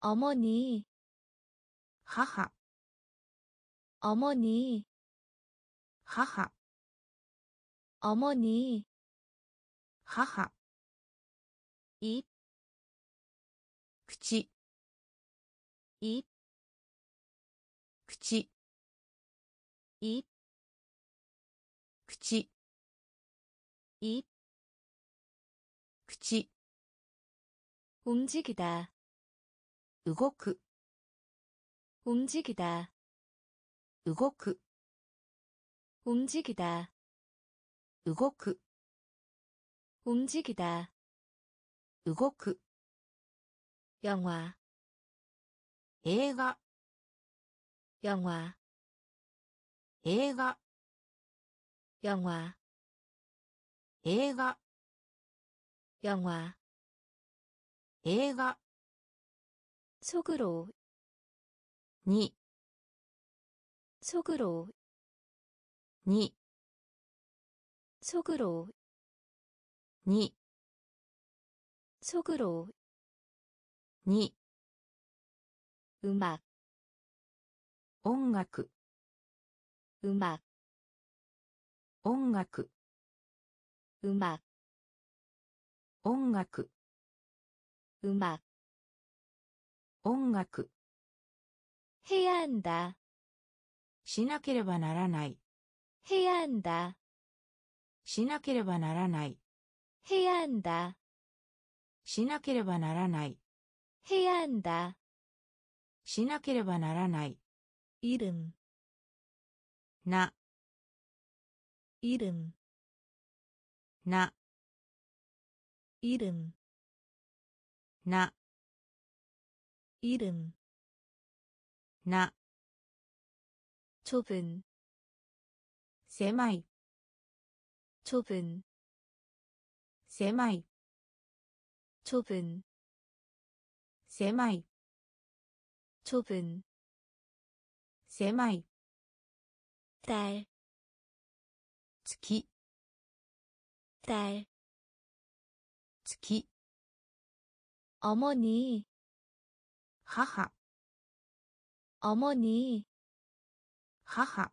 어머니, 母 어머니, 母 어머니, 母 입, 口 입, 口 입, 口 입, 口 움직이다, 動く 움직이다, 動く 움직이다, 動く 움직이다 動く 영화 映画 영화 映画 영화 映画 영화 映画 속으로 に 속으로 に 속으로 に 속으로 に 음악 音楽 음악 音楽 음악 音楽 음악 音楽 해야 한다 しなければならない 해야 한다 しなければならない 해야 한다 しなければならない 해야 한다 しなければならない 이름 な 이름 な 이름 な 이름 な 좁은 狭い 좁은 狭い 좁은 狭い 좁은 狭い 딸, 月 딸, 月 어머니, 母 어머니, 母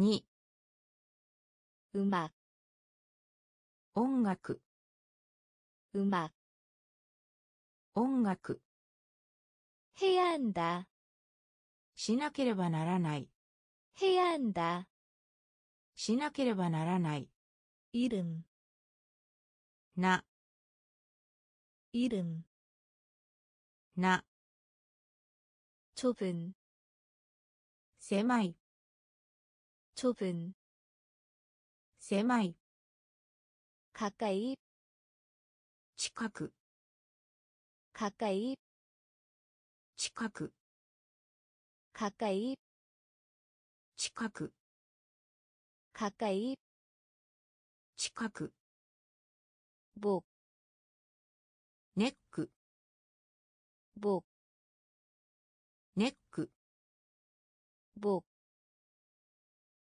に。馬。音楽。馬。音楽。へやんだ。しなければならない。へやんだ。しなければならない。いるん。な。いるん。な。좁은狭い。 좁은, 狭い 가까이, 近く 가까이, 近く 가까이, 近く 가까이, 近く 목, ネック 목, ネック 목,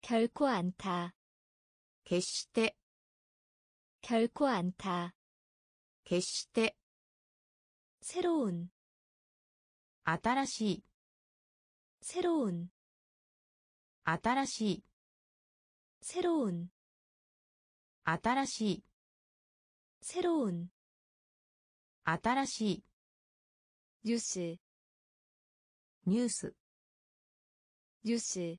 결코 않다, 決して 결코 않다, 決して 새로운, 新しい 새로운, 新しい 새로운, 新しい 새로운, 新しい 뉴스, ニュース 뉴스,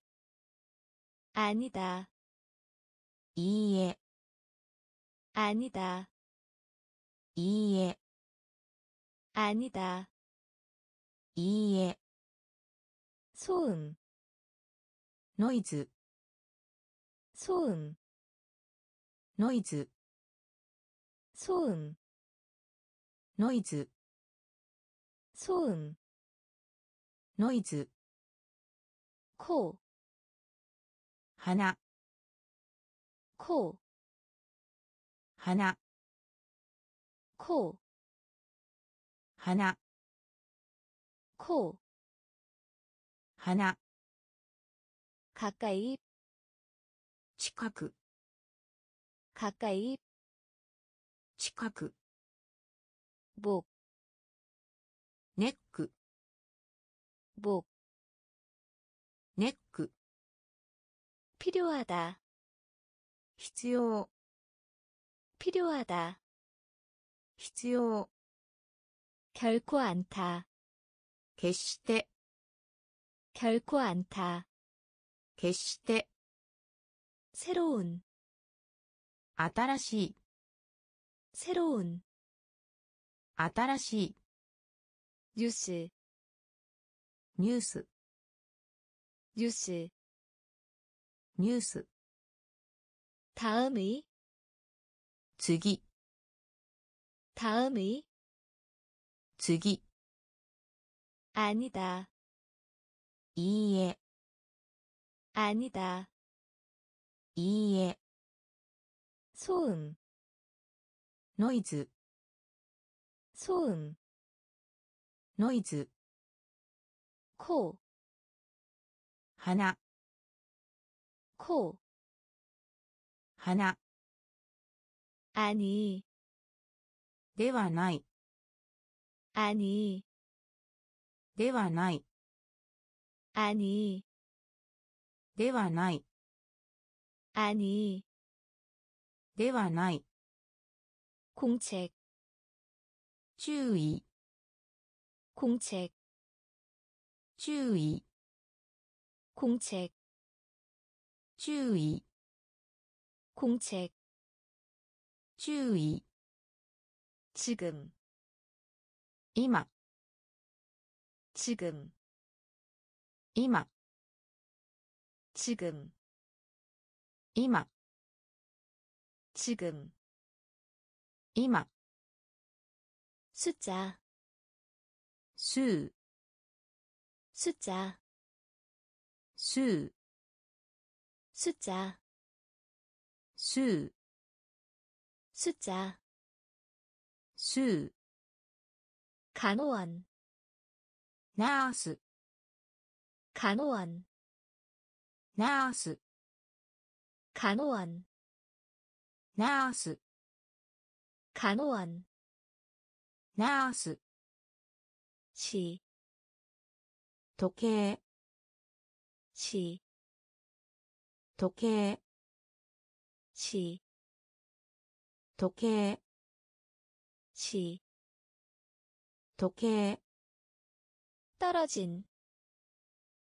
아니 다. 이에 아니 다. 이에 아니 다. 이에 소음 노이즈 소음 노이즈 소음 노이즈 소음 노이즈 코 花。こう花。こう花。こう花。かかい近く。かかい近く。ぼネック。ぼネッ 필요하다, 必要 필요하다, 必要 결코 않다, 決して 결코 않다, 決して 새로운, 新しい 새로운, 新しい 뉴스, ニュース ニュース。다음의次。ぎ다음의次。ぎ아니 다. いいえ아니 다. いいえ소 음. ノイズ소 음. ノイズ코鼻 코, 花 아니, ではない 아니, ではない 아니, ではない 아니, ではない 공책, 注意 공책, 注意 공책, 주의. 공책. 주의. 지금. 이마 지금. 이마 지금. 이마 지금. 이마 숫자. 수. 숫자. 수. 숫자 수 숫자 수 간호원 나스 간호원 나스 간호원 나스 간호원 나스 시時計し時計 시, 時計 시, 時計 떨어진,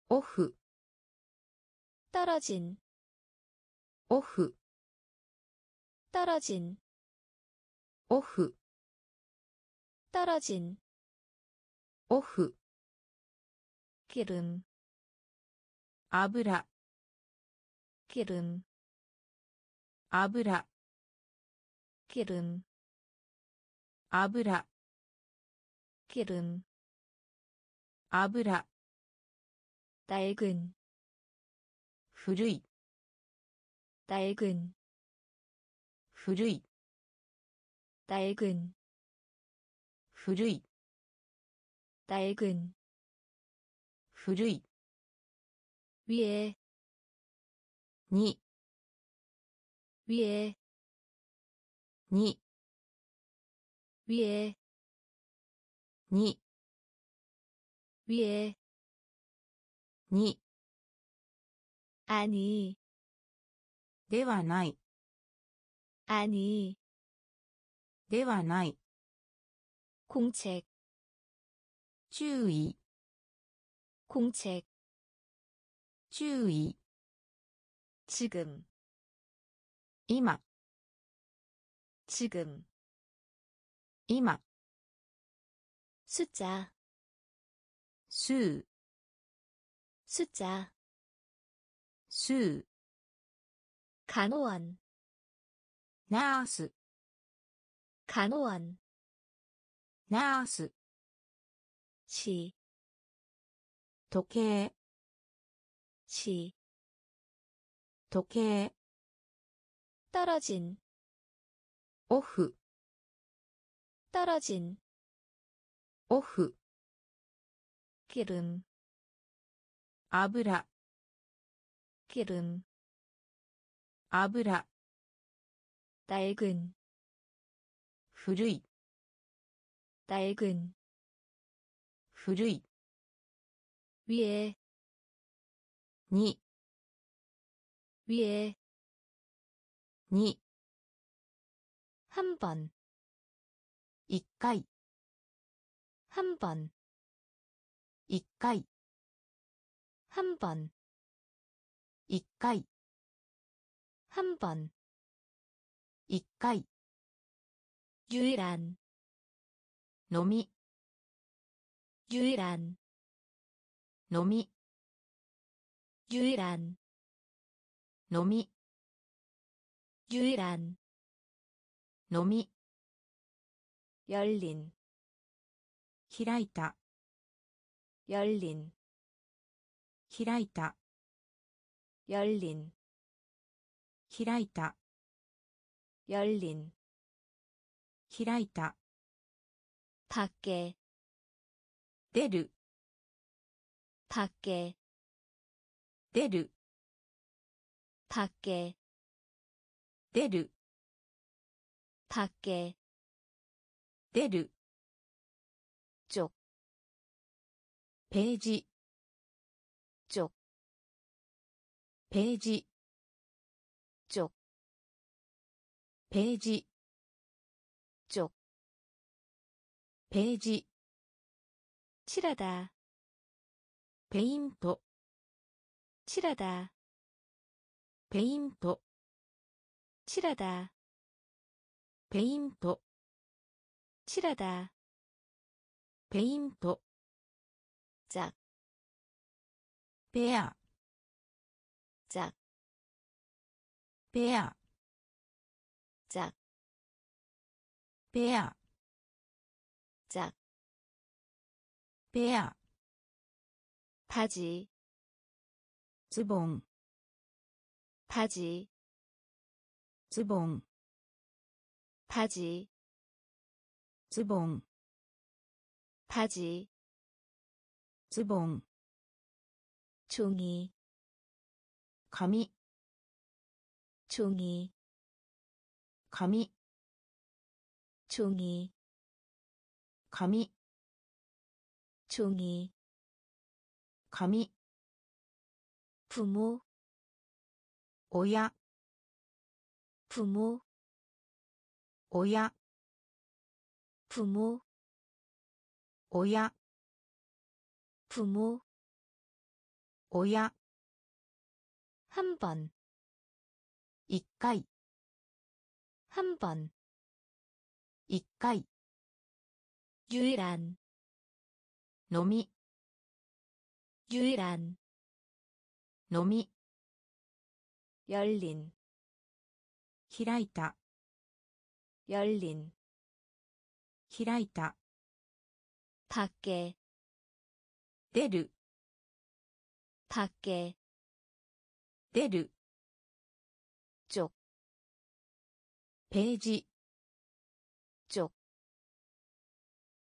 オフ 떨어진, オフ 떨어진, オフ 떨어진, オフ 기름, 油 기름. 아브라. 기름. 아브라. 기름. 아브라. 낡은. 후루이. 낡은. 후루이. 낡은. 후루이. 낡은. 후루이. 위에 に 위에, に 위에, に 위에, に 아니, ではない 아니, ではない 공책, 注意 공책, 注意 지금. 이마 지금. 이마 숫자. 수. 숫자. 수. 간호원. 나스. 간호원. 나스. 시時計시. 時計떨어진 오프 떨어진 오프 기름 아브라. 기름 아브라. 낡은 후루이. 낡은 후루이. 위에 니. 위에 니 한 번, 이까이 한 번, 이까이 한 번, 이까이 한 번, 이까이. 유일한 놈이 유일한 놈이 유일한 飲み 유일한, 飲み 열린, 開いた 열린, 開いた 열린, 開いた 열린, 開いた 밖에, 出る 밖에, 出る 밖에, 出る 밖에, 出る 쪽, ページ 쪽, ページ 쪽, ページ 쪽, ページ 칠하다, ペイント 칠하다, ペイント。チラダペイント。チラダペイント。ザペア。ザペア。ザペア。ザペア。パジ。ズボン。 바지 쯔봉 바지 쯔봉 바지 쯔봉 종이 거미 종이 거미 종이 거미 종이 거미 부모 親 부모, 親 부모, 親 부모, 親 한 번, 一回 한 번, 一回 유일한, 飲み 유일한, 飲み 열린, 開いた 열린, 開いた 밖에, 出る 밖에, 出る 쪽, ページ 쪽,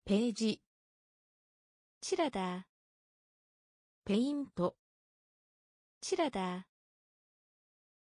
ページ 칠하다, ペイント 칠하다,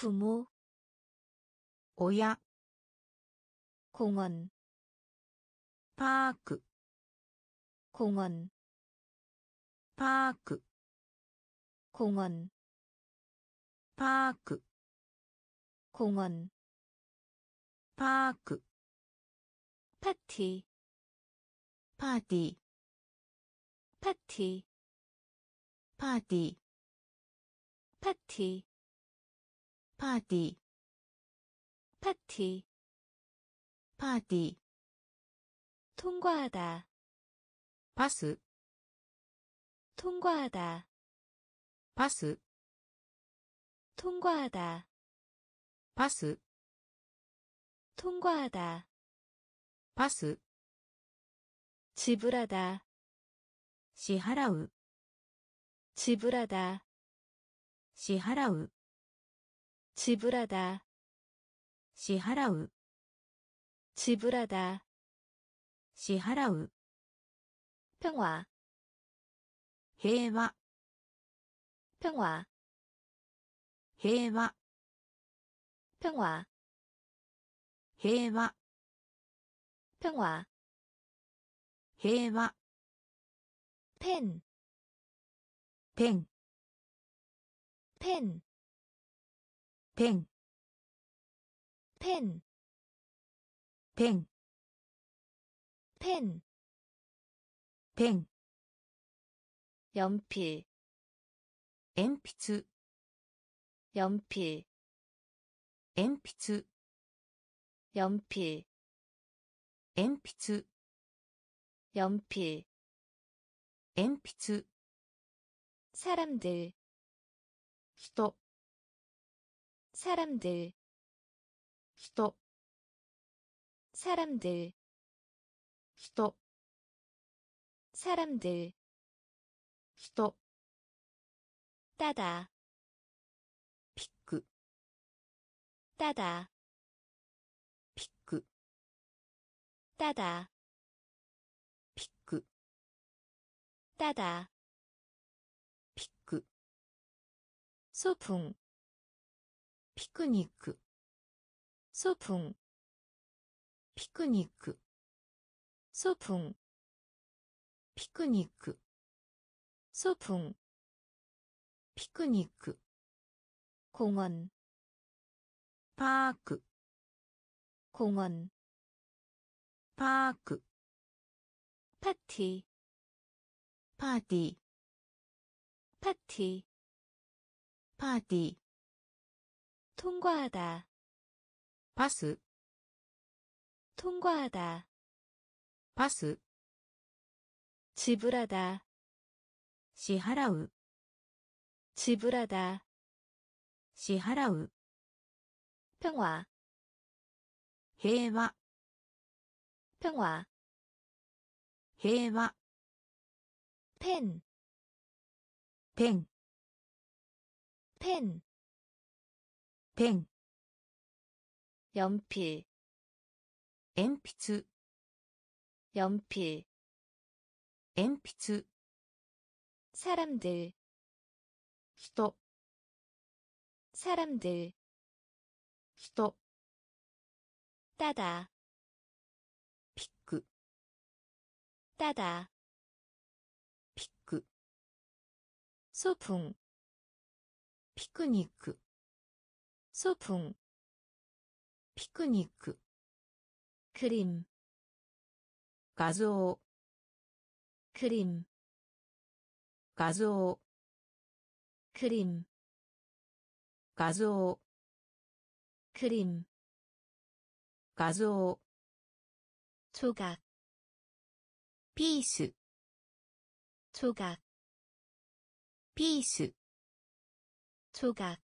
부모 오야 공원 파크 공원 파크 공원 파크 공원 파크 파티 파티 파티 파티 파티. 파티. 파티. 파티. 통과하다. 파스. 통과하다. 파스. 통과하다. 파스. 통과하다. 파스. 지불하다. 시하라우. 지불하다. 시하라우. 지불하 다. 지払う지불하 다. 지払う평 화. 平和평 화. 平和평 화. 平和平和ペンペンペン 뱅, 펜, 뱅, 펜, 뱅, 연필, 엠피츠, 연필, 엠피츠, 연필, 엠피츠, 연필, 엠피츠, 사람들, 히토 사람들. 히토 사람들. 히토 사람들. 히토 따다. 피크 따다. 피크 따다. 피크 따다. 피크 소풍. 피크닉 소풍. 피크닉 소풍. 피크닉 소풍. 피크닉 공원. 파크. 공원. 파크. 파티. 파티. 파티. 파티. 통과하다. 파스. 통과하다. 파스. 지불하다. 시하라우. 지불하다. 시하라우. 평화. 해와 평화. 해와 펜, 펜, 펜, 펜, ペン 연필, 鉛筆 연필, 鉛筆 사람들, 人 사람들, 人 따다, ピック 따다, ピック 소풍, ピクニック 소풍 피크닉 그림 가조 그림 가조 그림 가조 그림 가조 조각 피스 조각 피스 조각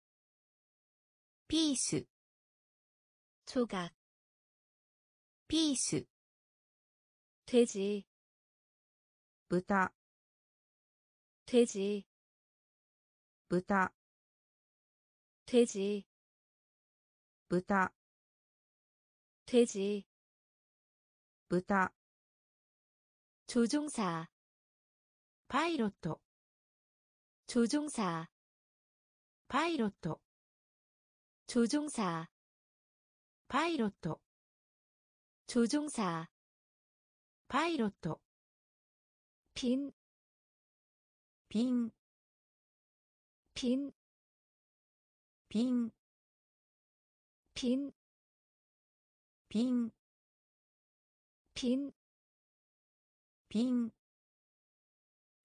ピース 조각, ピース 돼지, 豚 돼지, 豚 돼지, 豚 돼지, 豚 조종사, パイロット 조종사, パイロット 조종사 파이로토 조종사 파이로토 빈, 빈, 빈, 빈, 빈, 빈, 빈, 빈,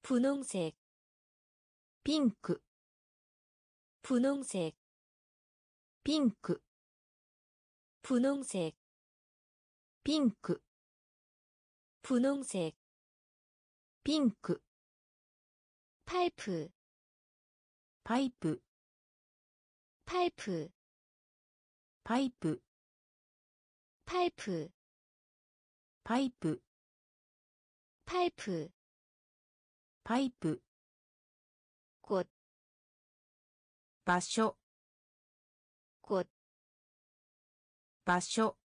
분홍색, 핑크, 분홍색, ピンク。粉紅色。ピンク。粉紅色。ピンク。パイプ。パイプ。パイプ。パイプ。パイプ。パイプ。パイプ。こ、ばしょ。 꽃, 場所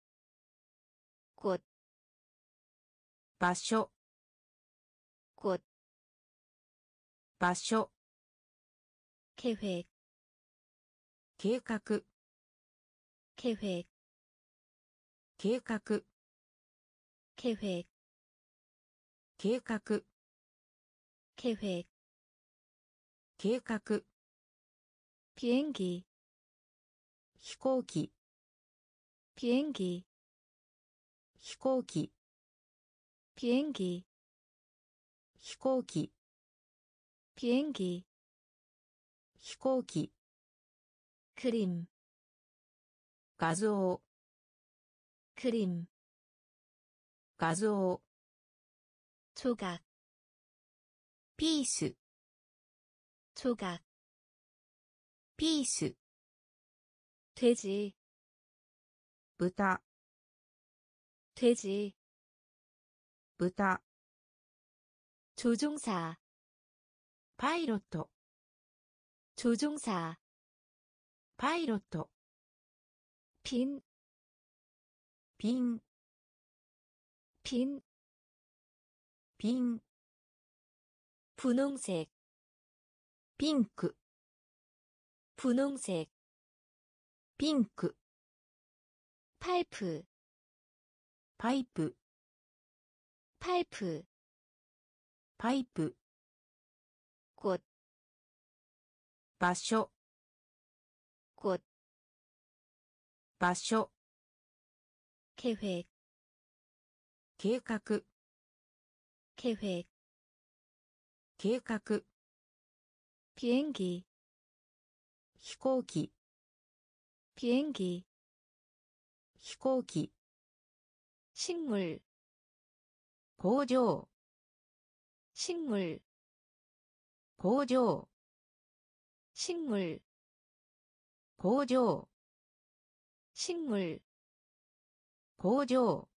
꽃, 場所 꽃, 場所 계획, 計画 계획, 計画 계획, 計画 계획, 計画 비행기, 飛行機 비행기, 飛行機 비행기, 飛行機 비행기, 飛行機 그림, 画像 그림, 画像 조각, ピース 조각, ピース 돼지. 부다 돼지. 부다 조종사. 파이럿 조종사. 파이럿 빈, 빈, 빈, 빈, 분홍색, 핑크, 분홍색, ピンク 파이프, パイプ 파이프, パイプ 꽃, 場所 꽃, 場所 계획, 計画 계획, 計画 비행기, 飛行機 비행기, 飛行機 식물, 工場 식물, 工場 식물, 工場 식물, 工場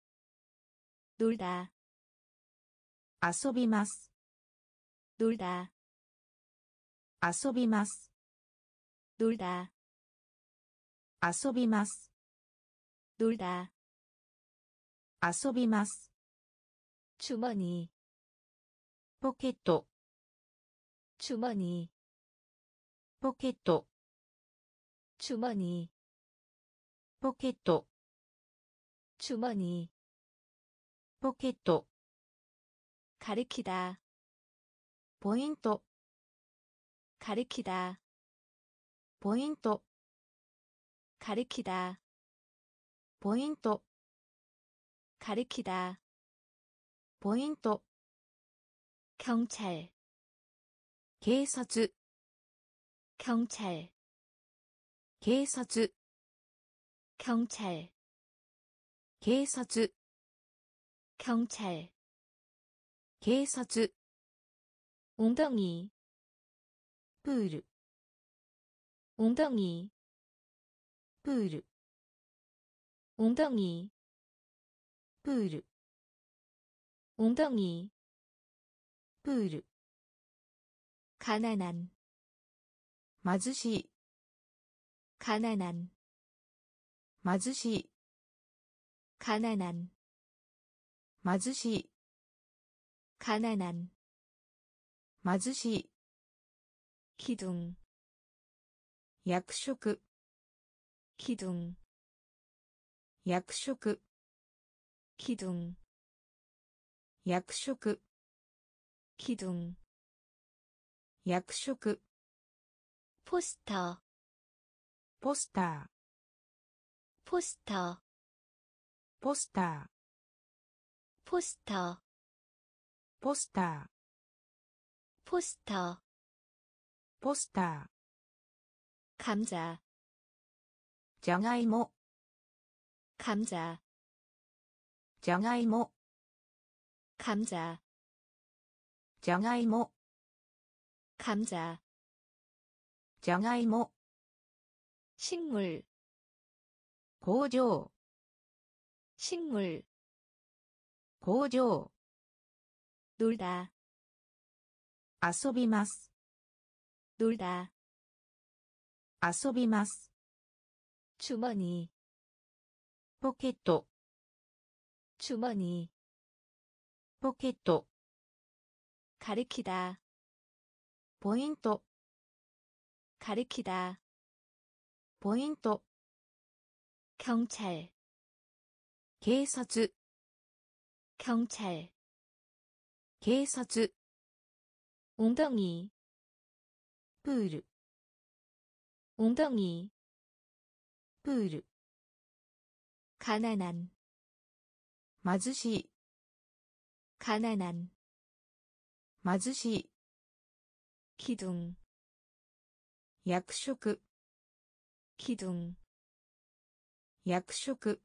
놀다, 遊びます 놀다, 遊びます 놀다, 遊びます 놀다, 遊びます 주머니, ポケット 주머니, ポケット 주머니, ポケット 주머니, ポケット 가리키다, ポイント 가리키다, ポイント 가리키다, ポイント 가리키다, ポイント 경찰, 警察 경찰, 警察 경찰, 警察 경찰, 警察 웅덩이, プール 웅덩이, プール 웅덩이, プール 웅덩이, プール 가난한, 貧しい 가난한, 貧しい 가난한, 貧しい 가난한, 貧しい 기둥, 役職 기둥 약속 기둥 약속 기둥 약속 포스터 포스터 포스터 포스터 포스터 포스터 포스터 포스터 감자 じゃがいも 감자 じゃがいも 감자 じゃがいも 감자 じゃがいも 식물 工場 식물 工場 놀다 遊びます 놀다 遊びます 주머니 ポケット 주머니 ポケット 가리키다 ポイント 가리키다 ポイント 경찰 警察 경찰 警察 웅덩이 プール 웅덩이 プール 가난한 貧しい 가난한 貧しい 기둥 役職 기둥 役職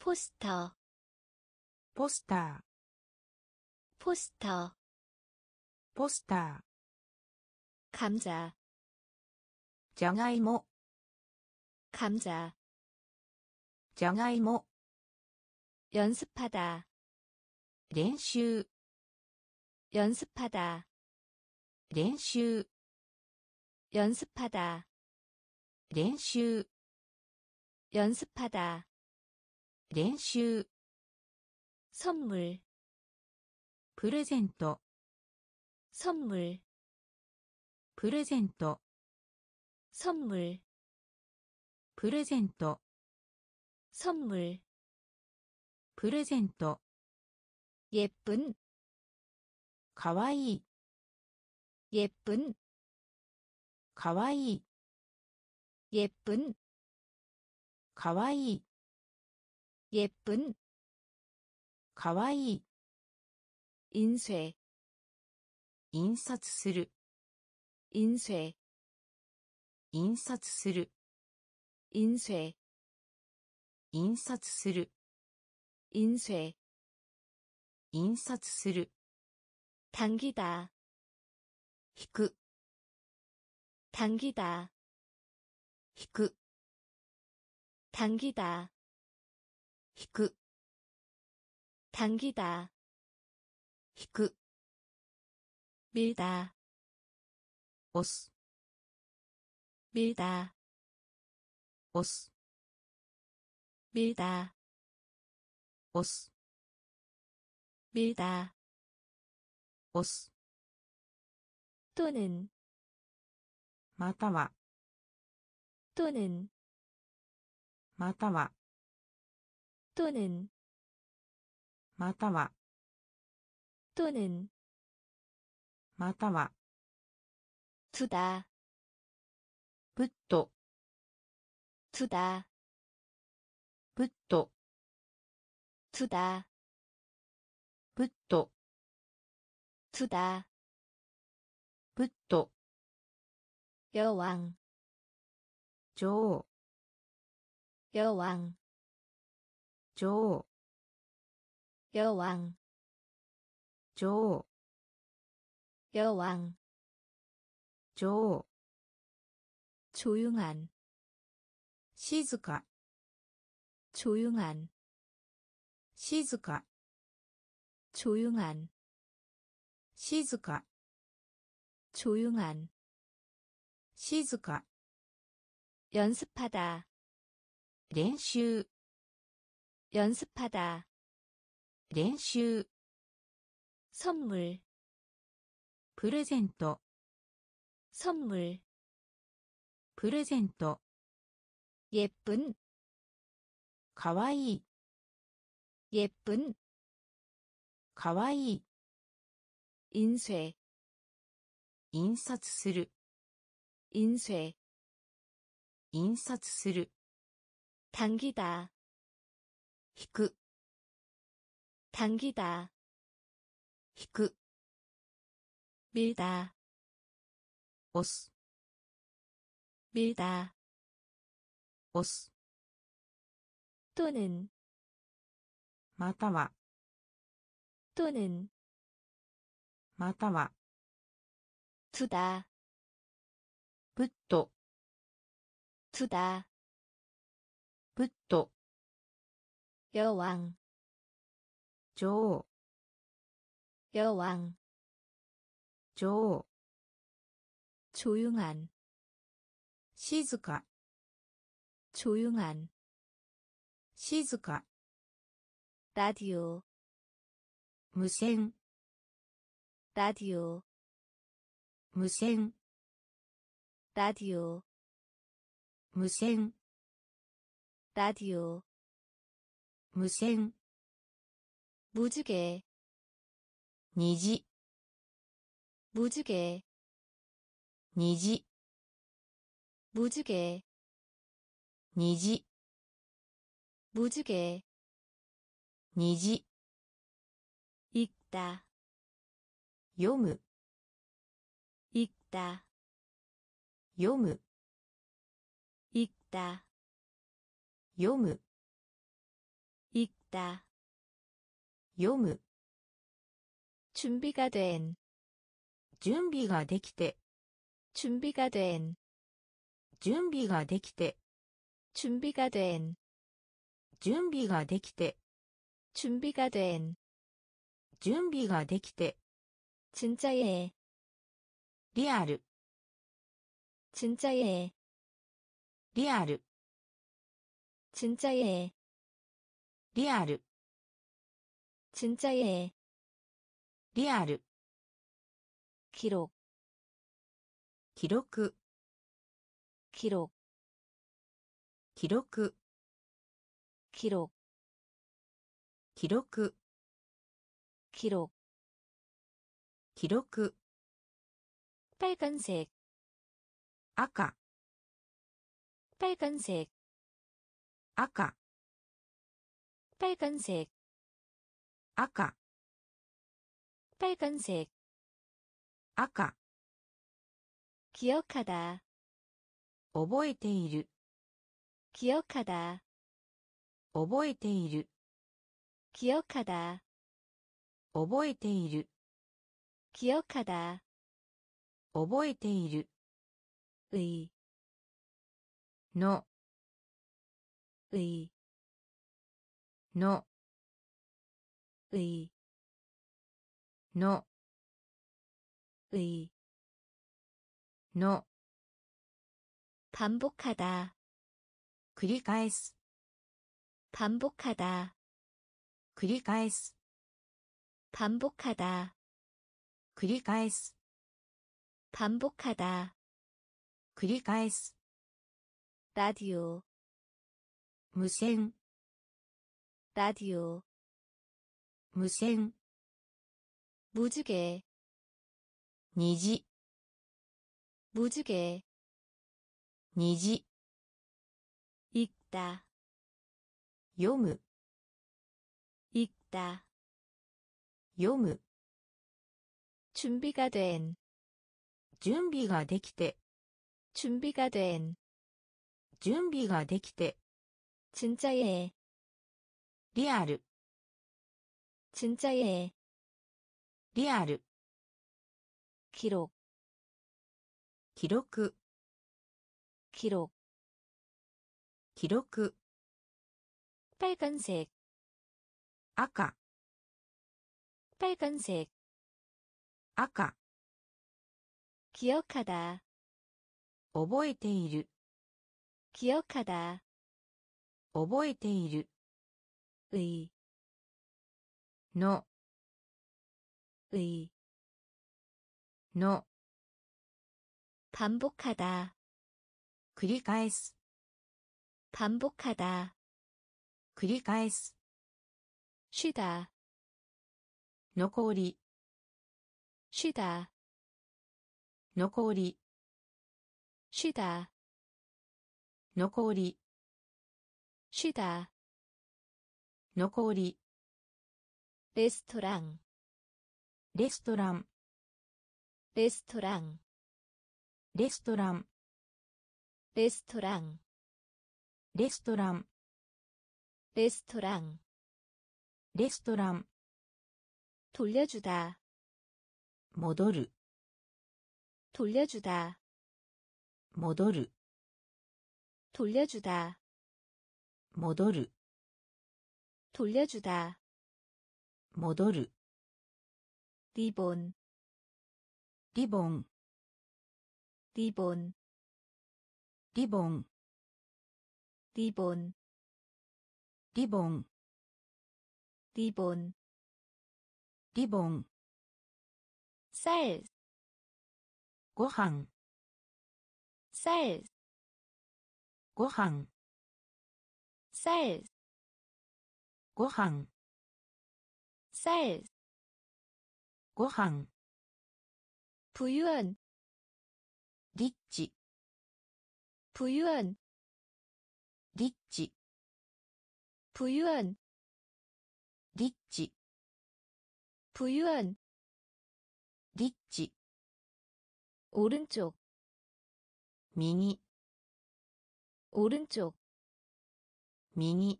포스터 ポスター 포스터 ポスター 감자 じゃがいも 감자 じゃがいも 연습하다 練習 연습하다 練習 연습하다 練習 연습하다 練習 선물 プレゼント 선물 プレゼント 선물 プレゼント 선물 プレゼント 예쁜 かわいい 예쁜 かわいい 예쁜 かわいい 예쁜 かわいい 인쇄 印刷する 인쇄 印刷する 인쇄 印刷する 인쇄 印刷する 당기다 引く 당기다 引く 당기다 引く 당기다 引く 밀다 押す 밀다 押す 밀다 押す 밀다 押す 또는 または 또는 または 또는 または 또는 または 두다 プット 두다. 붓도. 두다. 붓도. 두다. 붓도. 여왕. 조. 여왕. 조. 여왕. 조. 여왕. 조. 조용한. 静か 조용한 静か 조용한 静か 조용한 静か 연습하다 練習 연습하다 練習 선물 プレゼント 선물 プレゼント 예쁜 かわいい 예쁜 かわいい 인쇄 印刷する 인쇄 印刷する 당기다 引く 당기다 引く 밀다 押す 밀다 押す또는 마타와 또는 마타와 두다 붙도 두다 붙도 여왕 조 여왕 조 조용한 시즈카 조용한. 시즈카. 라디오. 무생. 라디오. 무생. 라디오. 무생. 라디오. 무생. 무지개. 니지. 무지개. 니지. 무지개. 虹 무지개 虹 읽다 読む 읽다 読む 읽다 読む 읽다 読む 준비가 된 準備ができて 준비가 된 準備ができて 준비가 된 準備ができて 준비가 된 準備ができて 진짜예 リアル 진짜예 リアル 진짜예 リアル 진짜예 リアル 기록 記録 기록 記録 기록 記録 기록 記録 빨간색 赤 빨간색 赤 빨간색 赤 빨간색 赤 기억하다 覚えている 기억하다 覚えている 기억하다 覚えている 기억하다 覚えている 의 の 의 の 의 の 의 の 반복하다 繰り返す 반복하다 繰り返す 반복하다 繰り返す 반복하다 繰り返す 라디오 無線 라디오 無線 무지개 虹 무지개 虹 읽다 読む 읽다 読む 준비가 된 準備ができて 준비가 된 準備ができて 진짜예 リアル 진짜예 リアル 기록 記録 기록 記録 빨간색 赤 빨간색 赤 기억하다 覚えている 기억하다 覚えている 의 の 의 の 반복하다 繰り返す 반복하다 繰り返す 쉬다 残り 쉬다 残り 쉬다 残り 쉬다 残り 레스토랑 レストラン 레스토랑 レストラン 레스토랑 レストラン 레스토랑. 레스토랑. 레스토랑. 돌려주다. 모도르 돌려주다. 모도르 돌려주다. 모도르 돌려주다. 모도르 리본. 리본. 리본. 리본. 리본 리본 리본 리본 쌀 고항 쌀 고항 쌀 고항 쌀 고항 부유한 리치 부유한 리치. 부유한. 리치. 부유한. 리치. 오른쪽. 미니. 오른쪽. 미니.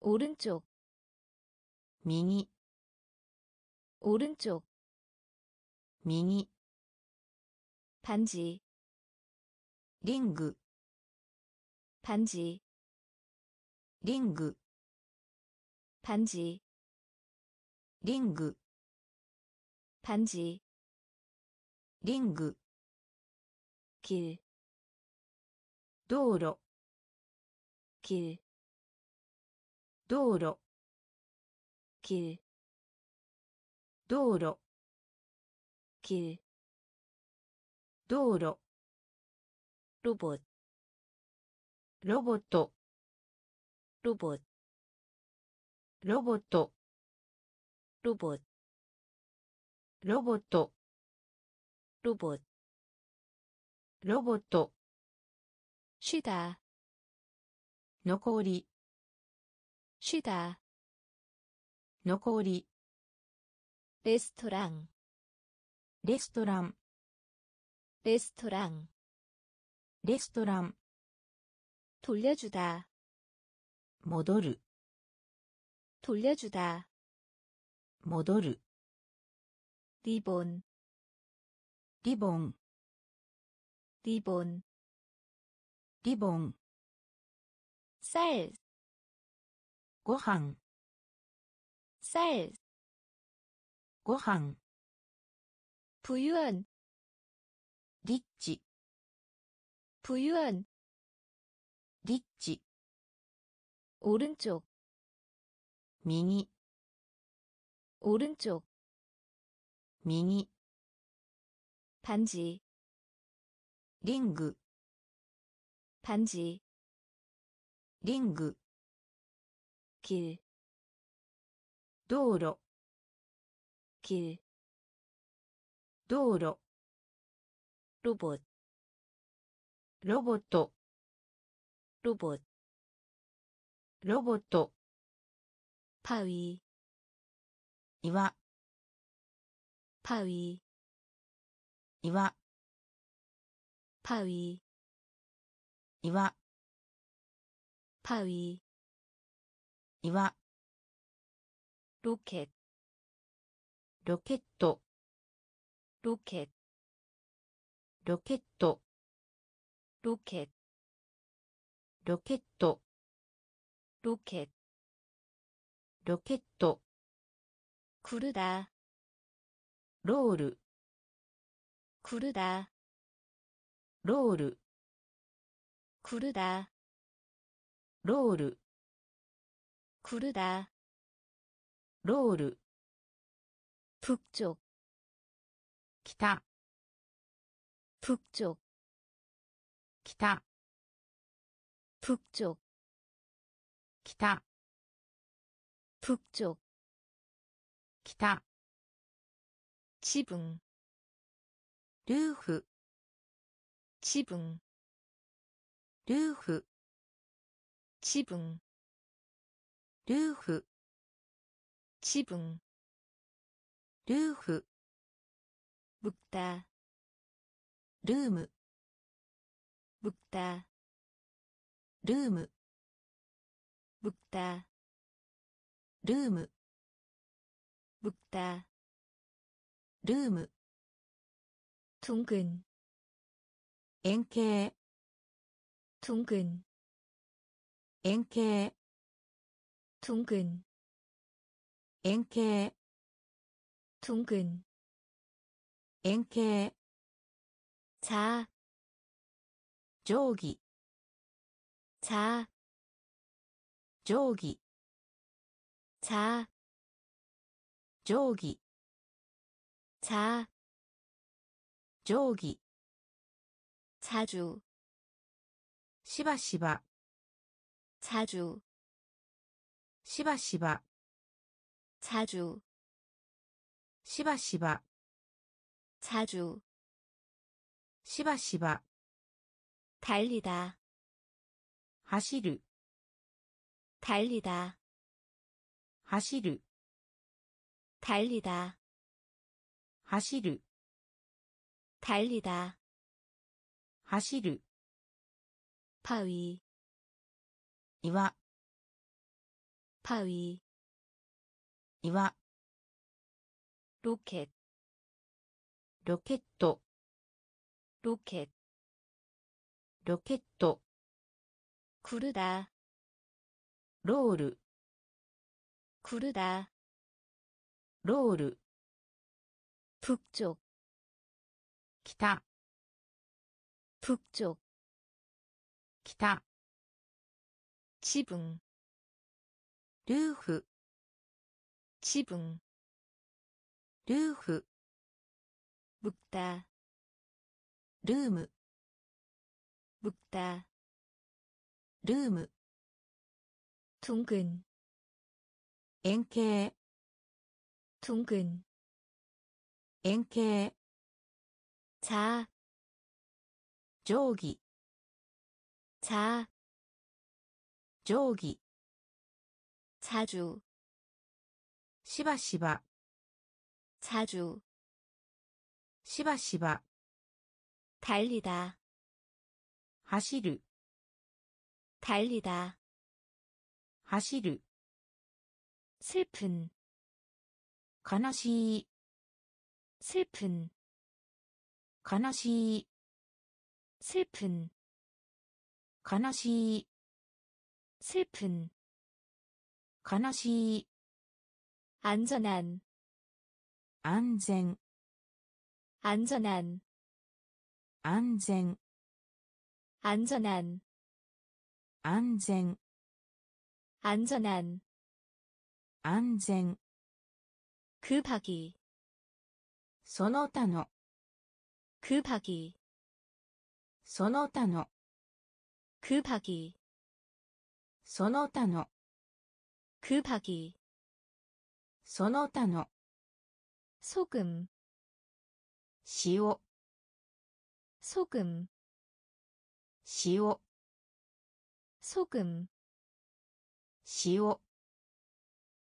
오른쪽. 미니. 오른쪽. 미니. 반지. 링그 반지 링그 반지 링그 반지 링그 길 도로 길 도로 길 도로 길 도로 로봇 ロボット 로봇, ロボット 로봇, ロボット 로봇, ロボット 쉬다, 残り 쉬다, 残り 레스토랑, レストラン 레스토랑, レストラン 돌려주다. 모도르 돌려주다. 모도르 리본. 리본. 리본. 리본. 쌀. 고항. 쌀. 고항. 부유한. 리치. 부유한. リッチ 오른쪽, 右 오른쪽, 右 반지, リング 반지, リング 길, 道路 길, 道路 로봇, ロボット ロボロボット。パウイ岩。パウイ岩。パウイ岩。パウイ岩。ロケット。ロケット。ロケット。ロケット。ロケッロケット 로켓, ロケット 구르다, ロール 구르다, ロール 구르다, ロール 구르다, ロール 북쪽, 北 북쪽, 北 북쪽 기타 북쪽 기타 지붕 루프 지붕 루프 지붕 루프 지붕 루프 묶다 룸 묶다 룸 묵다. 룸 묵다. 룸 둥근. 엔케. 둥근. 엔케. 둥근. 엔케. 둥근. 엔케. 자. 조기. 자. 조기. 자. 조기. 자. 조기. 자주. 시바시바. 자주. 시바시바. 자주. 시바시바. 자주. 시바시바. 달리다. 走る 달리다, 走る 달리다, 走る 달리다, 走る 바위, 岩 바위, 岩 로켓, ロケット 로켓, ロケット 구르다, ロール 구르다, ロール 북쪽, 北 북쪽, 北 지붕, ルーフ 지붕, ルーフ 묵다, ルーム 묵다, 룸. 둥근. 앵케. 둥근. 앵케. 자. 조기. 자. 조기. 자주. 시바시바. 자주. 시바시바. 달리다. 하시르 달리다, 走る 슬픈, 悲しい 슬픈, 悲しい 슬픈, 悲しい 슬픈, 悲しい 안전한, 安全 안전한, 安全 안전한, 安全 안전한, 安全 급하기, その他の 급하기, その他の 급하기, その他の 급하기, その他の 소금, 塩 소금, 塩 소금 시오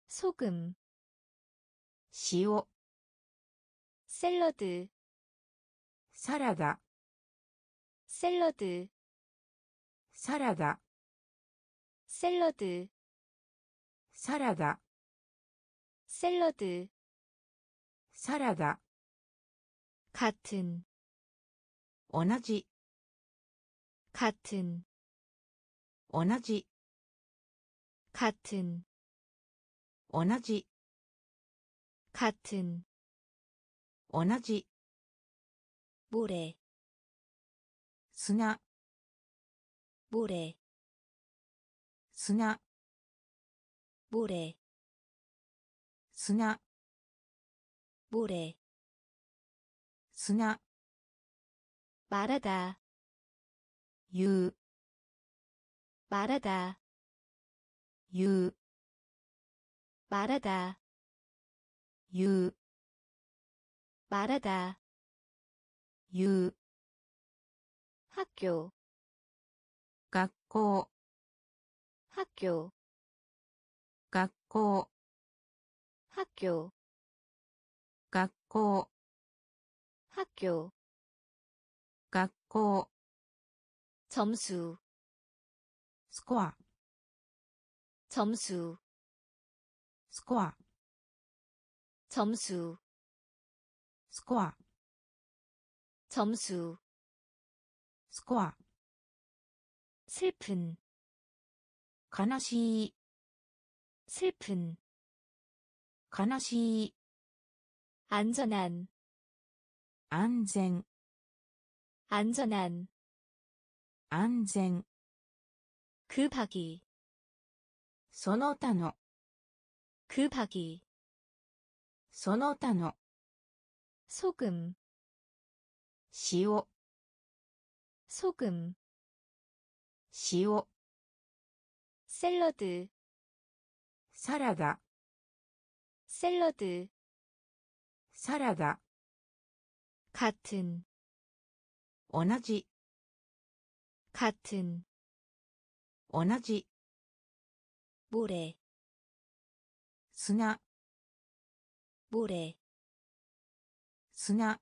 소금 시오 샐러드 사라다 샐러드 사라다 샐러드 사라다 샐러드 사라다 같은 오나지 같은. 同じ 같은, 同じ 같은, 同じ 모래, 砂 모래, 砂 모래, 砂 모래, 砂 말하다, 言う 말하다 유 말하다 유 말하다 유 학교 학교 학교 학교 학교 학교 학교 학교 점수 スコア 점수 スコア 점수 スコア 점수 スコア 슬픈 悲しい 슬픈 悲しい 안전한 安全 안전한 安全 급하기 その他の 급하기 その他の 소금 塩 소금 塩 샐러드 サラダ 샐러드 サラダ 같은 同じ 같은 同じ 모래 砂 모래 砂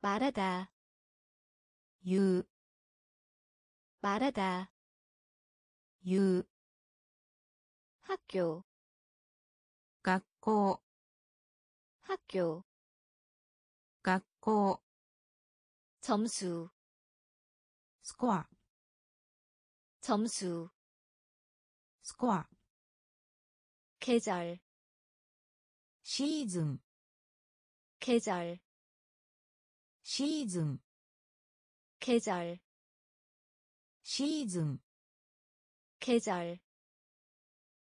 말하다 言う 말하다 言う 학교 学校 학교 学校 점수 スコア 점수 스코어 계절 시즌 계절 시즌 계절 시즌 계절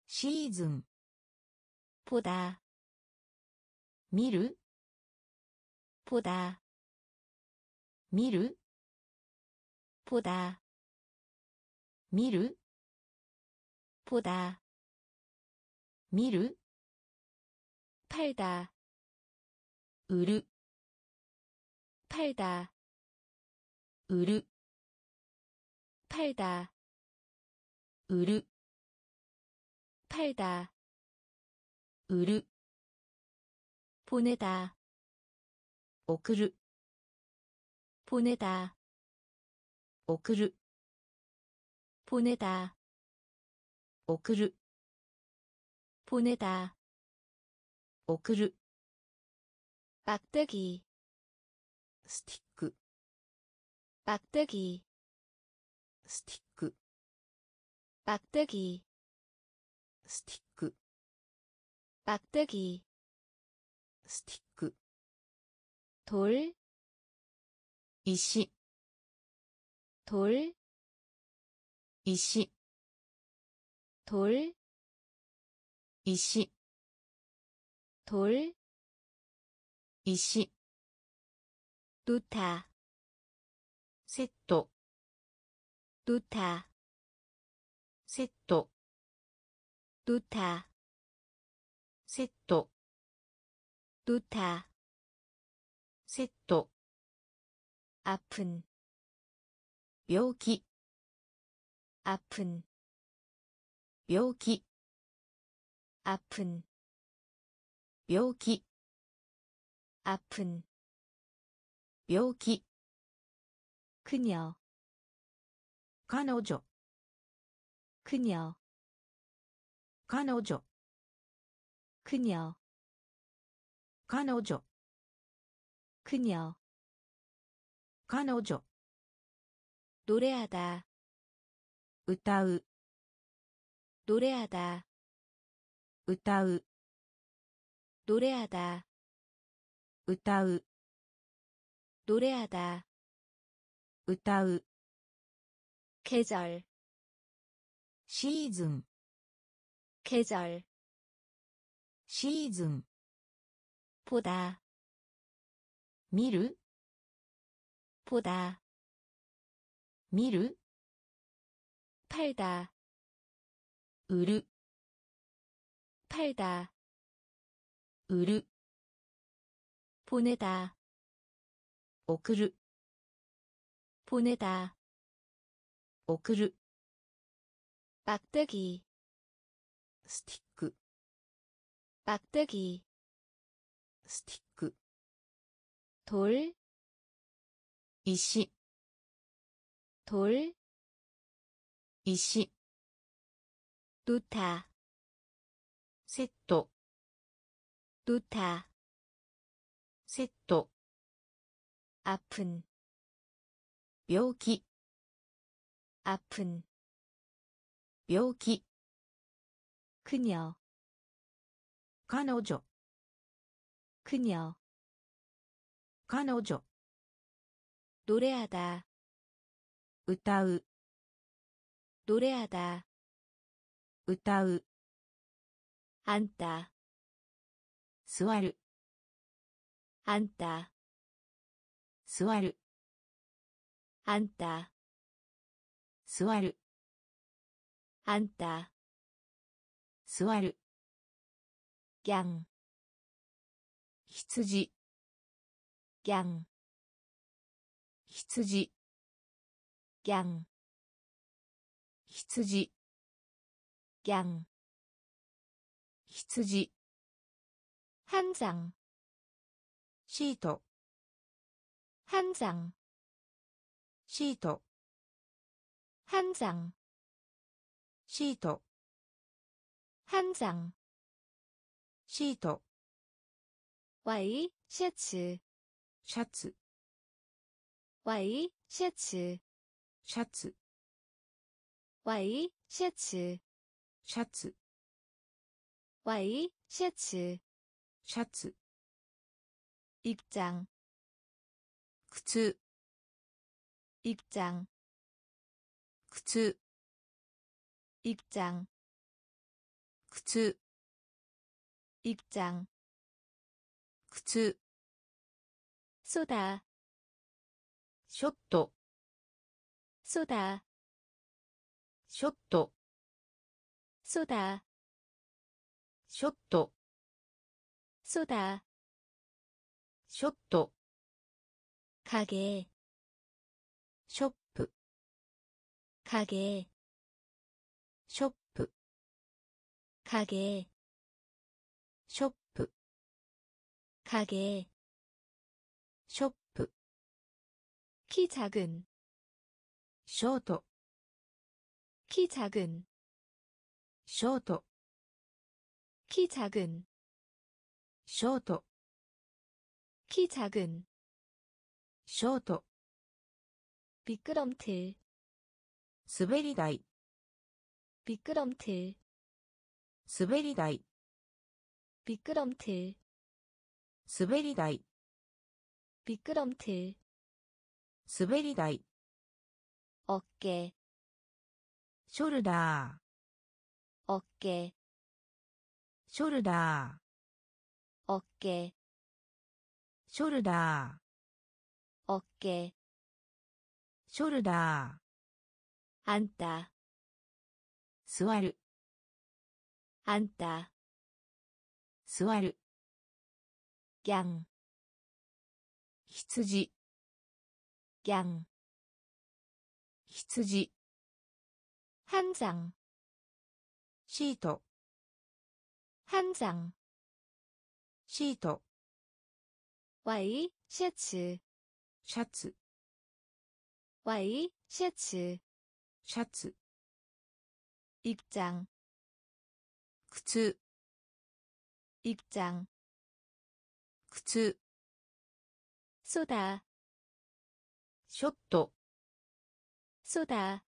시즌 보다 미르 보다 미르 보다 見る 보다 見る 팔다 売る 팔다 売る 팔다 売る 팔다 売る 보내다 送る 보내다 送る 보내다. 오크르 보내다. 오크르 빡대기. 스티크。 빡대기. 스티크。 빡대기. 스티크。 빡대기. 스티크。 돌. 이시。 돌. 이시 돌. 이시 돌. 이시 두타. 세토 두타. 세토 두타. 세토 두타. 세토 아픈. 묘기. 아픈 묘기 아픈 묘기 아픈 묘기 그녀 간호조 그녀 간호조 그녀 간호조 그녀 간호조 노래하다 歌う 노래하다, 歌う 노래하다, 歌う 노래하다, 歌う 계절, シーズン 계절, シーズン 보다, 見る 보다, 見る 팔다. 으르. 팔다. 으르. 보내다. 오크르. 보내다. 오크르. 빡대기. 스티크. 빡대기. 스티크. 돌. 이시. 돌. 石 돌, 石 놓다, セット 놓다, セット 아픈, 病気 아픈, 病気 그녀, 彼女 그녀, 彼女 노래하다, 歌う 노래하다, 歌う 앉다, 座る 앉다, 座る 앉다, 座る 앉다, 座る 양, 羊 양, 羊 양, 羊 양, 羊 한 장, シート 한 장, シート 한 장, シート 한 장, シート 와이, 셔츠, シャツ 와이, 셔츠, シャツ 와이, 셔츠, シャツ 와이, 셔츠, シャツ 입장, 靴 입장, 靴 입장, 靴 입장, 靴 쏘다, ショット 쏘다, ショット 쏘다, ショット 쏘다, ショット 가게, ショップ 가게, ショップ 가게, ショップ 가게, ショップ 키 작은, ショート 키 작은 쇼트 키 작은 쇼트 키 작은 쇼트 미끄럼틀 스베리다이 미끄럼틀 스베리다이 미끄럼틀 스베리다이 미끄럼틀 스베리다이 어깨 ショルダー。オッケーショルダー。オッケーショルダー。オッケーショルダー。あんた座るあんた座るギャン羊ギャン羊 한 장. シート한 장. シートワイシャツシャツワイシャツシャツ입 장. 靴입장靴ショット,ソ 아.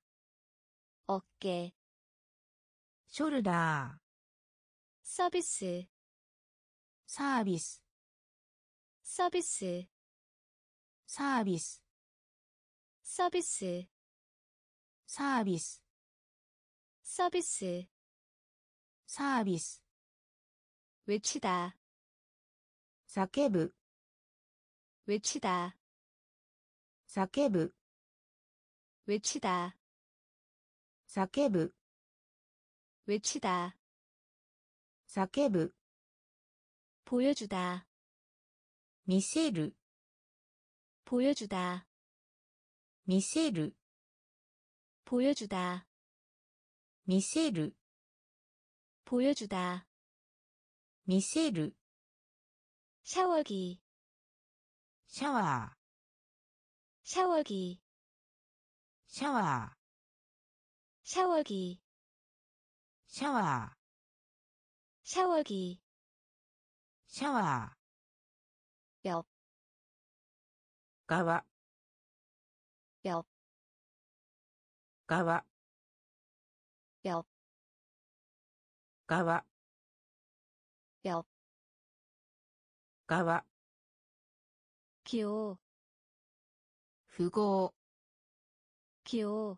어깨 숄더 서비스 서비스 서비스 서비스 서비스 서비스 서비스 서비스 외치다 사케브 외치다 사케브 외치다 叫ぶ 외치다 叫ぶ 보여주다 見せる 보여주다 見せる 보여주다 見せる 보여주다 見せる 샤워기 シャワ 샤워기 ーシャワ シャワーシャワーシャワーシャワーよっ側よっ側よっ側よっ側気を符号気を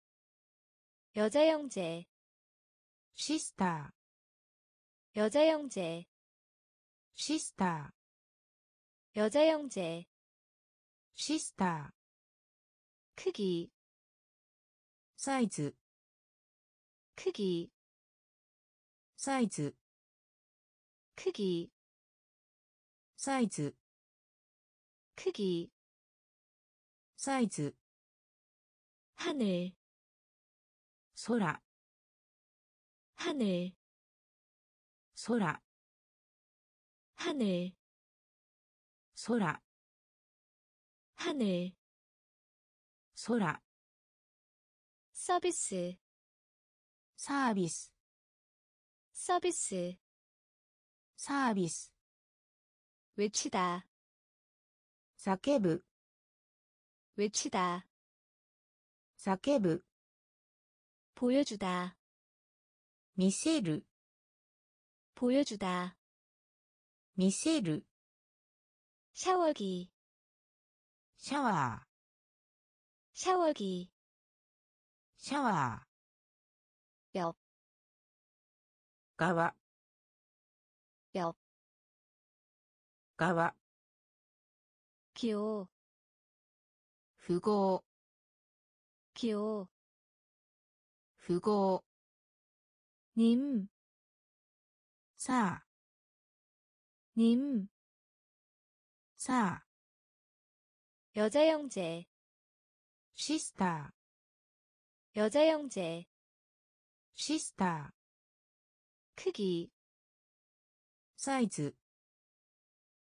여자 형제 시스타 여자 형제 시스타 여자 형제 시스타 크기 사이즈 크기 사이즈 크기 사이즈 크기 사이즈 하늘 空 하늘, 空 하늘, 空 하늘, 空 서비스, サービス 서비스, サービス 외치다, 叫ぶ 외치다, 叫ぶ 보여주 다. 미세 르. 보여주 다. 미세 르. 샤워 기. 샤 워. 샤워 기. 샤 워. 옆. 가 와. 옆. 가 와. 기 호. 符号호 그거 님 사, 님, 사. 여자 형제, 시스타. 여자 형제, 시스타. 크기, 사이즈,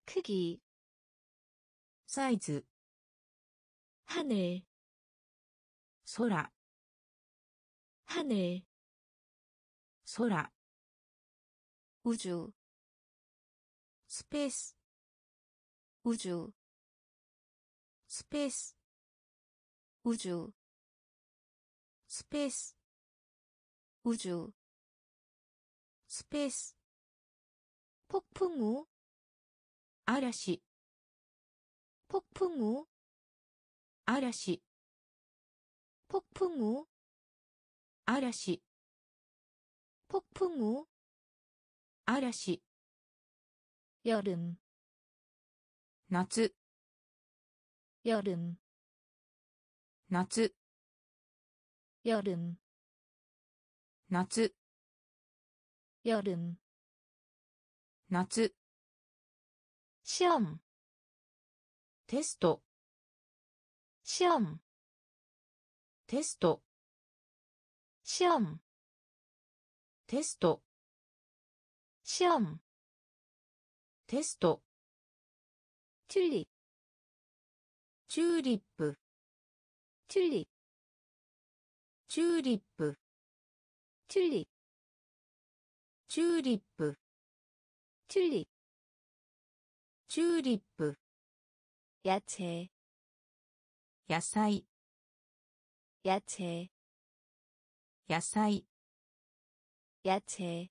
크기, 사이즈. 하늘, 소라. 하늘 소라 우주 스페이스 우주 스페이스 우주 스페이스 우주 스페이스 폭풍우 아라시 폭풍우 아라시 폭풍우 嵐 폭풍우, 嵐 여름, 夏 여름, 夏 여름, 夏 여름, 夏 시험, テスト 시험, テスト 시험 테스트 시험 테스트 튤립 튤립 튤립 튤립 튤립 튤립 튤립 튤립 야채 야사이 야채 野菜 야채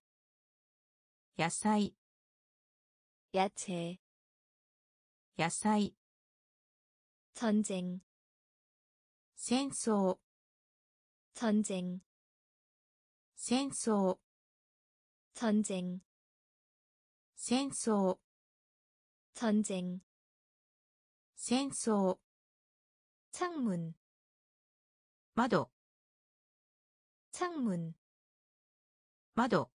野菜 야채 野菜 야채 野菜 전쟁 戦争 전쟁 戦争 전쟁 戦争 전쟁 戦争 창문 窓 창문. 마도.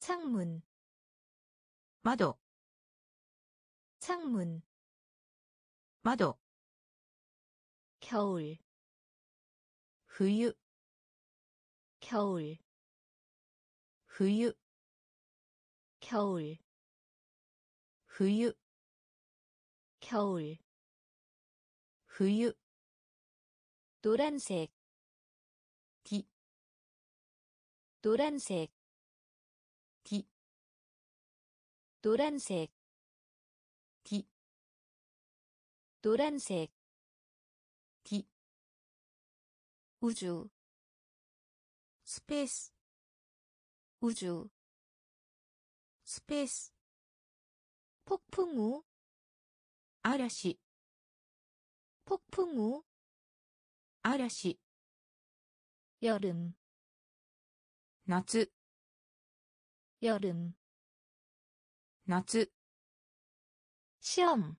창문. 마도. 창문. 마도. 겨울. 후유. 겨울. 후유. 겨울. 후유. 겨울. 후유. 노란색. 노란색 디 노란색 디 노란색 디 우주 스페이스 우주 스페이스 폭풍우 아라시 폭풍우 아라시 여름. 夏 여름 夏 시험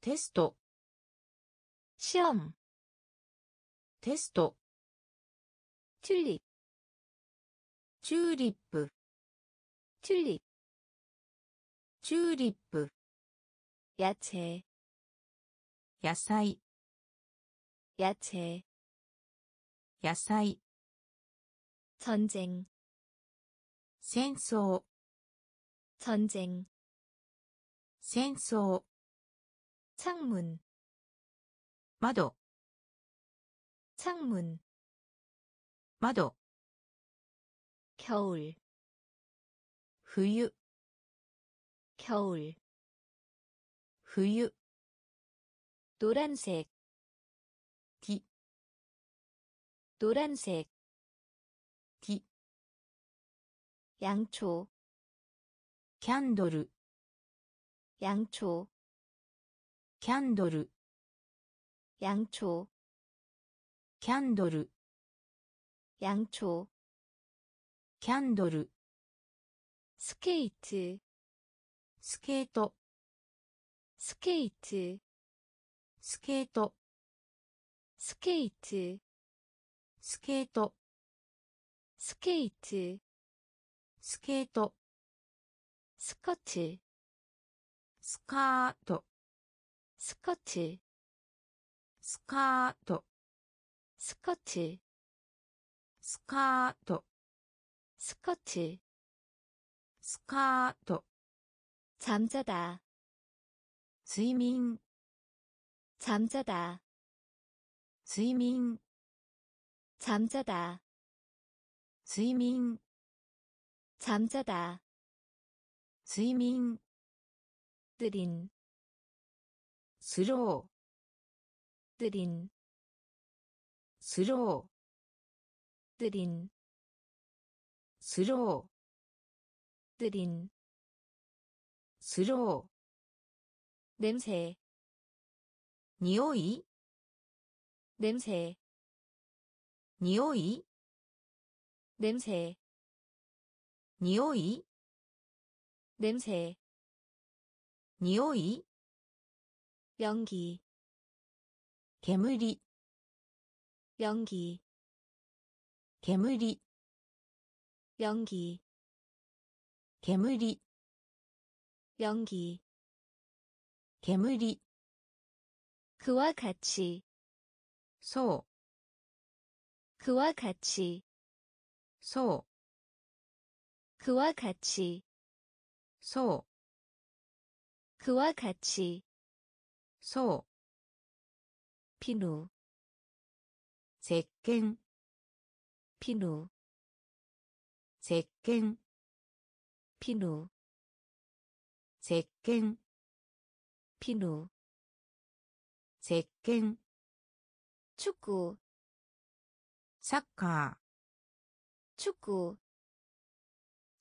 テスト 시험 テスト 튤립 チューリップ 튤립 チューリップ 야채 野菜 야채 野菜 전쟁 센소 전쟁 센소 창문 마도 창문 마도 겨울 冬 겨울 冬 노란색 디 노란색 양초 캔들 양초 캔들 양초 캔들 양초 캔들 스케이트 스케이트 스케이트 스케이트 스케이트 스케이트 스케이트 スケート 스커트 スカート 스커트 スカート 스커트 スカート 스커트 スカート 잠자다 睡眠 잠자다 睡眠 잠자다 睡眠 잠자다. 수이밍. 느린. 스로우. 느린. 스로우. 느린. 스로우. 느린. 스로 냄새. 니오이. 냄새. 니오이. 냄새 匂い 냄새 匂い 연기 煙 연기 煙 연기 煙 연기 煙 그와 같이 そう 그와 같이 そう 그와 같이 소 그와 같이 소 비누 제겐피누제겐피누제겐피누제겐 축구 사카 축구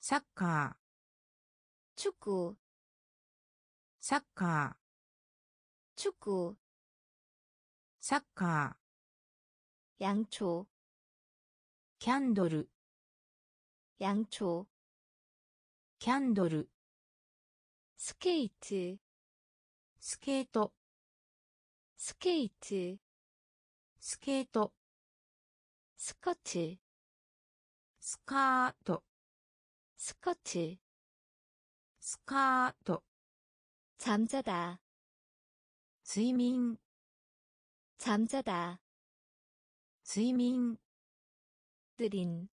サッカー、 축구 サッカー、 축구 サッカ 양초 ー、キャンドル、 양초 キャンドル、 스케이트 スケート、 스케이트 スケート、 스커트 スカート、 스커트. 스카트. 잠자다. 수이밍. 잠자다. 수이밍. 느린.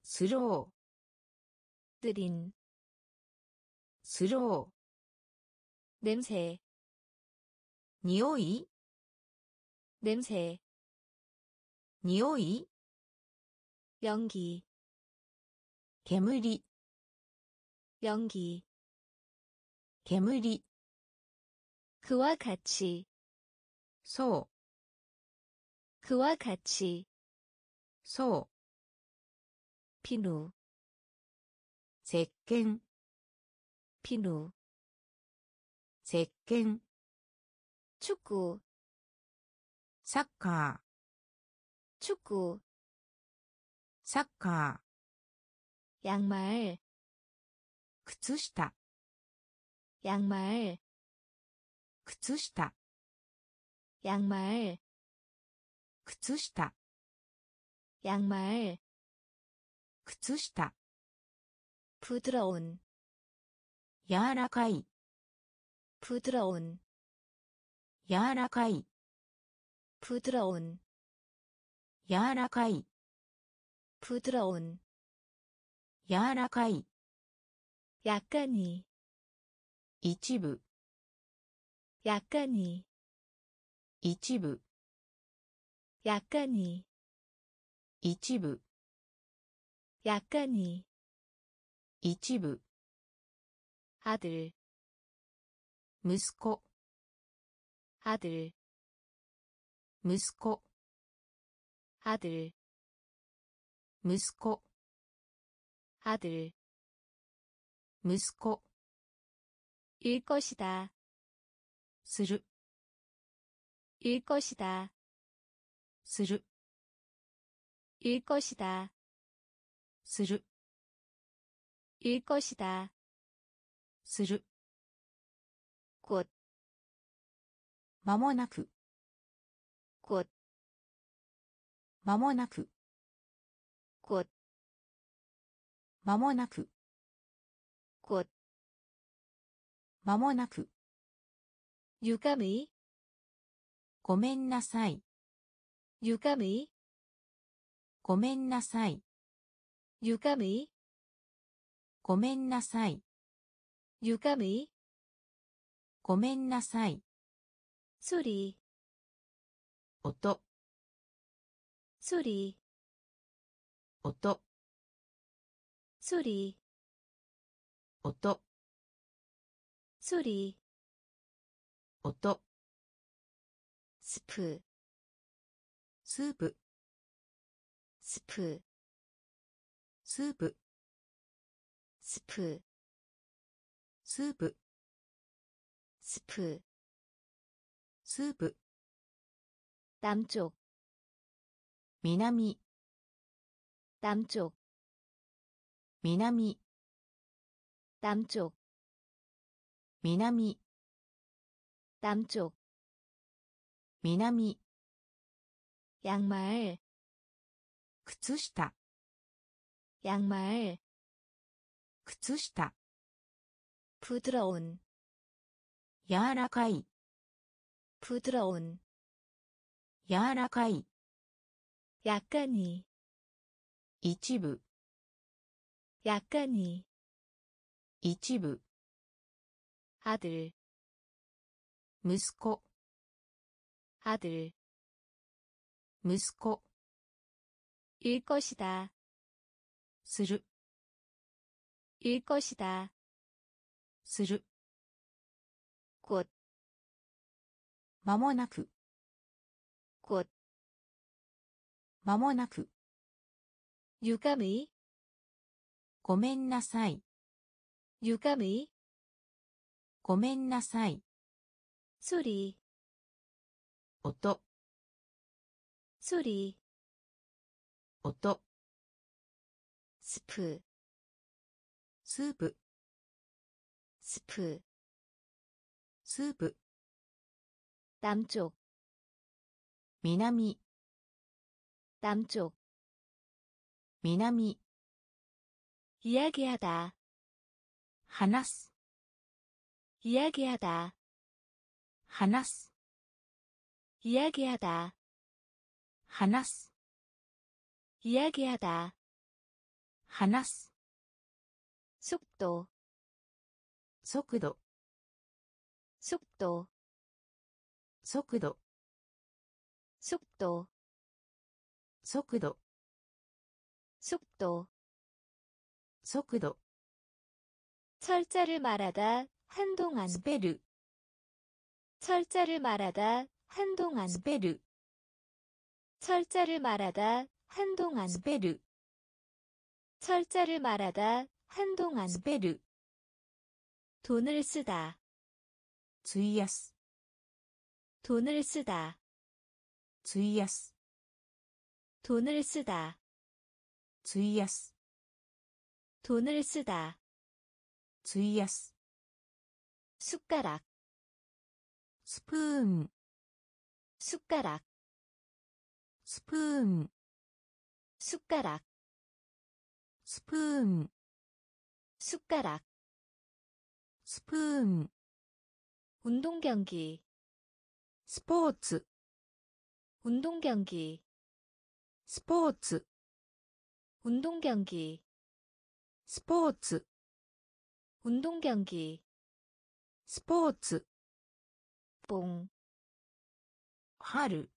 스로. 뜨린. 스로. 냄새. 니오이. 냄새. 니오이. 연기. 煙연기煙 그와 같이 소 그와 같이 소 피누 제켄 피누 제켄 축구 사카 축구 사카 양말 ー、靴下、 양말 靴下、 양말 靴下、 양말 靴下、 부드러운 柔らかい、 부드러운 柔らかい、 부드러운 柔らかい、 부드러운 柔らかい、 약간이 一部、 약간이 一部、 약간이 一部、 약간이 一部、 아들 息子、 아들 息子、 아들 息子、 아들 息子、 일 것이다 する、 일 것이다 する、 일 것이다 する、 일 것이다 する、 곧 まもなく、 곧 まもなく、 곧 まもなく。곧まもなく。ゆかべい？ごめんなさい。ゆかべい？ごめんなさい。ゆかべい？ごめんなさい。ゆかべい？ごめんなさい。ソリ音。ソリ音。소리 音、 소리 音、 스프 スープ、 스프 スープ、 스프 スープ、 스프 スープ、 남쪽 南、 남쪽 南、 남쪽 南、 남쪽 南、 양말 靴下、 양말 靴下、 부드러운 柔らかい、 부드러운 柔らかい、 약간이 一部、 약간이 一部 아들 息子 아들 息子 일 것이다 する 일 것이다 する 곧 間もなく 곧 間もなく 유감의 ごめんなさい。ゆかみごめんなさい。そり音。そり音。スプスープ。スプスープ。남 쪽? 南。南南。 이야기하 다. 하나 스. 이야기하 다. 하나 스. 이야기하 다. 하나 스. 이야기하 다. 하나 스. 속 도. 속 도. 속 도. 속 도. 속 도. 속 도. 속 도. 속도 철자를 말하다 한동안 스페르 철자를 말하다 한동안 스페르 철자를 말하다 한동안 스페르 철자를 말하다 한동안 스페르 돈을 쓰다 주이야스 돈을 쓰다 주이야스 돈을 쓰다 주이야스 돈을 쓰다. 주의야스. 숟가락. 스푼. 숟가락. 스푼. 숟가락. 스푼. 숟가락. 스푼. 운동 경기. 스포츠. 운동 경기. 스포츠. 운동 경기. 스포츠 운동 경기 스포츠 뽕 하루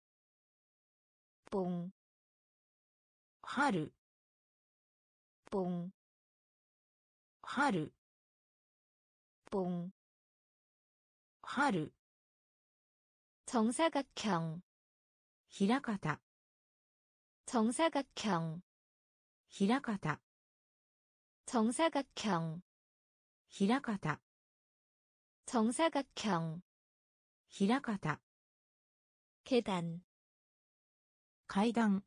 뽕 하루 뽕 하루 뽕 하루. 정사각형 히라가다 정사각형. 히라가다 정사각형, 平方 정사각형, 平方 계단, 階段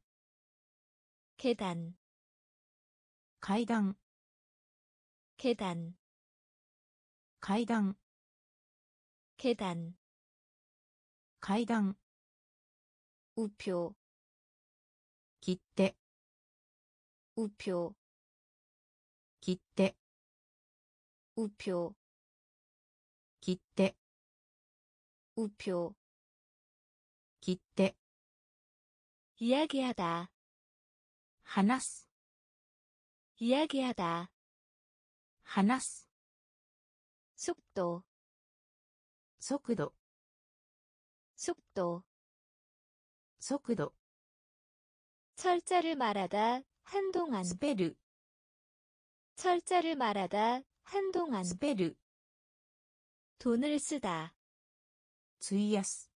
계단, 階段 계단, 階段 계단, 階段 우표, 切手 우표, 기대. 우표. 기대. 우표. 기대. 이야기하다. 하나스. 이야기하다. 하나스. 속도. 속도. 속도. 속도. 철자를 말하다 한동안. 스페르. 철자를 말하다 한동안. 스페르. 돈을 쓰다. 주이야스.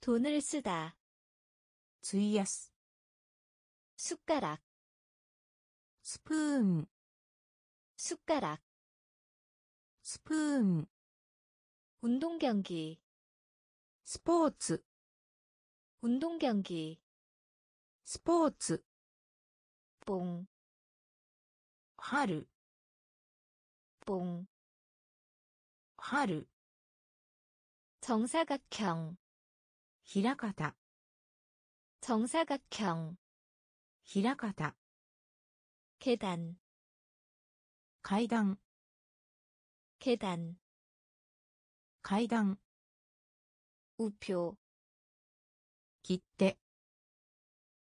돈을 쓰다. 주이야스. 숟가락. 스푼. 숟가락. 스푼. 운동 경기. 스포츠. 운동 경기. 스포츠. 뽕. 春。ぽん春。정사각 형。 ひらかた。정사각 형。 ひらかた。계 단。 階段。계 단。 階段。우 표。 切手。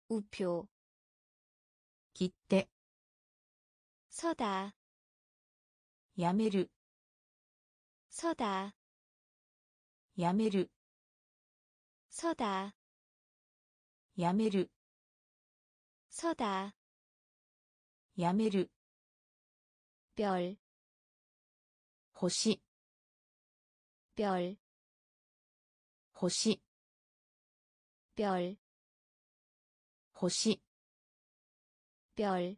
우 표。 切手。 서다 야메르 서다 야메르 서다 야메르 서다 야메르 별 호시 별 호시 별 호시 별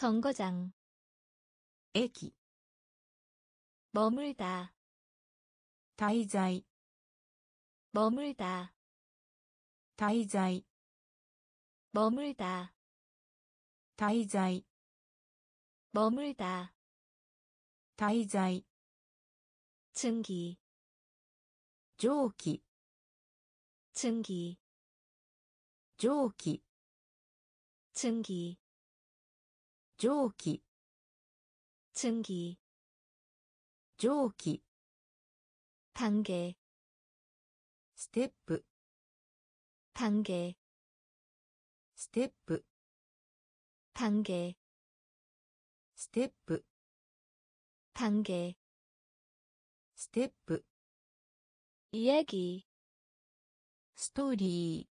정거장 애기 머물다 다이자이 머물다 다이자이 머물다 다이자이 머물다 다이자이 증기 조기 증기 조기 증기. 蒸気 증기 蒸気 단계 ステップ 단계 ステップ 단계 ステップ 단계 ステップ 이야기 ストーリ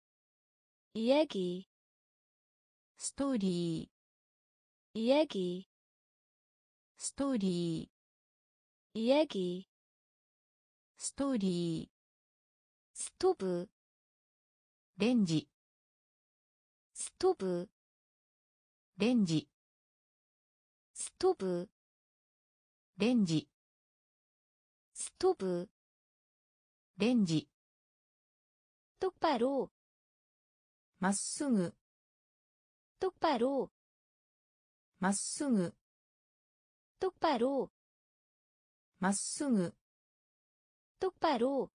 ー 이야기 ストーリー 얘기 스토리 얘기 스토리 스토브 렌지 스토브 렌지 스토브 렌지 스토브 렌지 똑바로まっすぐ똑바로 まっすぐ 똑바로 まっすぐ 똑바로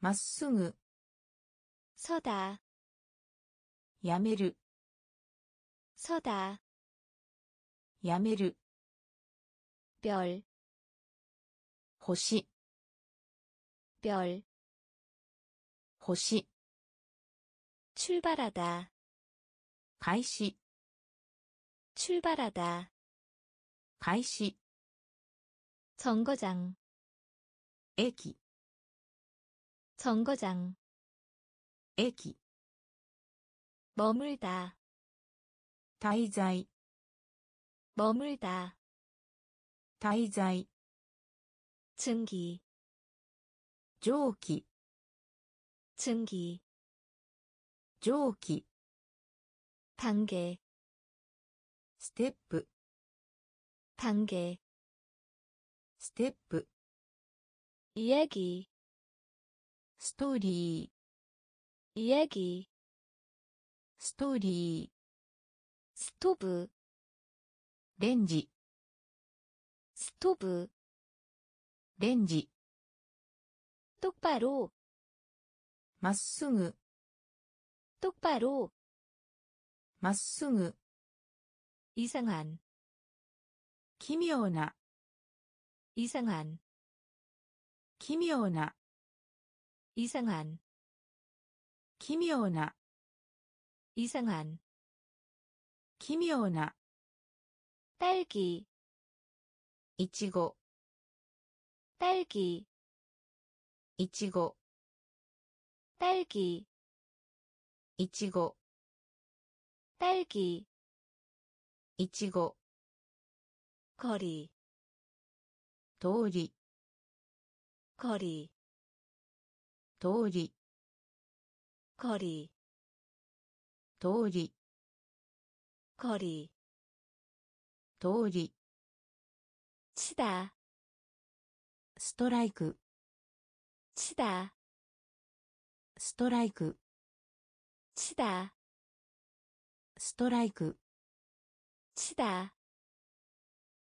まっすぐ 서다 やめる 서다 やめる 별 星 별 星 출발하다 開始 출발하다 開始 정거장 駅 정거장 駅 머물다 滞在 머물다 滞在 증기 蒸気 증기 蒸気 단계 ステップ 단계 ステップ 이야기 ストーリー 이야기 ストーリ 스토브 ーレンジ 스토브 レンジ 똑바로 まっすぐ 똑바로 まっすぐ 이상한 기묘나 이상한 기묘나 이상한 기묘나 이상한 기묘나 딸기 이치고 딸기 이치고 딸기 이치고 딸기 いちご。コリー。通り。コリー。通り。コリー。通り。コリ通り。チダストライク。チダストライク。チダストライク。 치다,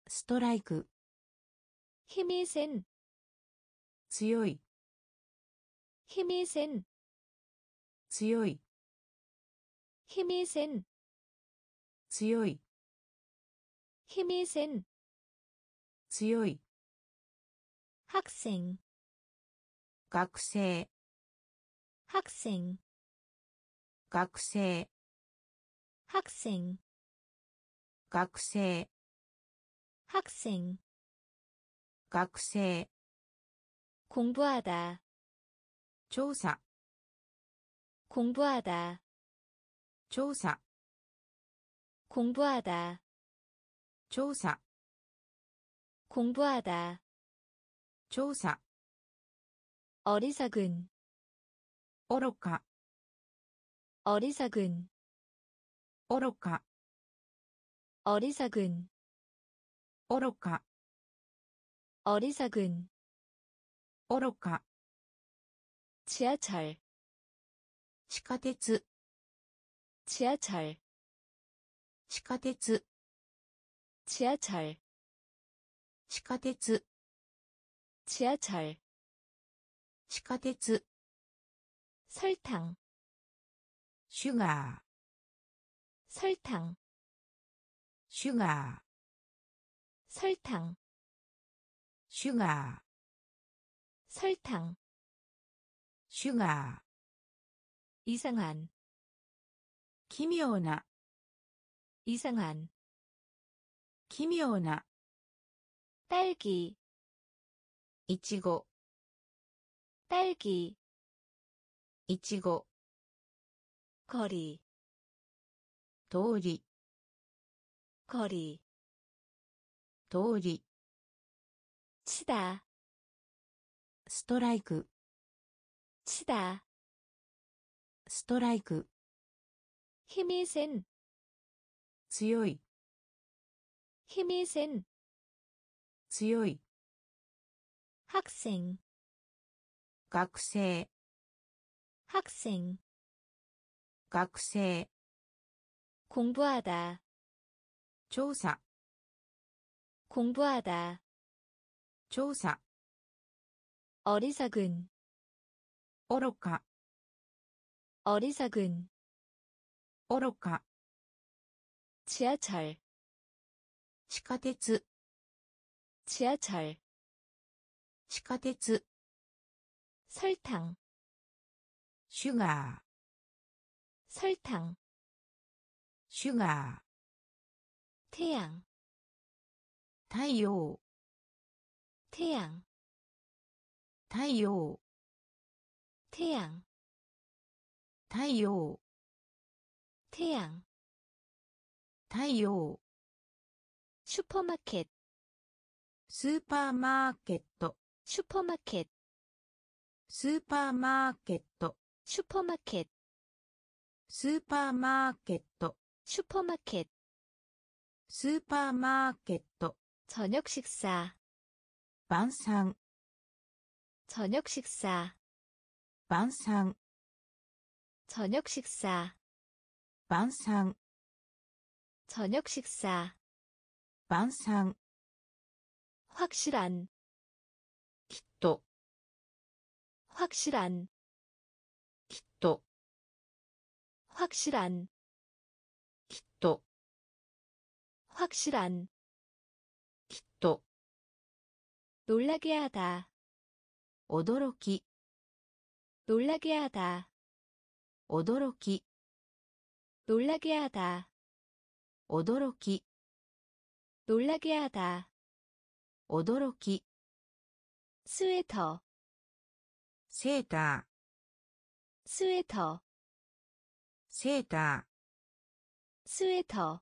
ストライク 힘이 센, 強い 힘이 센, 強い 힘이 센, 強い 힘이 센, 強い 학생, 学生 학생, 学生 학생, 学生 학생, 学生 공부하다, 調査 공부하다, 調査 공부하다, 調査 공부하다, 調査 어리석은, 愚か 어리석은, 愚か 어리석은 오로카 어리석은 오로카 지하철 지하철 지하철 지하철 지하철 지하철 지하철 지하철 설탕 슈가 설탕 슈가 설탕 슈가 설탕 슈가 이상한 기묘나 이상한 기묘나 딸기 이치고 딸기 이치고. 거리 도리 거리, 通り 치다, ストライク 치다, ストライク 힘이 센, 強い 힘이 센, 強い 학생, 学生 학생, 学生 공부하다, 조사 공부하다. 조사 어리석은. 오로카 어리석은. 오로카 지하철. 지하철 지하철. 지하철 설탕. 슈가。 설탕. 슈가。 태양, 太陽 태양, 太陽 태양, 太陽 태양, 太陽 슈퍼마켓, スーパーマーケット 슈퍼마켓, スーパーマーケット 슈퍼마켓, スーパーマーケット 슈퍼마켓, スーパーマーケット 저녁 식사, 晩餐 저녁 식사, 晩餐 저녁 식사, 晩餐 저녁 식사, 晩餐 확실한, きっと 확실한, きっと 확실한, きっと 확실한. 기토. 놀라게 하다. 오도로키. 놀라게 하다. 오도로키. 놀라게 하다. 오도로키. 놀라게 하다. 오도로키. 스웨터. 세타 스웨터. 세타 스웨터.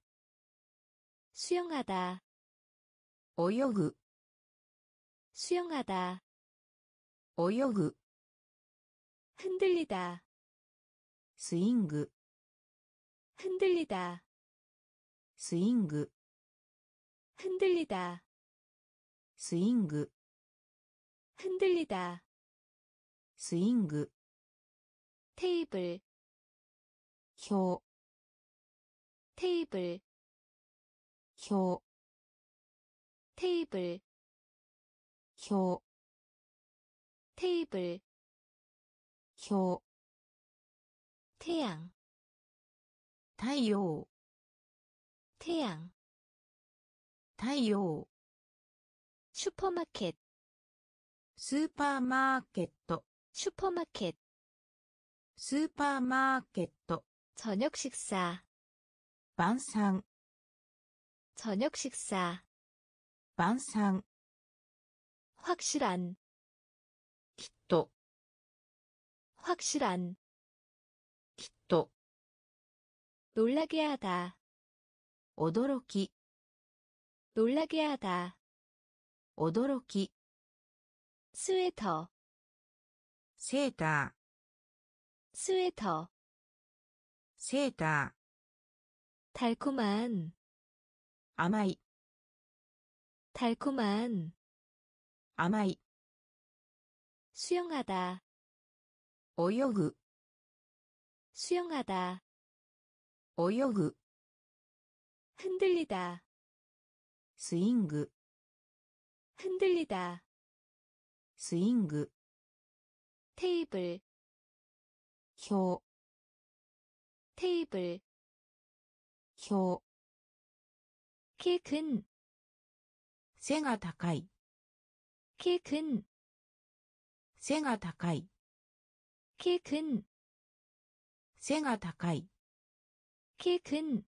수영하다. 오요그. 수영하다. 오요그. 흔들리다. 스윙그. 흔들리다. 스윙그. 흔들리다. 스윙그. 흔들리다. 스윙그. 테이블. 효 테이블. 표 테이블 표 테이블 표 태양 태양 태양 태양 슈퍼마켓 슈퍼마켓 슈퍼마켓 슈퍼마켓 저녁 식사 반상 저녁 식사. 반상. 확실한. 기토. 확실한. 기토. 놀라게 하다. 오도로키. 놀라게 하다. 오도로키. 스웨터. 세다. 스웨터. 세다. 달콤한. 甘い 달콤한, 甘い 수영하다, 泳ぐ 수영하다, 泳ぐ 흔들리다, スイング 흔들리다, スイング 테이블, 表 테이블, 表 키 큰, 背が高い 키 큰, 背が高い 키 큰, 背が高い 키 큰,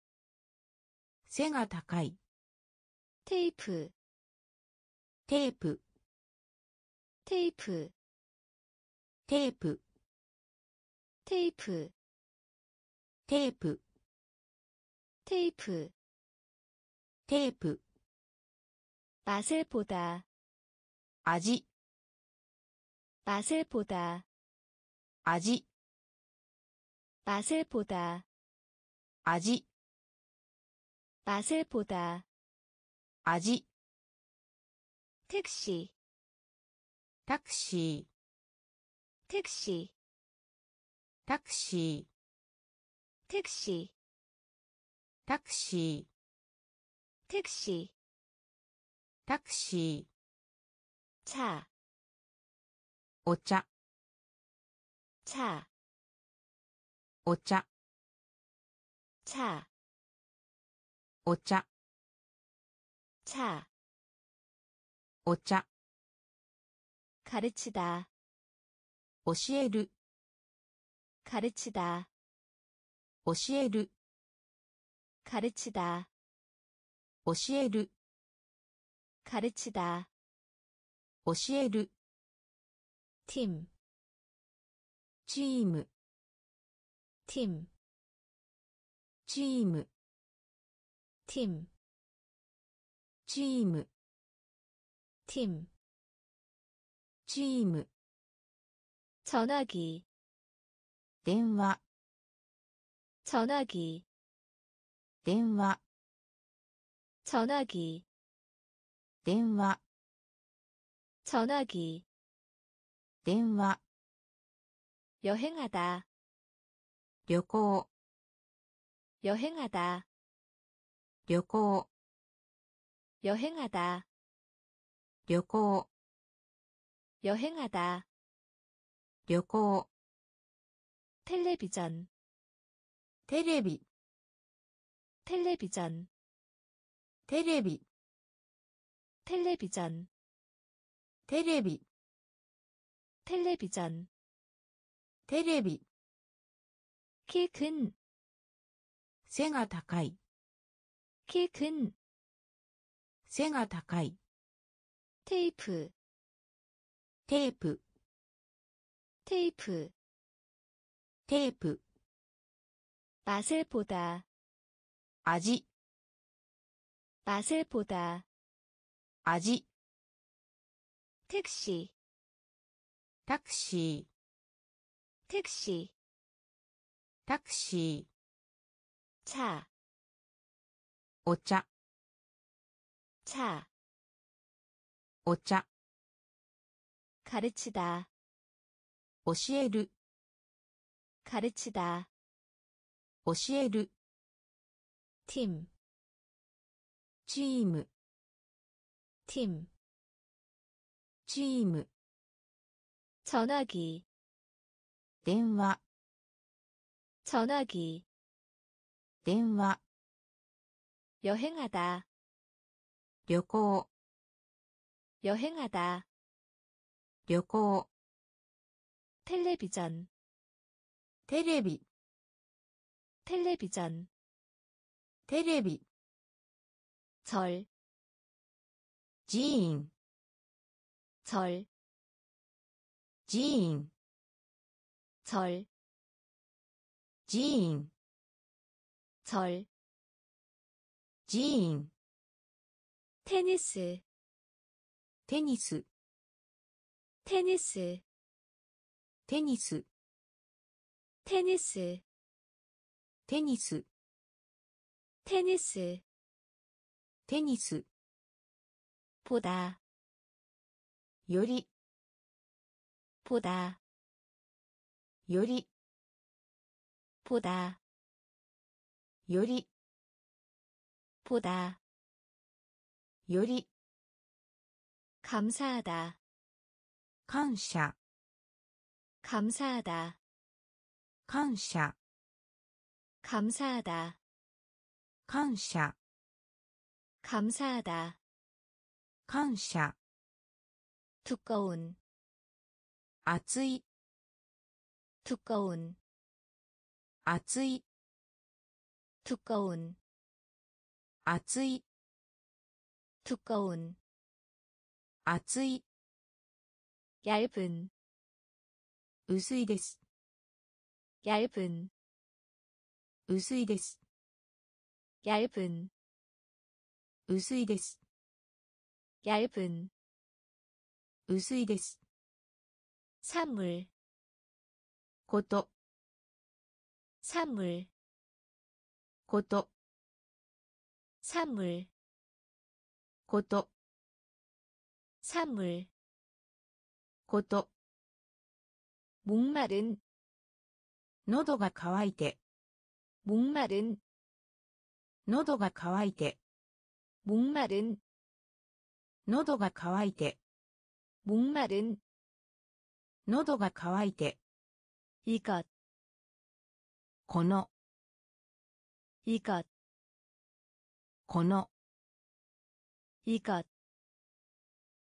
背が高い 테이프, テープ 테이프, テープ 테이프, テープ 테이프. 맛을 보다. 아지. 맛을 보다. 아지. 맛을 보다. 아지. 맛을 보다. 아지. 택시. 택시. 택시. 택시. 택시. 택시. 택시, タクシー 택시, タクシー 차, お茶 차, お茶 차, お茶 차, お茶 가르치다, 教える 가르치다, 教える 가르치다, 教える 가르치다, 教える 팀, チーム 팀, チーム 팀, チーム 팀, チーム 전화기, 電話 전화기, 電話 전화기, 電話 전화기, 電話 여행하다, 旅行 여행하다, 旅行 여행하다, 旅行 여행하다, 旅行 텔레비전, テレビ 텔레비전, 테레비. 텔레비전. 테레비. 텔레비전. 테레비. 키큰. 생아 다카이. 키큰. 생아 다카이. 테이프. 테이프. 테이프. 테이프. 맛을 보다. 아직. 맛을 보다 味 택시 タクシー 택시 タクシー 차 お茶 차, お茶 가르치다 教える 가르치다 教える 팀 チーム 팀 チーム 전화기 電話 전화기 電話 여행하다 旅行 여행하다 旅行 텔레비전 テレビ 텔레비전 テレビ 절 지인 절 지인 절 지인 절. 지인 테니스 테니스 테니스 테니스 테니스 테니스 테니스. テニス 보다 より 보다 より 보다 より 보다 より 감사하다 感謝 감사하다 感謝 감사하다 感謝 감사하다 感謝 두꺼운 熱い 두꺼운 熱い 두꺼운 熱い 두꺼운 熱い 얇은 薄いです 얇은 薄いです 얇은 薄いです 얇은 薄いです 사물 こと 사물 こと 사물 こと 사물 こと 목마른 喉が渇いて 목마른 喉が渇いて 목마른 喉が渇いて 목마른 喉が渇いて 이것 この 이것 この 이것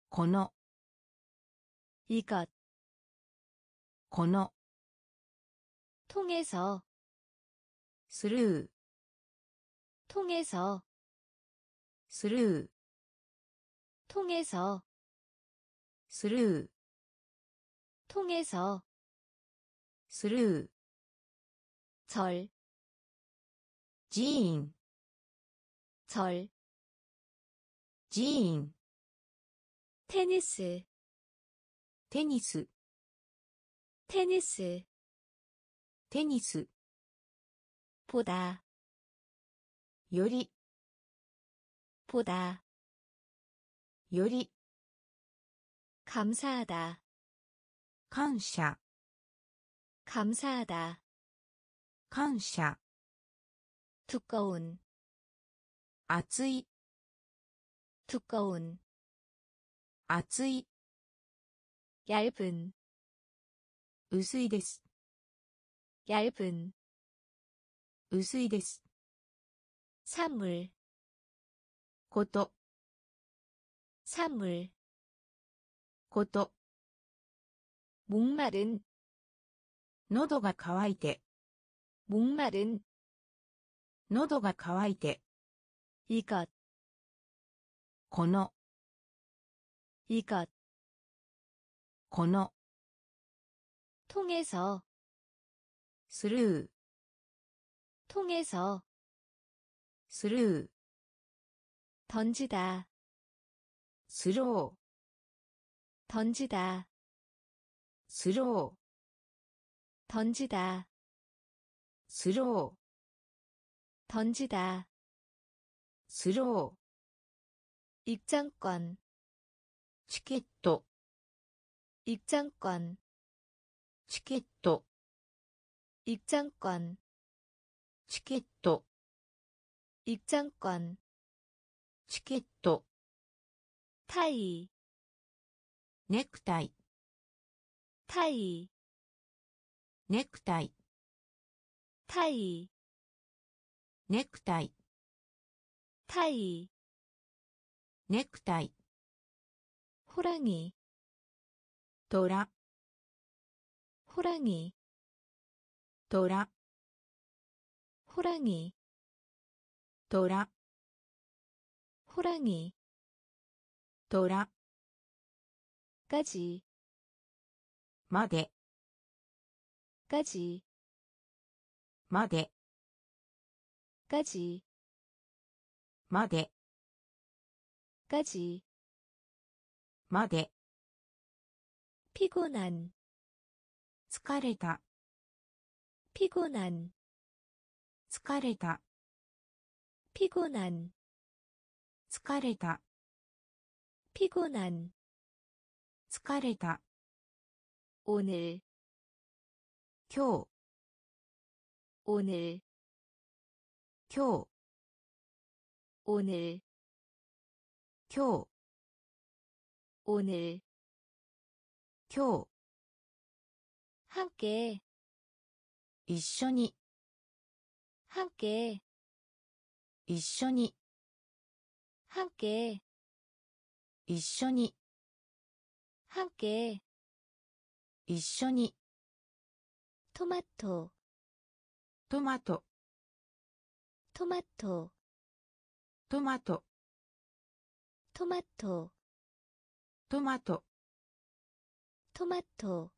この 이것 この 통해서 スルー 통해서 스루 통해서 스루 통해서 스루 절 지인 절 지인 테니스 테니스 테니스 테니스 보다 요리 보다 より 감사하다 感謝 감사하다 感謝 두꺼운 熱い 두꺼운 熱い 얇은 薄いです 얇은 薄いです 사물 こと 사물 こと 목마른 喉が渇いて 목마른 喉が渇いて 이것 この 이것 この 통해서 スルー 통해서 スルー 던지다. 스로. 던지다. 스로. 던지다. 스로. 던지다. 스로. 입장권. 치켓 입장권. 치켓 입장권. 치켓 입장권. チケット。タイ。ネクタイ。タイ。ネクタイ。タイ。ネクタイ。タイ。ネクタイ。ホラギ。トラ。ホラギ。トラ。ホラギ。トラ。 호랑이 トラ 까지 まで 까지 まで 까지 まで 까지 まで 피곤한 疲れた 피곤한 疲れた 피곤한 疲れた 피곤한 疲れた 오늘 今日 오늘 今日 오늘 今日 오늘 今日 함께 一緒に 함께 一緒に 半径一緒に.半径一緒に.トマトトマトトマトトマトトマトトマトトマト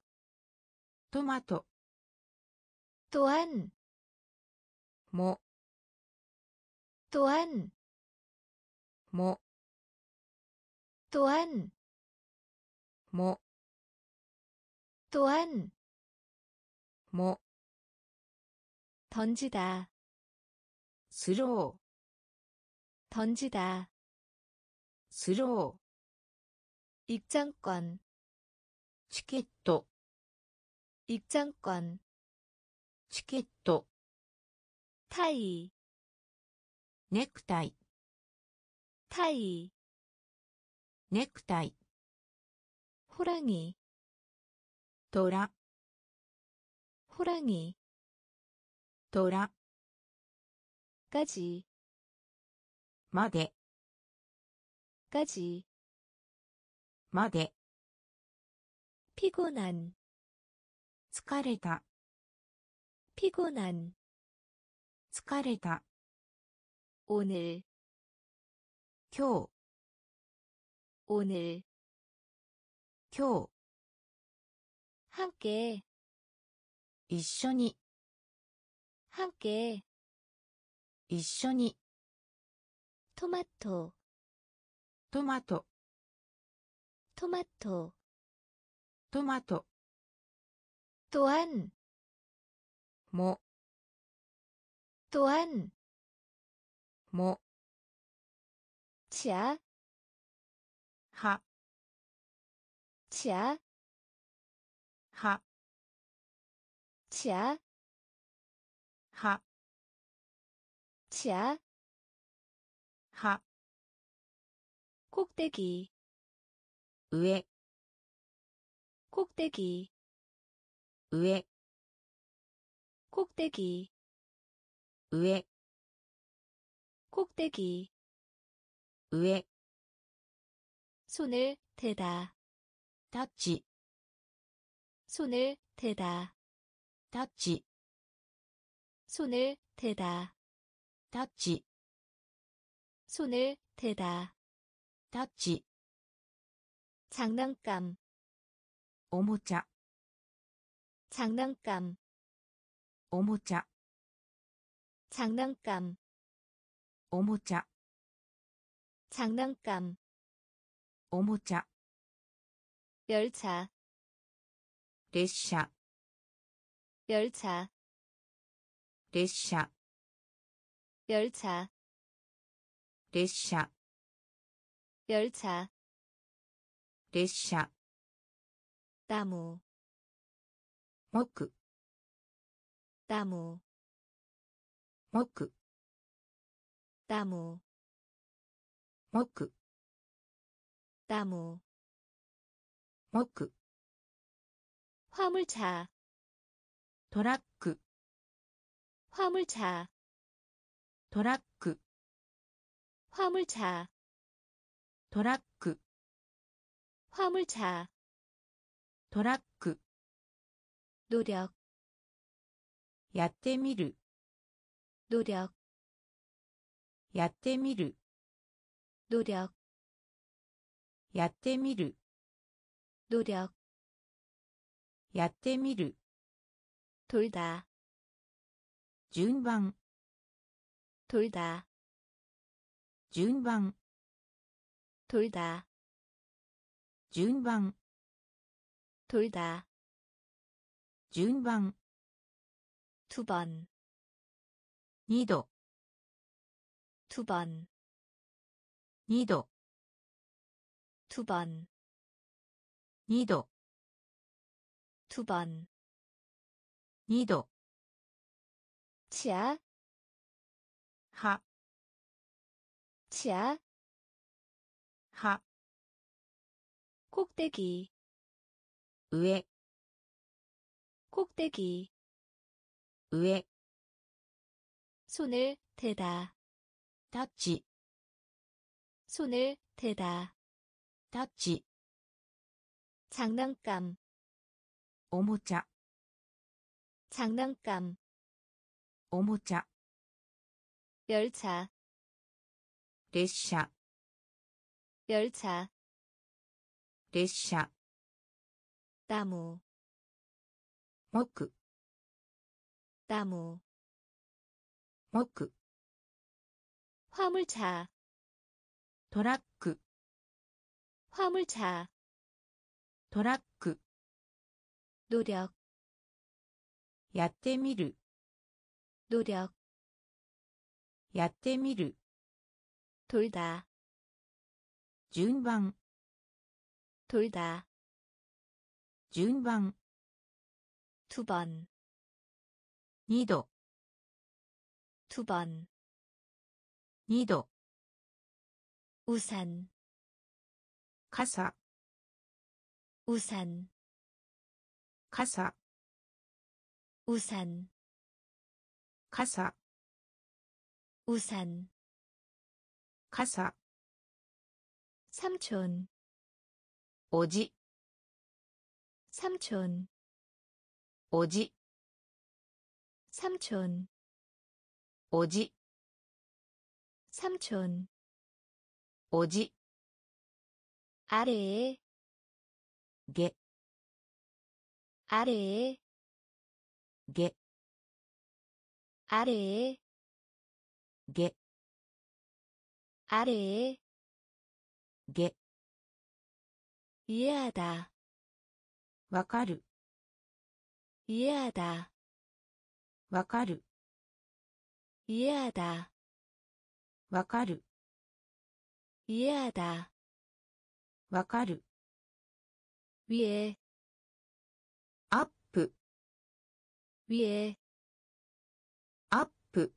トマトトアンもトアンも 또한 も 또한 も 던지다 スロ 던지다 ースロ 입장권 ーチケット 입장권 チケット 타이 ネク タイ 타이 ネクタイ 호랑이 トラ 호랑이 トラ 까지 まで 까지 まで 피곤한 疲れた 피곤한 疲れた 오늘 今日 오늘 今日 함께 一緒に 함께 一緒に 토마토 トマト 토마토 トマト 또한 も 또한 も 치아 하 치아 하 치아 하 치아 하. 꼭대기 위 꼭대기 위 꼭대기 위 꼭대기. 上손을 대다. 닫지. 손을 대다. 닫지. 손을 대다. 닫지. 손을 대다. 닫지. 장난감. 오모자. 장난감. 오모자. 장난감. 오모자. 장난감 おもちゃ 열차 列車 열차 列車 열차 列車 열차 列車 나무 木 나무 木 나무 먹크 나무. 먹크 화물차. 도라크 화물차. 도라크 화물차. 도라크 화물차. 도라크 노력. 야떼미르 노력. 야떼미르 る 노력 やってみる 노력 やってみる 돌다 順番 돌다 順番 돌다 順番 돌다 順番 두 번, 二度 두 번, 2도. 2번. 2도. 2번. 2도. 치아. 하. 치아. 하. 꼭대기. 위에. 꼭대기. 위에. 손을 대다. 닥지 손을 대다, タッチ 장난감, おもちゃ 장난감, おもちゃ 열차, 列車 열차, 列車 나무, 木 나무, 木 화물차, トラック 화물차, トラック 노력, やってみる 노력, やってみる 돌다, 順番 돌다, 順番 두 번, 二度 두 번, 二度 우산. 가사. 우산. 가사. 우산. 가사. 우산. 가사. 삼촌. 오지. 삼촌. 오지. 삼촌. 오지. 삼촌. おじ。あれ。げ。あれ。げ。あれ。げ。あれ。ーげ。やだ。わかる。いやだ。わかる。いやだ。わかる。이해하다, わかる 위에, アップ 위에, アップ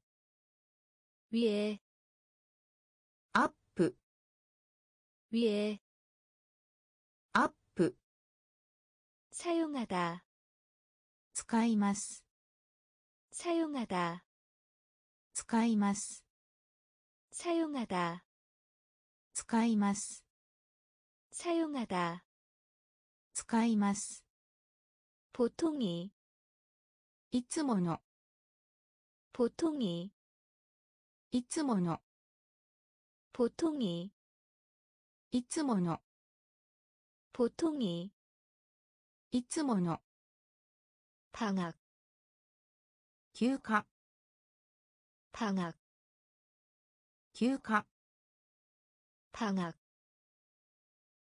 위에, アップ 위에, アップ 사용하다, 使います 사용하다, 使います 사용하다, 使います 사용하다, 使います 보통이, いつもの 보통이, いつもの 보통이, いつもの 보통이, いつもの 방학, 休暇 방학, 休暇 방학,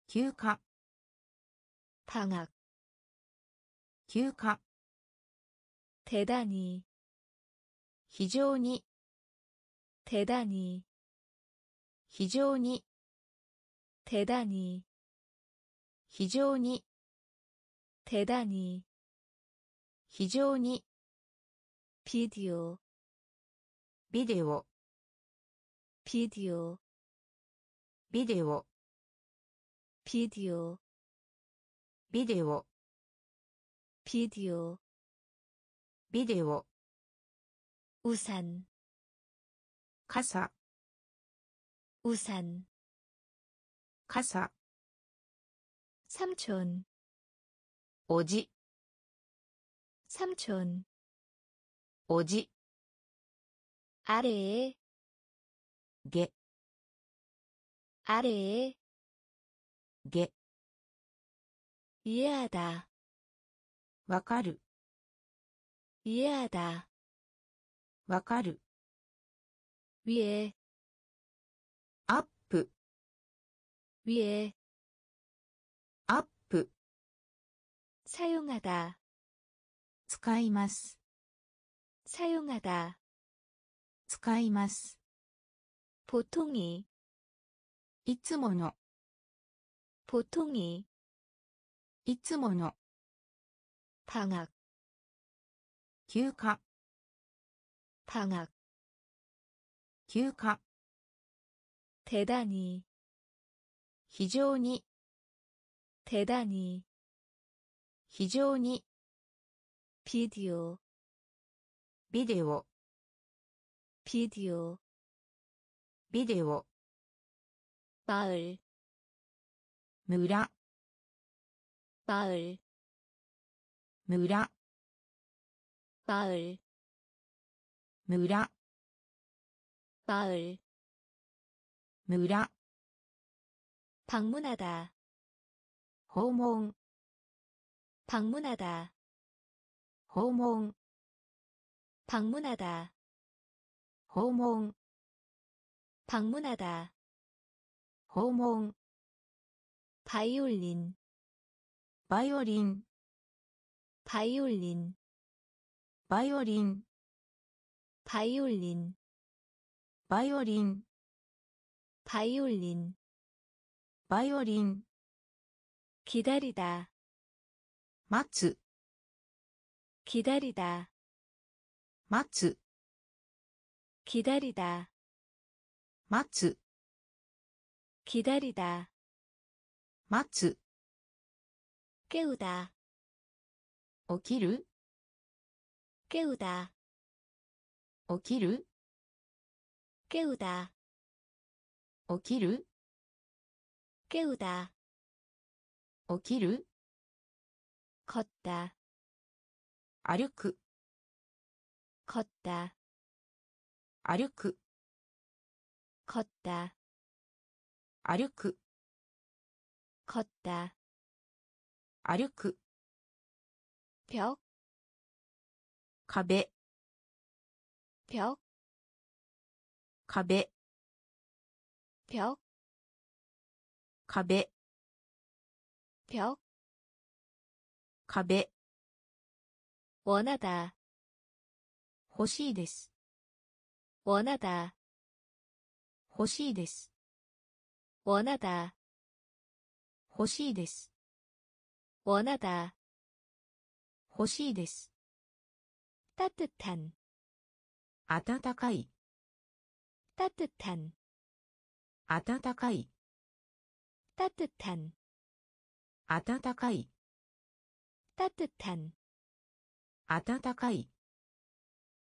休暇 방학, 休暇 대단히, 非常に 대단히, 非常に 대단히, 非常に 대단히, 非常に 비디오, ビデオ 비디오, ビデオ 비디오, ビデオ 비디오, ビデオ 우산, 傘 우산, 傘 삼촌, おじ 삼촌, おじ 아래에, げ 아래에, げ 이해하다, わかる 이해하다, わかる 위에, アップ 위에, アップ 사용하다, 使います 사용하다, 使います 보통이, いつもの 보통이, いつもの 방학, 休暇 방학, 休暇 대단히, 非常に 대단히, 非常に 비디오, ビデオ 비디오, ビデオ 마을 무라 마을 무라 마을 무라 마을. 무라 방문하다 호몽 방문하다 호몽 방문하다 호몽 방문하다. 訪問 바이올린, バイオリン 바이올린, バイオリン 바이올린, バイオリン 바이올린, バイオリン 기다리다, 待つ 기다리다, 待つ 기다리다, 待つ 기다리다, 待つ 깨우다, 起きる 깨우다, 起きる 깨우다, 起きる 깨우다, 起きる 걷다, 歩く 걷다, 歩く 걷다, 歩く 걷다, 歩く 벽, 壁 벽, 壁 벽, 壁 벽, 壁 원하다, 欲しいです 원하다, 欲しいです 원하다, 欲しいです 원하다, 欲しいです 따뜻한, 暖かい 따뜻한, 暖かい 따뜻한, 暖かい 따뜻한, 暖かい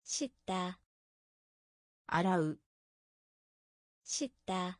씻다, 洗う 씻다,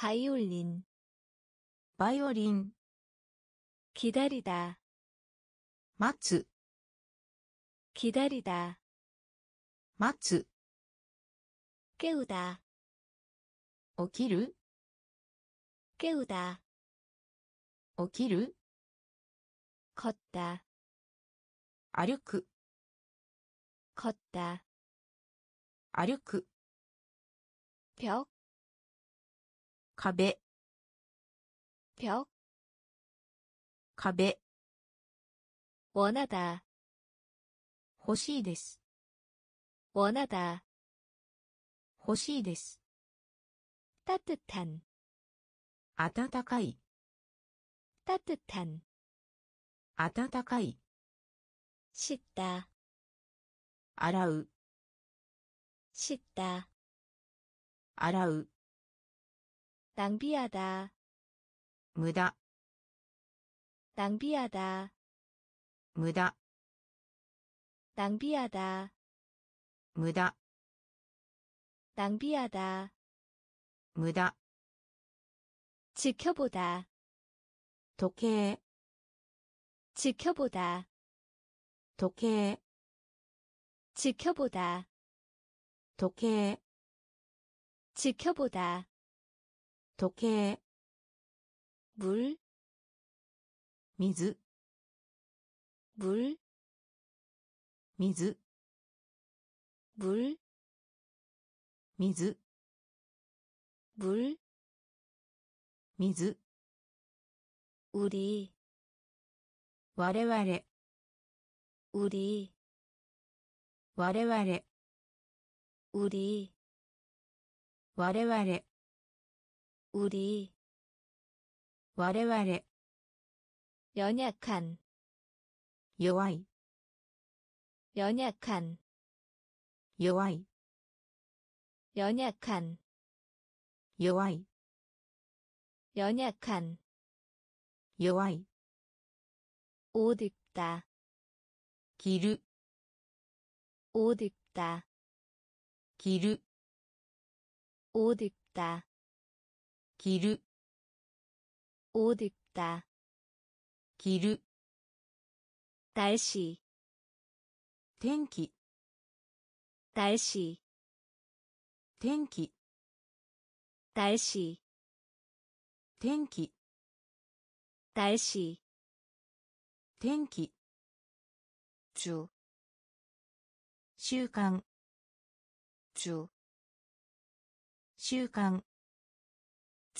바이올린 バイオリン 기다리다 待つ 기다리다 待つ 깨우다 起きる 깨우다 起きる 걷다 歩く 걷다 歩く 벽, 壁 벽, 壁 원하다, 欲しいです 원하다, 欲しいです 따뜻한, 暖かい 따뜻한, 暖かい 씻다, 洗う 씻다, 洗う 낭비하다. 무다. 낭비하다. 무다. 낭비하다. 무다. 낭비하다. 무다. 지켜보다. 독해. 지켜보다. 독해. 지켜보다. 독해. 지켜보다. 時計 물, 水 물, 水 물, 水 물, 水 우리, 我々 우리, 我々 우리, 我々 우리 와레와레 연약한 요와이 연약한 요와이 연약한 요와이 연약한 요와이 옷 입다. 기르 옷 입다. 기르 옷 입다. 着る 옷 입다, 着る 날씨, 天気 날씨, 天気 날씨, 天気 날씨, 天気 주, 習慣 주, 習慣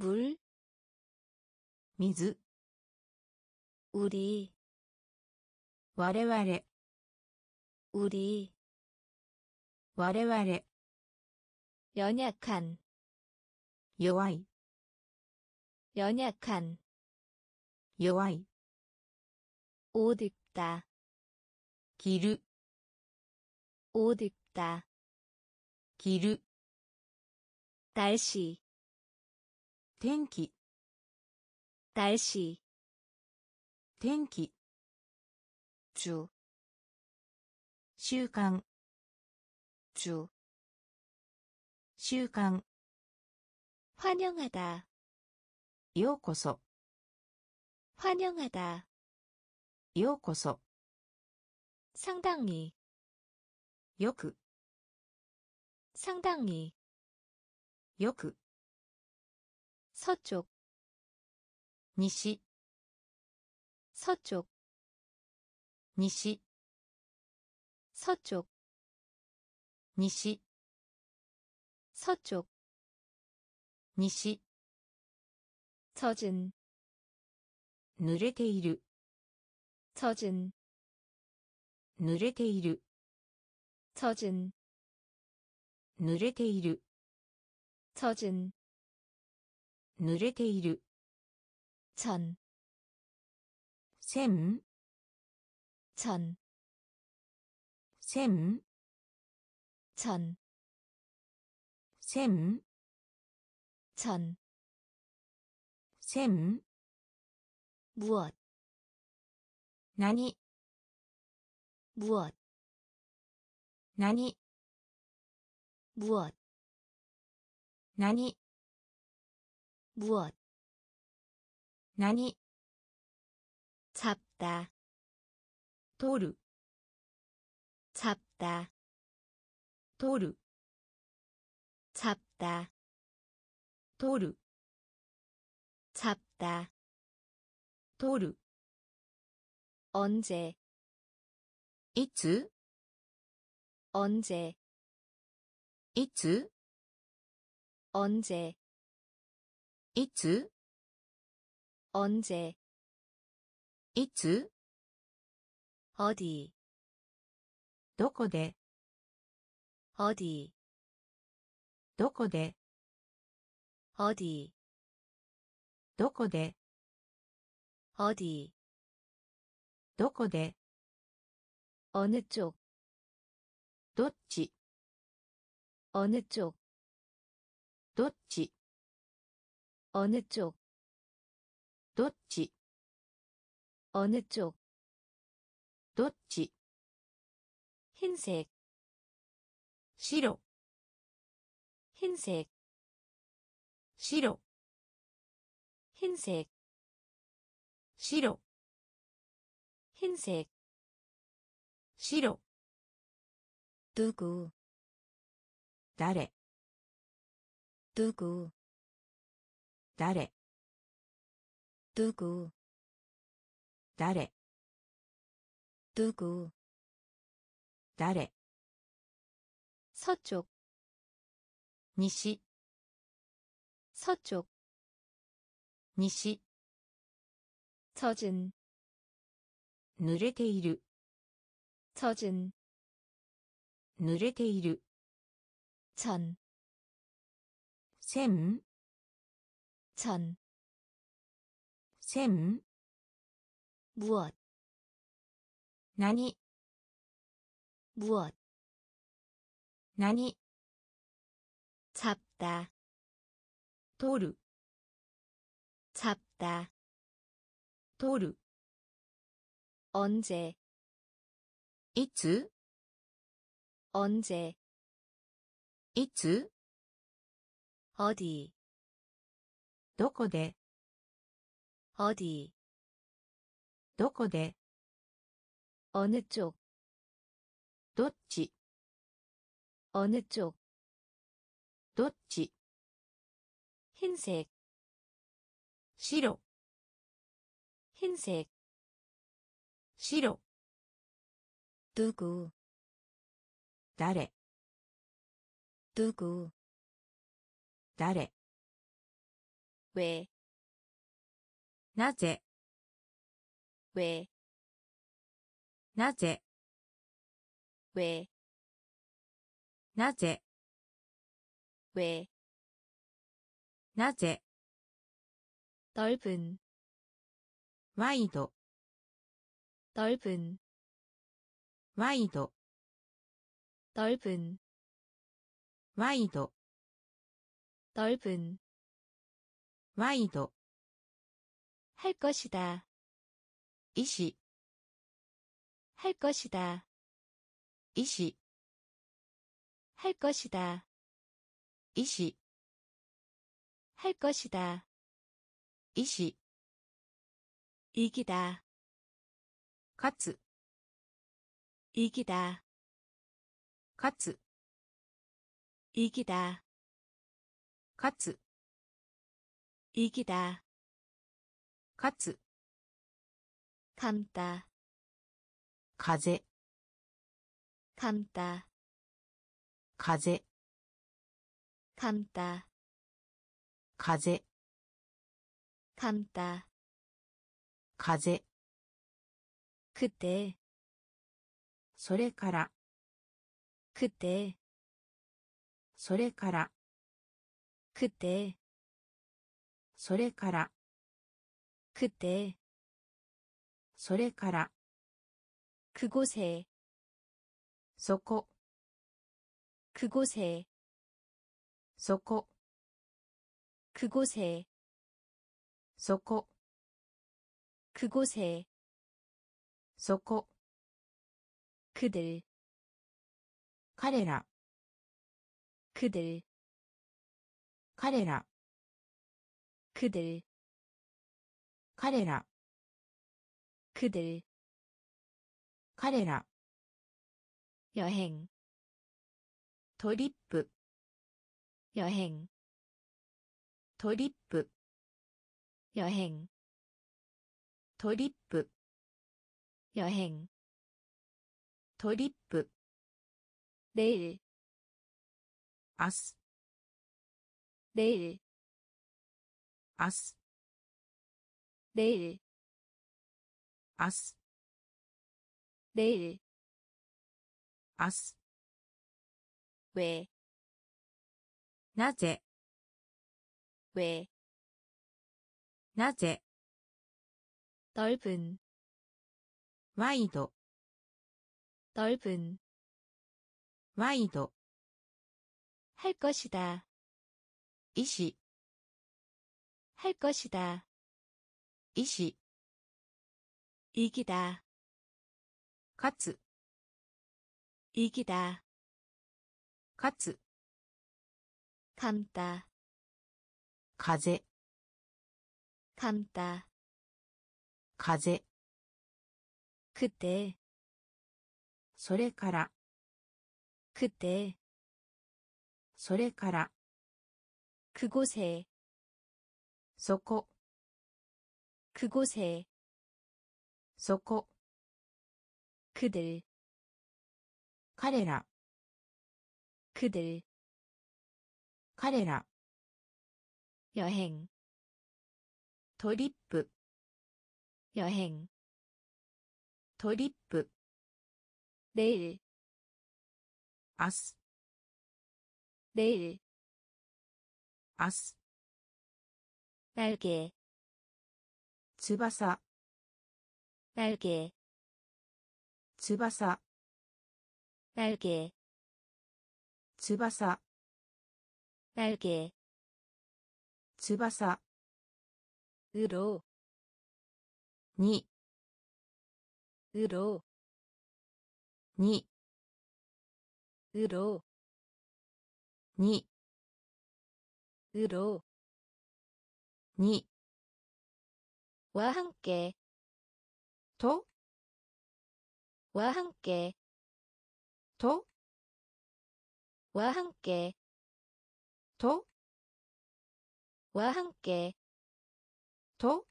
물, 水 우리, 我々 우리, 我々 연약한, 弱い 연약한, 弱い 옷 입다, 着る 옷 입다, 着る 날씨, 天気 날씨, 天気 주, 習慣 주, 習慣 환영하다, ようこそ 환영하다, ようこそ 상당히, よく 상당히, よく 서쪽. 니시. 서쪽. 니시. 서쪽. 니시. 서쪽. 니시. 젖은 누르테이르 젖은 누르테이르 젖은 누르테이르 젖은 濡れている 전, 線 전, 線 전, 線 전, 線 무엇, 何 무엇, 何 무엇, 何 무엇? 나니 잡다. 도루 잡다. 도루 잡다. 도루 잡다. 도루. 언제? 이츠 언제? 이츠. 언제? いつ 언제, いつ 어디, どこで 어디, どこで 어디, どこで 어디, どこで 어느 쪽, どっち 어느 쪽, どっち 어느 쪽? 도치 어느 쪽? 도치 흰색 시로 흰색 시로 흰색 시로 흰색 시로 누구誰누구 誰 누구, 誰 누구, 誰 서쪽, 西 서쪽, 西 젖은, 濡れている 젖은, 濡れている 전, 線 전, 셈, 무엇, 나니, 무엇, 나니, 잡다, 도르. 잡다, 도르. 언제, 이츠, 언제, 이츠, 어디? どこで 어디, どこで 어느 쪽, どっち 어느 쪽, どっち 흰색, 白 흰색, 白 누구, 誰 누구, 誰 왜, なぜ 왜, なぜ 왜, なぜ 왜, なぜ 넓은, ワイド 넓은, ワイド 넓은, ワイド 넓은, ワイド 할 것이다, 意志 할 것이다, 意志 할 것이다, 意志 할 것이다, 意志 이기다, 勝つ 이기다, 勝つ 이기다, 勝つ 이기다 勝つ 감다風 감다 風 감다 風 감다 風 그때 それから 그때 それから 그때 それから。くて。それから。くごせ。そこ。くごせ。そこ。くごせ。そこ。くごせ。そこ。くで。彼ら。くで。彼ら 그들 카레라 그들 카레라 여행 도립 여행 도립 여행 도립 여행 도립 내일 아스 내일 明日 내일 明日 내일 明日 왜 なぜ 왜 なぜ 넓은 ワイド 넓은 ワイド 할 것이다 意志 할 것이다 意志 이기다 勝つ 이기다 勝つ 감다 風 감다 風 그때 それから 그때 それから 그곳에 そこ 그곳에 そこ 그들 彼ら 그들 彼ら 여행 トリップ 여행 トリップ 내일 明日 내일 明日 날개 翼 날개 翼 날개 翼 날개 翼 으로 に 으로 に 으로 に 으로 니. 와 함께. 도. 와 함께. 도. 와 함께. 도. 와 함께. 도.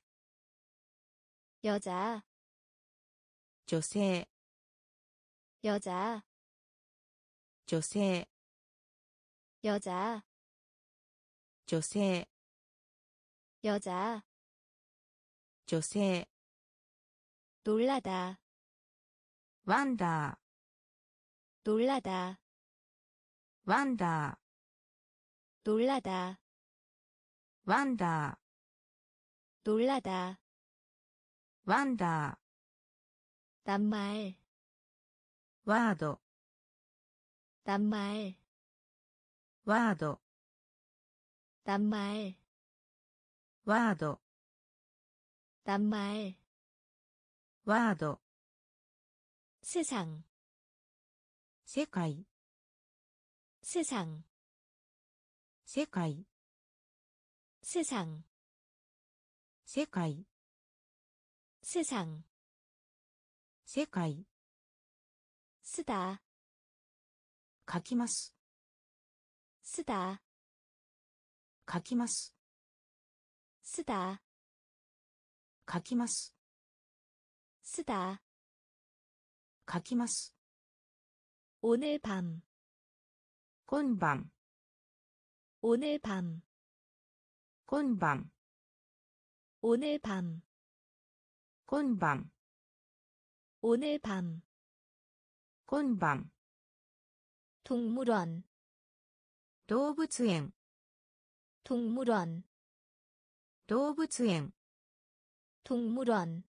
여자. 조세. 여자. 조세. 여자. 조세. 여자. 조세. 놀라다. 완다. 놀라다. 완다. 놀라다. 완다. 놀라다. 완다. 낱말. 와도. 낱말. 와도. 낱말. ワード 낱말 ワード 세상 世界 세상 世界 세상 世界 세상 世界 쓰다 書きます 쓰다 書きます 쓰다. 가키마스. 쓰다. 가키마스. 오늘 밤. 곤밤. 오늘 밤. 곤밤. 오늘 밤. 곤밤. 오늘 밤. 곤밤. 동물원. 동물원 동물원. 動物園、 동물원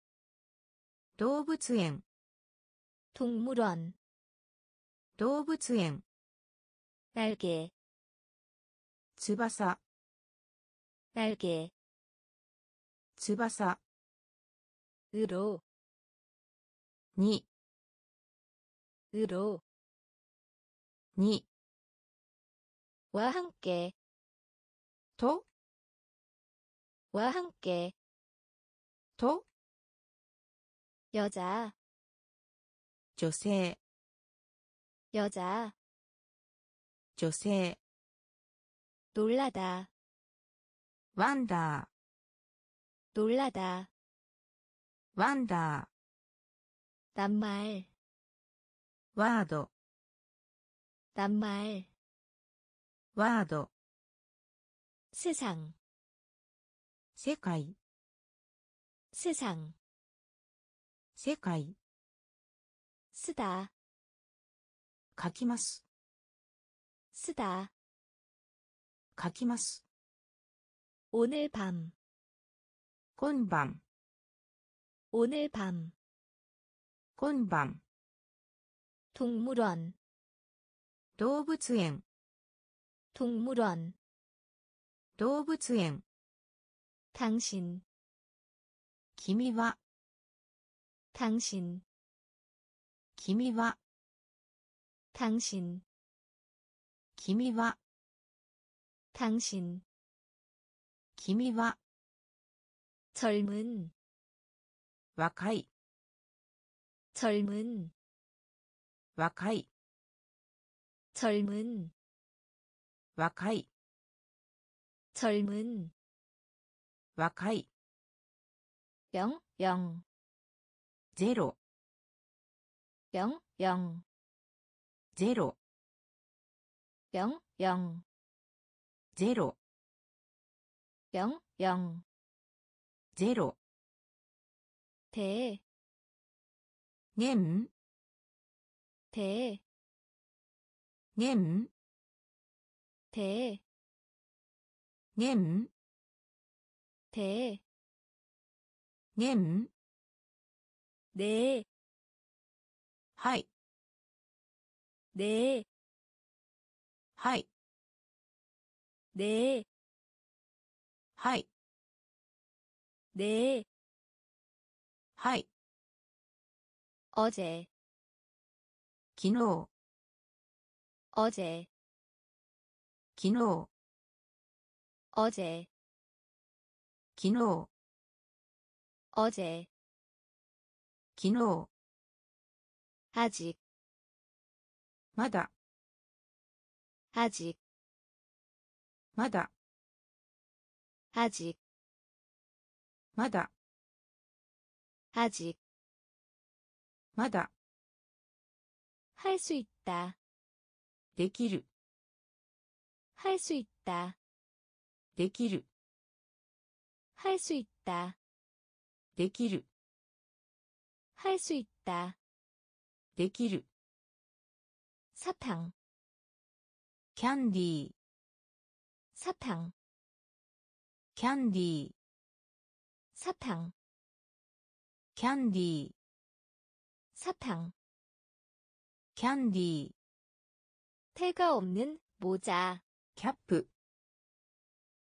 動物園、 동물원 動物園、 날개 翼、 날개 翼、 으로 に、 으로 に、 와 함께 と、 와 함께. 도? 여자. 조세. 여자. 조세. 놀라다. 완다. 놀라다. 완다. 낱말. 와도. 낱말. 와도. 세상. 世界、 세상 世界、 쓰다 書きます。 쓰다 書きます。 오늘 밤 今晩、 오늘 밤 今晩、 동물원 動物園、 동물원 動物園、 당신. 기미와 당신. 기미와 당신. 기미와 당신. 기미와 젊은. 와카이 젊은. 와카이 젊은. 와카이 젊은. 若い、 영, 영, ゼロ、 영, 영, ゼロ、 영, 영, ゼロ、 영, 영, ゼロ、 대, 年、 대, 年、 대, 年、 대, 年、 네, はい、 네, はい、 네, はい、 네, はい、 어제, 昨日、 어제, 昨日、 어제, 昨日、 어제, 昨日、 아직, まだ、 아직, まだ、 아직, まだ、 아직, まだ、 할 수 있다, できる、 할 수 있다, できる、 할 수 있다. できる할 수 있다. できる 사탕. 캔디. 사탕. 캔디. 사탕. 캔디. 사탕. 캔디. 태가 없는 모자. 캡프.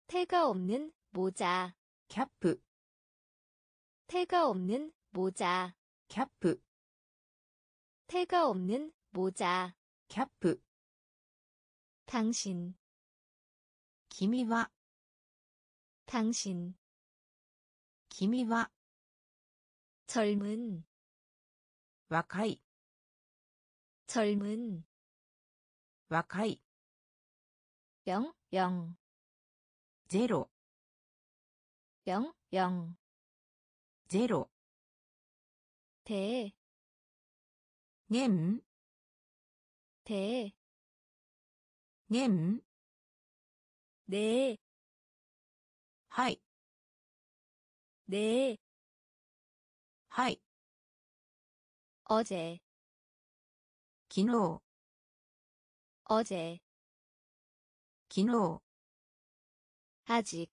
태가 없는 모자. キャップ 태가 없는 모자. キャップ 태가 없는 모자. 캡. 당신. 君は 당신. 君は 젊은. 若い 젊은. 若い영. 제로. 영, 영. 제로. 대. 님. 대. 님. 네. 하이. 네. 하이. 어제. 기노. 어제. 기노. 아직.